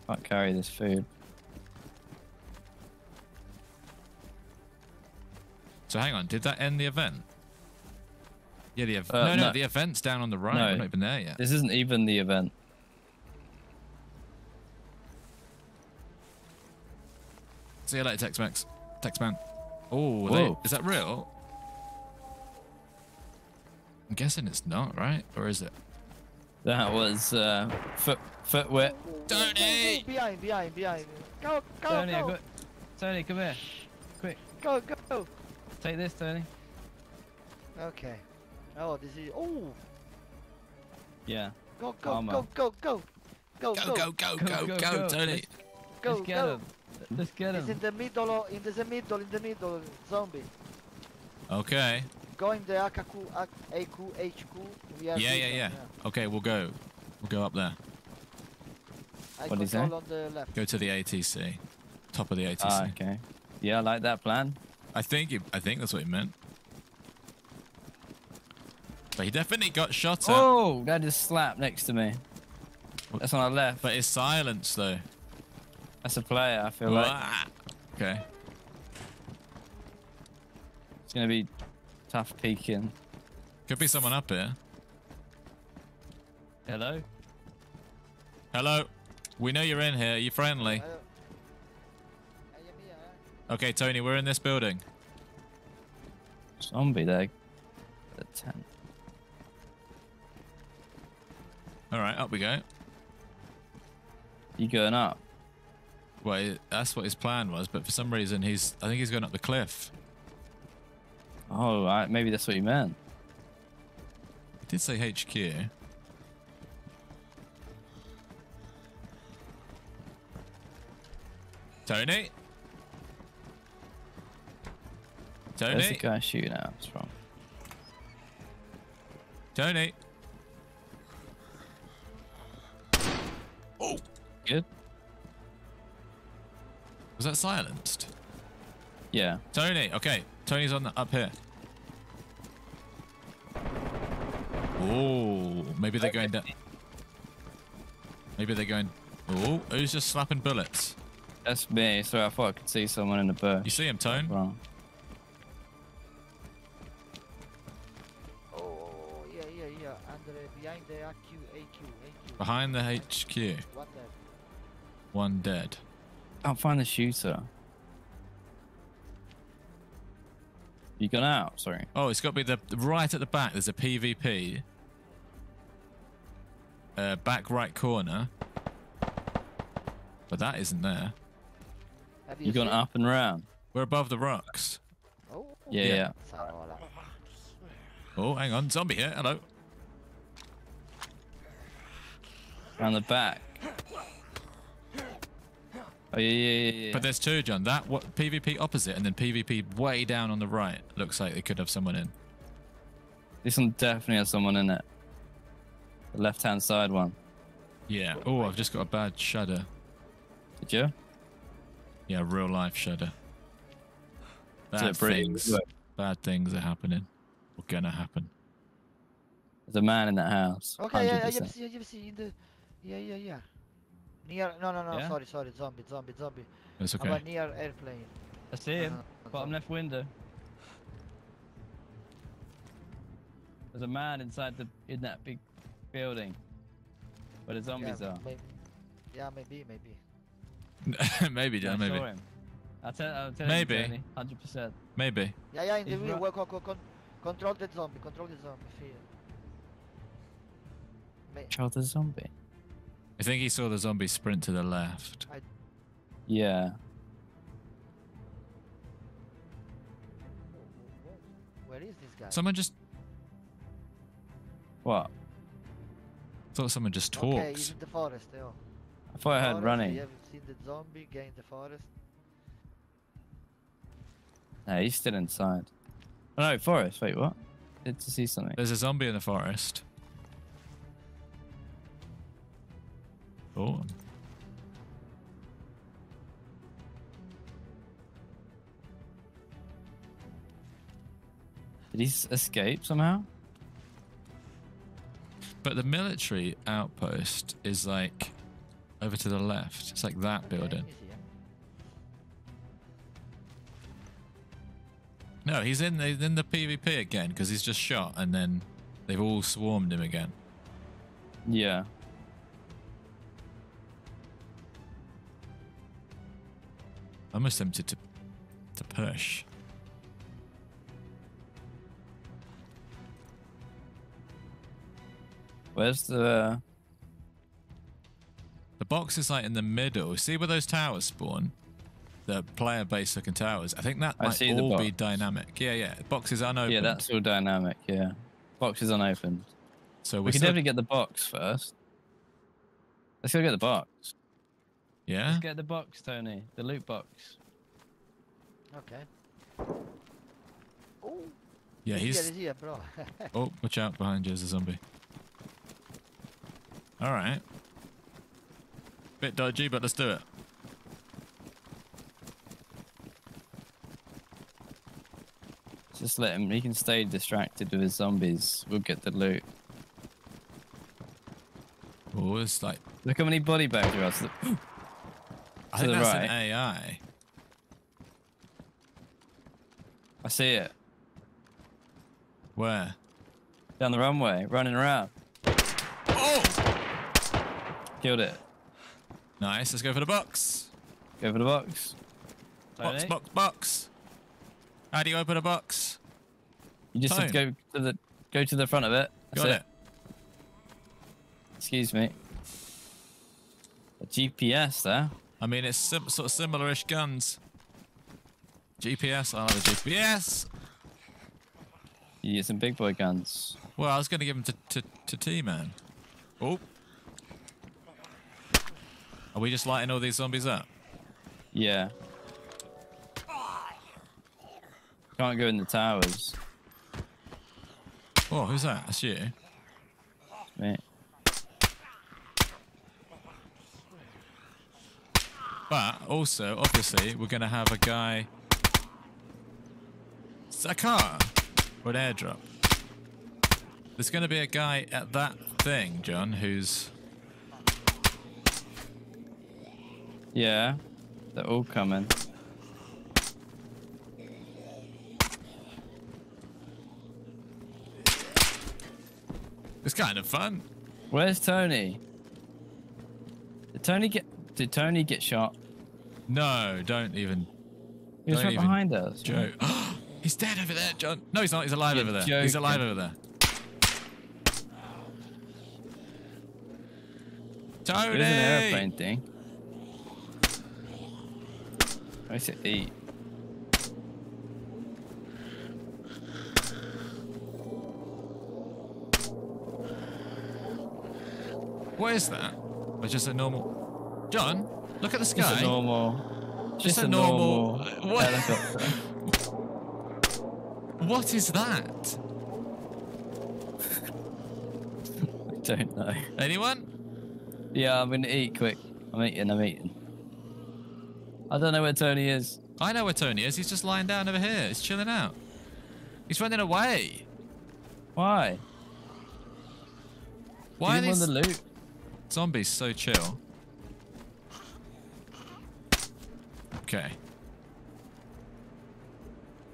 Can't carry this food. So hang on, did that end the event? Yeah, the ev- Uh, no, no, no. the event's down on the right. No. We're not even there yet. This isn't even the event. See you later, Tex-Mex. Tex-Man. Oh, Whoa. is that real? I'm guessing it's not, right? Or is it? That was uh, foot footwear. Tony! Behind, behind, behind. Go, go, Tony, go. Tony, come here. Quick. Go, go. Take this, Tony. Okay. Oh, this is. Oh, Yeah. go, go, Armor. go, go, go. Go, Go, go, go, go, go, go. Tony. go, Let's get go. him. Let's get It's in the middle, of, in the middle, in the middle, zombie. Okay. Go in the AQ, AQ, HQ. We are Yeah, yeah, yeah. Okay, we'll go. We'll go up there. I What'd he say? control on the left. Go to the ATC. Top of the ATC. Ah, okay. Yeah, I like that plan. I think it, I think that's what he meant. But he definitely got shot at. Oh, that just slapped next to me. That's on our left. But it's silence though. That's a player. I feel like ah, Okay. it's gonna be tough peeking. Could be someone up here. Hello. Hello. We know you're in here. Are you friendly? I, Okay, Tony, we're in this building. Zombie there. The tent. All right, up we go. You going up? Well, that's what his plan was, but for some reason he's. I think he's going up the cliff. Oh, right. Maybe that's what he meant. He did say HQ. Tony. Where's the Tony. guy shooting at us from? Tony. Oh, good. Was that silenced? Yeah. Tony. Okay, Tony's on the, up here. Oh, maybe they're going down. Maybe they're going. Oh, who's just slapping bullets? That's me. Sorry, I thought I could see someone in the bush. You see him, Tone? Wrong. Behind the HQ. One dead. Can't find the shooter. You gone out? Sorry. Oh, it's got to be the right at the back. There's a PvP. Uh, back right corner. But that isn't there. Have You gone up and round? We're above the rocks. Oh, Yeah, Yeah. yeah. Oh, hang on, zombie here. Hello. Around the back. Oh yeah, yeah, yeah, yeah. But there's two, John. That what PvP opposite, and then PvP way down on the right. Looks like they could have someone in. this one definitely has someone in it. The left-hand side one. Yeah. Oh, I've just got a bad shudder. Did you? Yeah, real life shudder. Bad it pretty? things. Bad things are happening. Or gonna happen. There's a man in that house. Okay, yeah, yeah, 100%. you see, you see in the, yeah, yeah, yeah. Near, no, no, no, Yeah? sorry, sorry, zombie, zombie, zombie. It's I'm okay. a near airplane. I see him. Uh, Bottom zombie. left window. There's a man inside the in that big building where the zombies yeah, are. Maybe, yeah, maybe, maybe. maybe, I John. saw Maybe. him. I'll tell, I'll tell Maybe. you, Tony. Hundred percent. Maybe. Yeah, yeah, in the control the zombie, control the zombie, fear. Control the zombie. I think he saw the zombie sprint to the left. Yeah. Where is this guy? Someone just What? thought someone just Okay, he's in the forest, oh. I thought I heard Forest, running. You haven't seen the zombie get in the forest? No, he's still inside. Oh, no, forest. Wait, what? Did to see something. There's a zombie in the forest. Oh. Did he escape somehow? But the military outpost is like over to the left. It's like that building. let me see? No, he's in the, in the PvP again because he's just shot and then they've all swarmed him again. Yeah. Almost tempted to to push. Where's the? The box is like in the middle. See where those towers spawn? The player base looking towers. I think that I might all be dynamic. Yeah, yeah. The box is unopened. Yeah, that's all dynamic. Yeah. Box is unopened. so We can definitely get the box first. Let's go get the box. Yeah. Let's get the box, Tony. The loot box. Okay. Oh, Yeah, he's here, he's. he's here, bro. Oh, watch out behind you. There's a zombie. All right. Bit dodgy, but let's do it. Just let him. He can stay distracted with his zombies. We'll get the loot. Oh, it's like Look how many body bags there are. I think that's right. an AI. I see it Where? down the runway, running around. Oh, Killed it. nice. Let's go for the box. Go for the box. Box, Tony? box, box. How do you open a box? You just have to go to the go to the front of it. That's Got it. it. Excuse me. A GPS there. I mean, it's sim- sort of similar-ish guns. GPS. I like the oh, GPS. You get some big boy guns. Well, I was going to give them to, to, to T-Man. Oh. Are we just lighting all these zombies up? Yeah. Can't go in the towers. Oh, who's that? That's you. Mate. But also, obviously, we're going to have a guy. It's a car or an airdrop. There's going to be a guy at that thing, John, who's. Yeah. They're all coming. It's kind of fun. Where's Tony? Did Tony get did Tony get shot? No, don't even. He was right even behind us. Joe. he's dead over there, John. No, he's not. He's alive You're over there. He's alive over there. There's Tony! an airplane thing. Where's it eat? What is that? It's just a normal. John, look at the sky. Just a normal. Just Just, a a, normal- normal, uh, what? helicopter. What is that? I don't know. Anyone? Yeah, I'm gonna eat quick. I'm eating. I'm eating. I don't know where Tony is. I know where Tony is. He's just lying down over here. He's chilling out. He's running away. Why? Why are these want the loot. zombies so chill? Okay.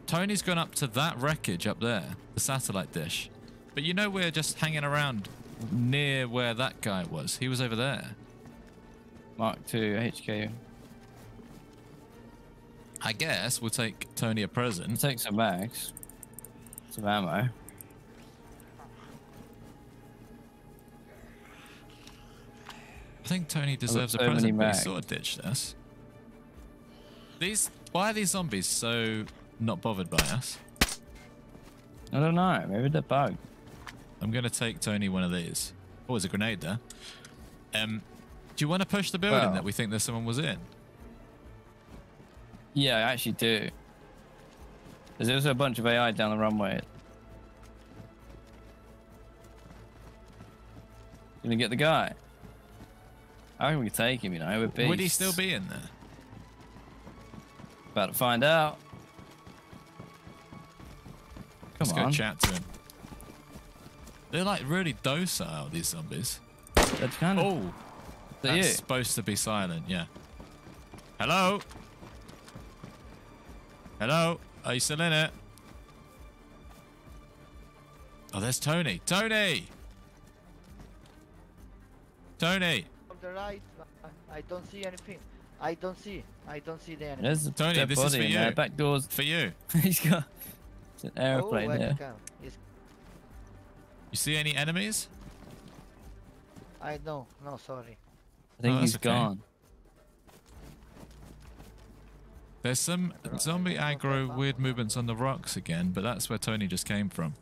Tony's gone up to that wreckage up there, the satellite dish. But you know we're just hanging around near where that guy was. He was over there. Mark 2, HQ. I guess we'll take Tony a present. Take some bags. Some ammo. I think Tony deserves a so many present, but he sort of ditched us. These, why are these zombies so not bothered by us? I don't know. Maybe they're bugged. I'm gonna take Tony one of these. Oh, there's a grenade there. Um, do you want to push the building Well- that we think that someone was in? Yeah, I actually do. There's also a bunch of AI down the runway. Gonna get the guy. I reckon we can take him, you know. Would he still be in there? About to find out. Come Let's on. go chat to him. They're like really docile, these zombies. Oh, that's kind of. Oh, Is that that's you? supposed to be silent, yeah. Hello? Hello? Are you still in it? Oh, there's Tony. Tony! Tony! On the right, I, I don't see anything. I don't see. I don't see the enemy. There's a Tony, dead this is for in there. you. Back doors. For you. He's got. It's an aeroplane oh, here. can. It's, You see any enemies? I know. No, sorry. I think Oh, he's okay. gone. There's some zombie Right. aggro weird movements on the rocks again, but that's where Tony just came from.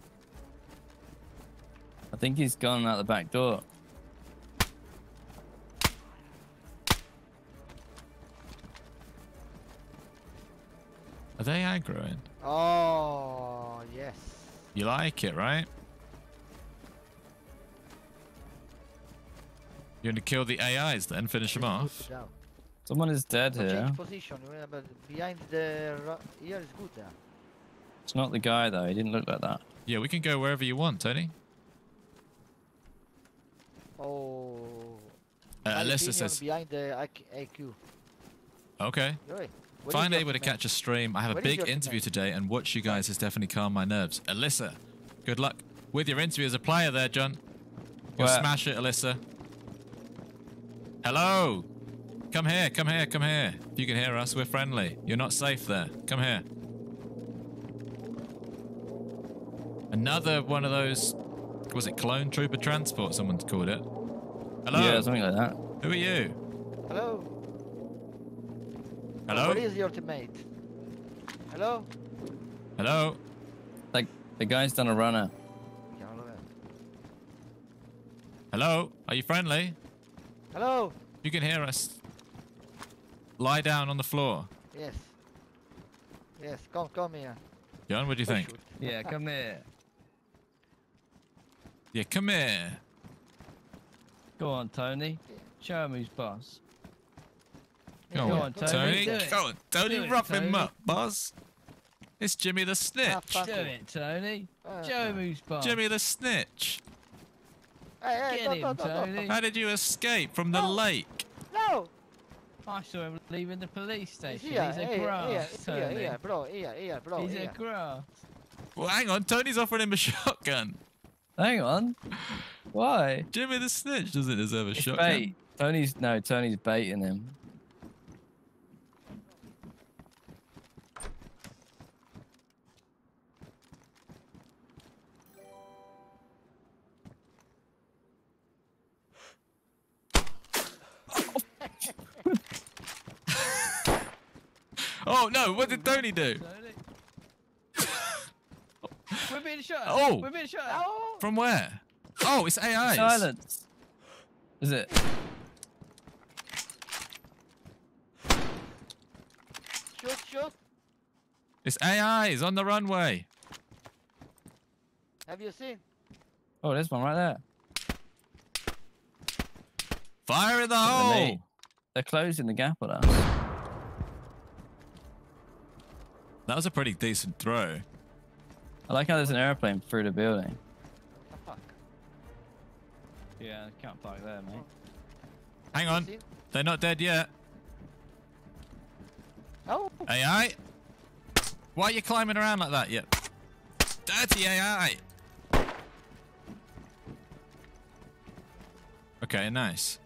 I think he's gone out the back door. Are they aggroing? Oh, yes. You like it, right? You're going to kill the AIs then, finish them off? Someone is dead But here. Change position. remember, Behind the here is good. uh. It's not the guy though. He didn't look like that. Yeah, we can go wherever you want, Tony. Oh. Uh, my Alyssa says, behind the IQ. AQ. okay. Oi, what is Finally able to opinion? catch a stream. I have a big interview opinion? today, and watch you guys has definitely calmed my nerves. Alyssa, good luck with your interview as a player there, John. You'll Where? smash it, Alyssa. Hello. Come here, come here, come here. If you can hear us, we're friendly. You're not safe there. Come here. Another one of those, was it clone trooper transport, someone's called it? Hello. Yeah, something like that. Who are you? Hello. Hello? What is your teammate? Hello. Hello? Like the guy's done a runner. Chiamalo. Hello? Are you friendly? Hello. You can hear us. Lie down on the floor. Yes. Yes. Come, come here. John, what do you Oh, think? shoot. Yeah, come here. Yeah, come here. Go on, Tony. Show him who's boss. Go Go on, on, Tony. Tony. Go on, Tony. Do it, rough him up, boss. It's Jimmy the Snitch. Ah, Do it, Tony. Uh, Show boss. Jimmy the Snitch. Hey, hey, Get go, him, go, go, go. Tony. How did you escape from the No. lake? No. I saw him leaving the police station. here. He's a Here, grass, here, here, Tony. here, bro. Here, here, bro. He's here. a grass. Well, hang on. Tony's offering him a shotgun. Hang on. Why? Jimmy the Snitch doesn't deserve a It's shotgun. bait. Tony's no. Tony's baiting him. Oh no! What did Tony do? We're being shot. Oh. We're being shot. Oh. From where? Oh, it's AI. Silence. Is it? Shoot, shoot. It's AIs on the runway. Have you seen? Oh, there's one right there. Fire in the Look at hole. Me. They're closing the gap on us. That was a pretty decent throw. I like how there's an airplane through the building. The fuck? Yeah, I can't park there, mate. Hang on. They're not dead yet. Oh. AI? Why are you climbing around like that yet? Dirty AI! Okay, nice.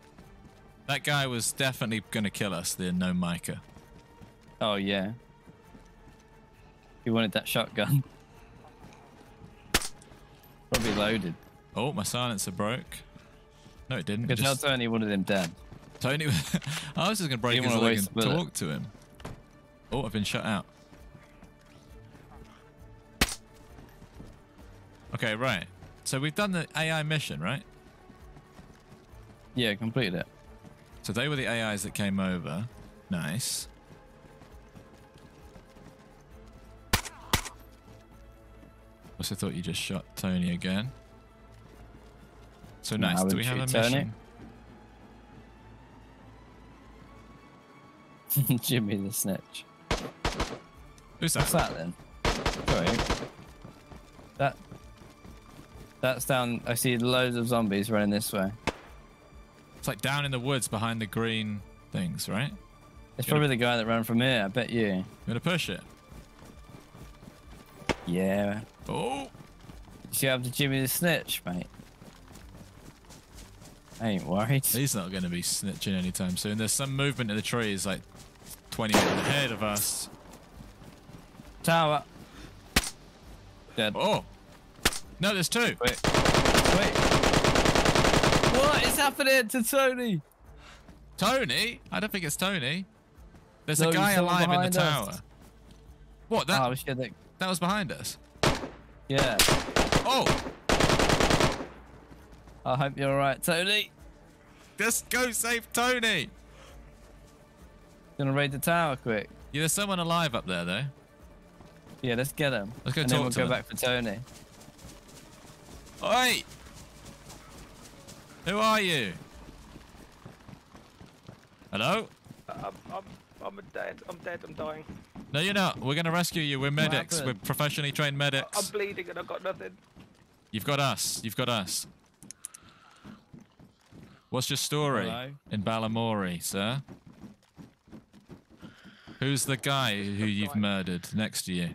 That guy was definitely gonna kill us, the no Micah. Oh yeah. He wanted that shotgun. Probably loaded. Oh, my silencer broke. No, it didn't. Because now Tony wanted him dead. Tony, I was just gonna break his leg and bullet. talk to him. Oh, I've been shut out. Okay, right. So we've done the AI mission, right? Yeah, completed it. So they were the AIs that came over. Nice. Also thought you just shot Tony again. So nice. Do we have a Tony. mission? Jimmy the snitch. Who's What's that? that then? Sorry. That. That's down. I see loads of zombies running this way. It's like down in the woods behind the green things, right? It's probably the guy that ran from here. I bet you. You gonna push it? Yeah. Oh, You see happened to Jimmy the snitch, mate? I ain't worried. he's not gonna be snitching anytime soon. There's some movement in the trees, like 20 meters ahead of us. Tower. Dead. Oh, no, there's two. Wait. Wait. What is happening to Tony? Tony? I don't think it's Tony. There's No, a guy alive in the us. tower. What? That oh shit! That, that was behind us. yeah. Oh, I hope you're alright, Tony. let's go save Tony. Gonna raid the tower quick. Yeah, there's someone alive up there though. Yeah, let's get him. Let's go and talk then we'll to go them. back for Tony. Oi! Who are you? Hello? Uh, I'm, I'm, I'm dead. I'm dead. I'm dying. No, you're not. We're gonna rescue you. We're medics. We're professionally trained medics. I'm bleeding and I've got nothing. You've got us. You've got us. What's your story Hello? in Balamory, sir? Who's the guy who you've murdered next to you?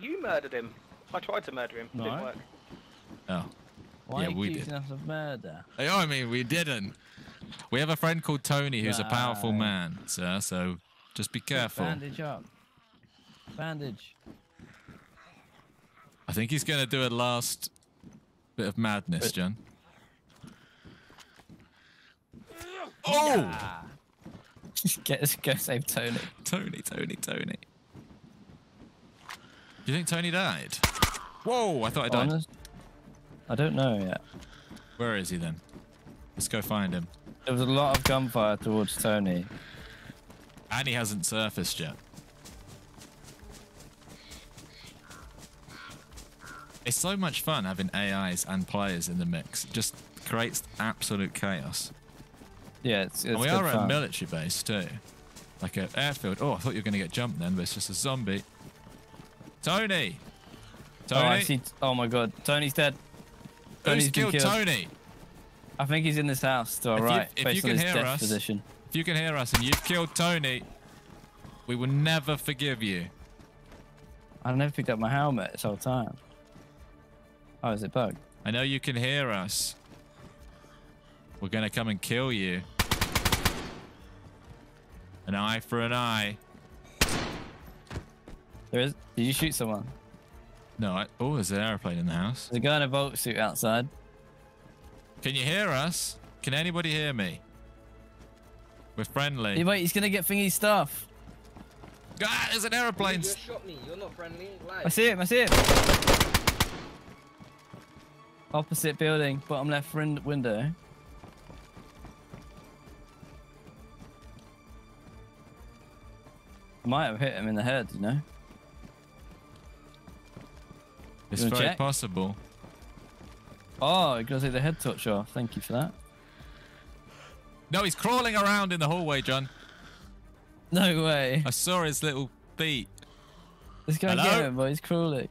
You murdered him. I tried to murder him. No. Didn't work. Oh. Why Yeah, are you we accusing did. us of murder? Oh, I mean, we didn't. We have a friend called Tony who's a powerful Right. man, sir, so just be careful. Bandage up. Bandage. I think he's going to do a last bit of madness, Wait. John. Oh! Get go save Tony. Tony, Tony, Tony. Do you think Tony died? Whoa, I thought I died. Honest? I don't know yet. Where is he then? Let's go find him. There was a lot of gunfire towards Tony. And he hasn't surfaced yet. It's so much fun having AIs and players in the mix. It just creates absolute chaos. Yeah, it's, it's we good are at a military base too. Like an airfield. Oh, I thought you were going to get jumped then, but it's just a zombie. Tony! Oh, I Tony! see. Oh my god, Tony's dead. Tony's Who's killed killed. Tony? I think he's in this house to our If you- right, if based you can hear us- position. If you can hear us and you've killed Tony, we will never forgive you. I never picked up my helmet this whole time. Oh, is it bugged? I know you can hear us. We're gonna come and kill you. An eye for an eye. There is. Did you shoot someone? No, I, oh, there's an airplane in the house. There's a guy in a vault suit outside. Can you hear us? Can anybody hear me? We're friendly. Hey, wait, he's gonna get thingy stuff. Ah, there's an airplane. You shot me. You're not friendly. I see him. I see him. Opposite building, bottom left window. I might have hit him in the head, you know. It's very check? possible. Oh, you gotta take the head touch off. Thank you for that. No, he's crawling around in the hallway, John. No way. I saw his little feet. Let's go Hello? get him, boy. He's crawling.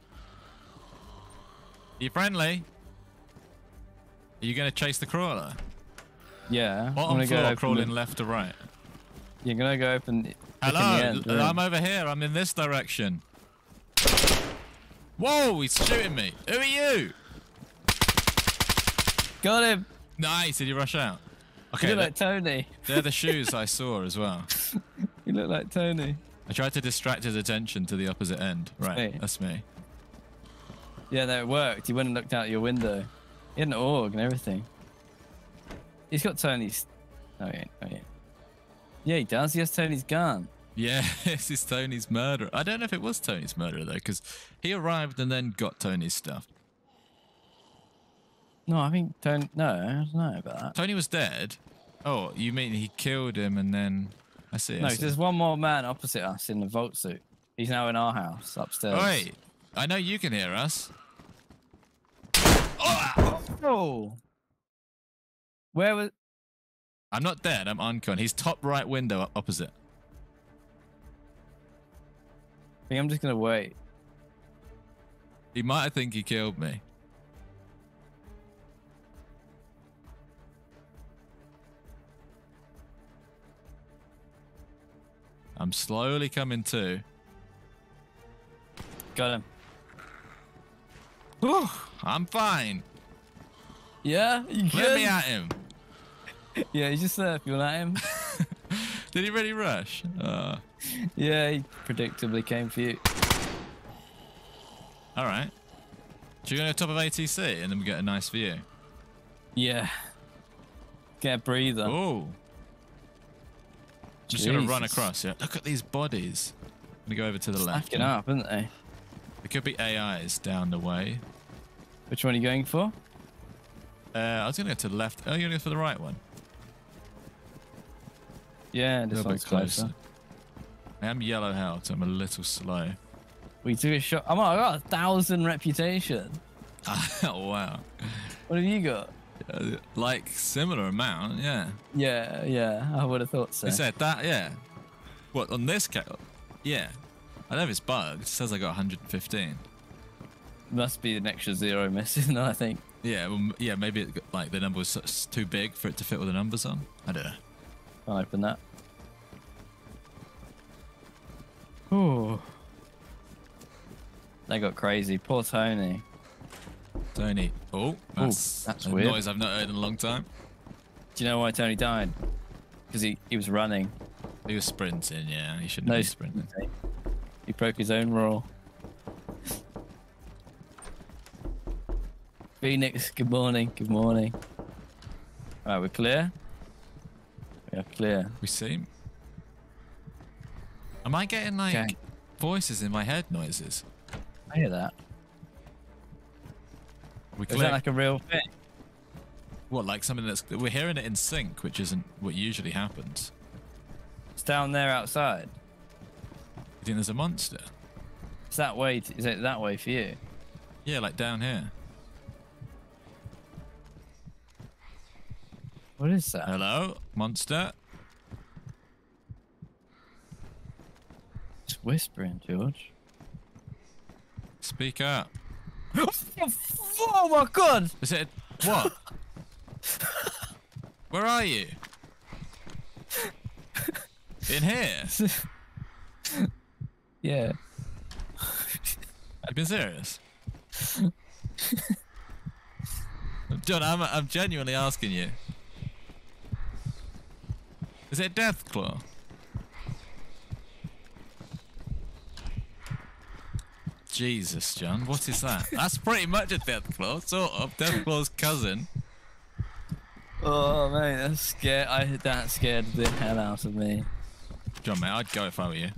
Are you friendly? Are you gonna chase the crawler? Yeah. I'm gonna floor, go crawling the- left to right. You're gonna go open. Hello, end. I'm over here. I'm in this direction. Whoa, he's shooting me. Who are you? Got him. Nice. Did you rush out? Okay. You look like Tony. they're the shoes I saw as well. You look like Tony. I tried to distract his attention to the opposite end. Right, me. that's me. Yeah, no, it worked. He went and looked out your window. He had an org and everything. He's got Tony's. Oh yeah, oh yeah. Yeah, he does. He has Tony's gun. Yeah, this is Tony's murderer. I don't know if it was Tony's murderer though, because he arrived and then got Tony's stuff. No, I think Tony. No, I don't know about that. Tony was dead. Oh, you mean he killed him and then? I see. I No, see. there's one more man opposite us in the vault suit. He's now in our house upstairs. Oi, I know you can hear us. Oh. Where was? I'm not dead. I'm uncon. He's top right window opposite. Think I'm just gonna wait. He might think he killed me. I'm slowly coming to. Got him. Whew, I'm fine. Yeah, you Let me at him. Yeah, he's just there. If you want at him. Did he really rush? Uh, yeah, he predictably came for you. all right. Should we go to the top of ATC and then we get a nice view? Yeah. Get a breather. Oh. Just gonna run across. Yeah. Look at these bodies. I'm gonna go over to the left. Stacking up, isn't they? There could be AIs down the way. Which one are you going for? Uh, I was gonna go to the left. Oh, you're gonna go for the right one. Yeah, A this little one's bit closer. closer. I am yellow so I'm a little slow. We took a shot. Oh, I got a thousand reputation. oh wow. What have you got? Uh, like similar amount, yeah. Yeah, yeah, I would have thought so. You said that, yeah. What on this ca- Yeah. I don't know if it's bugged. It says I got 115. Must be an extra zero missing, I think. Yeah, well, yeah, maybe it, like the number was too big for it to fit all the numbers on. I don't know. I'll open that. Oh. They got crazy. Poor Tony. Tony. Oh, that's, that's a weird. noise I've not heard in a long time. Do you know why Tony died? Because he, he was running. He was sprinting, yeah. He shouldn't No be sprinting. He broke his own rule. Phoenix, good morning. Good morning. Alright, we're clear? We are clear. We seem. Am I getting like Okay. voices in my head noises? I hear that. We Is that like a real thing? what, like something that's we're hearing it in sync, which isn't what usually happens. It's down there outside. You think there's a monster? It's that way. Is it that way for you? Yeah, like down here. What is that? Hello, monster. It's whispering, George. Speak up. oh my god! Is it what? Where are you? In here? Yeah. You been serious? John, I'm, I'm genuinely asking you. Is it Deathclaw? Jesus, John, what is that? That's pretty much a Deathclaw, sort of. Deathclaw's cousin. Oh man, that's scared. I that scared the hell out of me. John, mate, I'd go if I were you.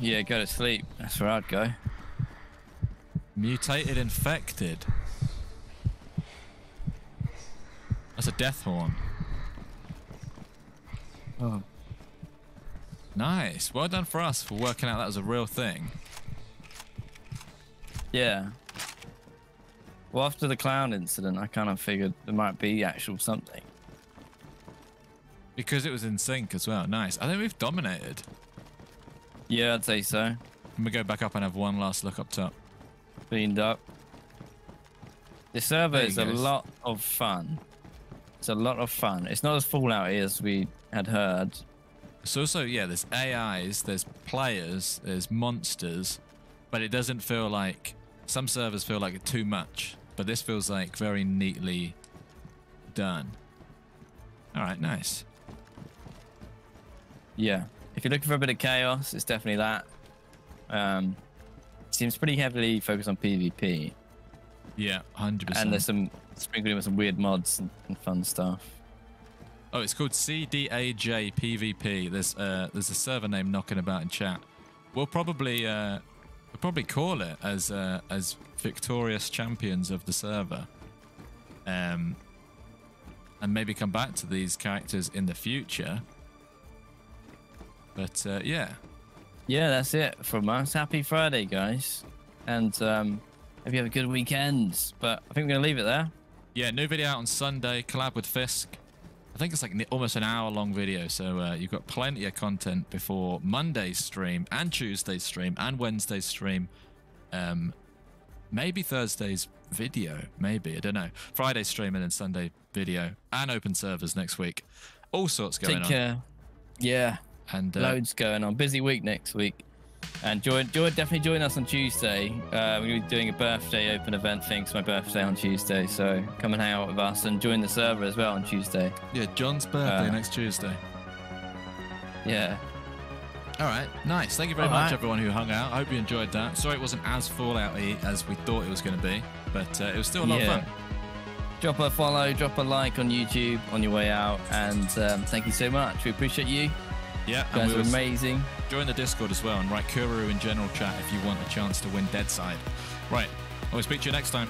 Yeah, go to sleep. That's where I'd go. Mutated infected. That's a death horn. Oh. Nice. Well done for us for working out that was a real thing. Yeah. Well, after the clown incident, I kind of figured there might be actual something. Because it was in sync as well. Nice. I think we've dominated. Yeah, I'd say so. Let me go back up and have one last look up top. Cleaned up. The server is he a lot of fun. It's a lot of fun. It's not as Fallout as we had heard. So also, yeah, there's AIs, there's players, there's monsters, but it doesn't feel like some servers feel like too much, but this feels like very neatly done. All right, nice. Yeah. If you're looking for a bit of chaos, it's definitely that. Um, seems pretty heavily focused on PvP, Yeah, hundred percent. and there's some sprinkling with some weird mods and, and fun stuff. Oh, it's called CDAJ PvP. There's uh, there's a server name knocking about in chat. We'll probably uh, we'll probably call it as uh, as victorious champions of the server. Um, and maybe come back to these characters in the future. But uh, yeah, Yeah, that's it from us. Happy Friday, guys, and um, hope you have a good weekend. But I think we're gonna leave it there. yeah, new video out on Sunday. Collab with Fisk. I think it's like almost an hour long video, so uh, you've got plenty of content before Monday's stream and Tuesday's stream and Wednesday's stream. Um, maybe Thursday's video, maybe I don't know. Friday stream and then Sunday video and open servers next week. All sorts going Take on. care. Yeah, And uh, loads going on. Busy week next week. And join, join, definitely join us on Tuesday. Uh, we're going to be doing a birthday open event thing. It's my birthday on Tuesday. So come and hang out with us and join the server as well on Tuesday. yeah, John's birthday uh, next Tuesday. Yeah. All right, nice. Thank you very All much, right. everyone who hung out. I hope you enjoyed that. Sorry it wasn't as Fallout-y as we thought it was going to be, but uh, it was still a lot Yeah. of fun. Drop a follow, drop a like on YouTube on your way out. And um, thank you so much. We appreciate you. Yeah, You and guys we are amazing. join the Discord as well and write Kuru in general chat if you want a chance to win Deadside. Right, I will speak to you next time.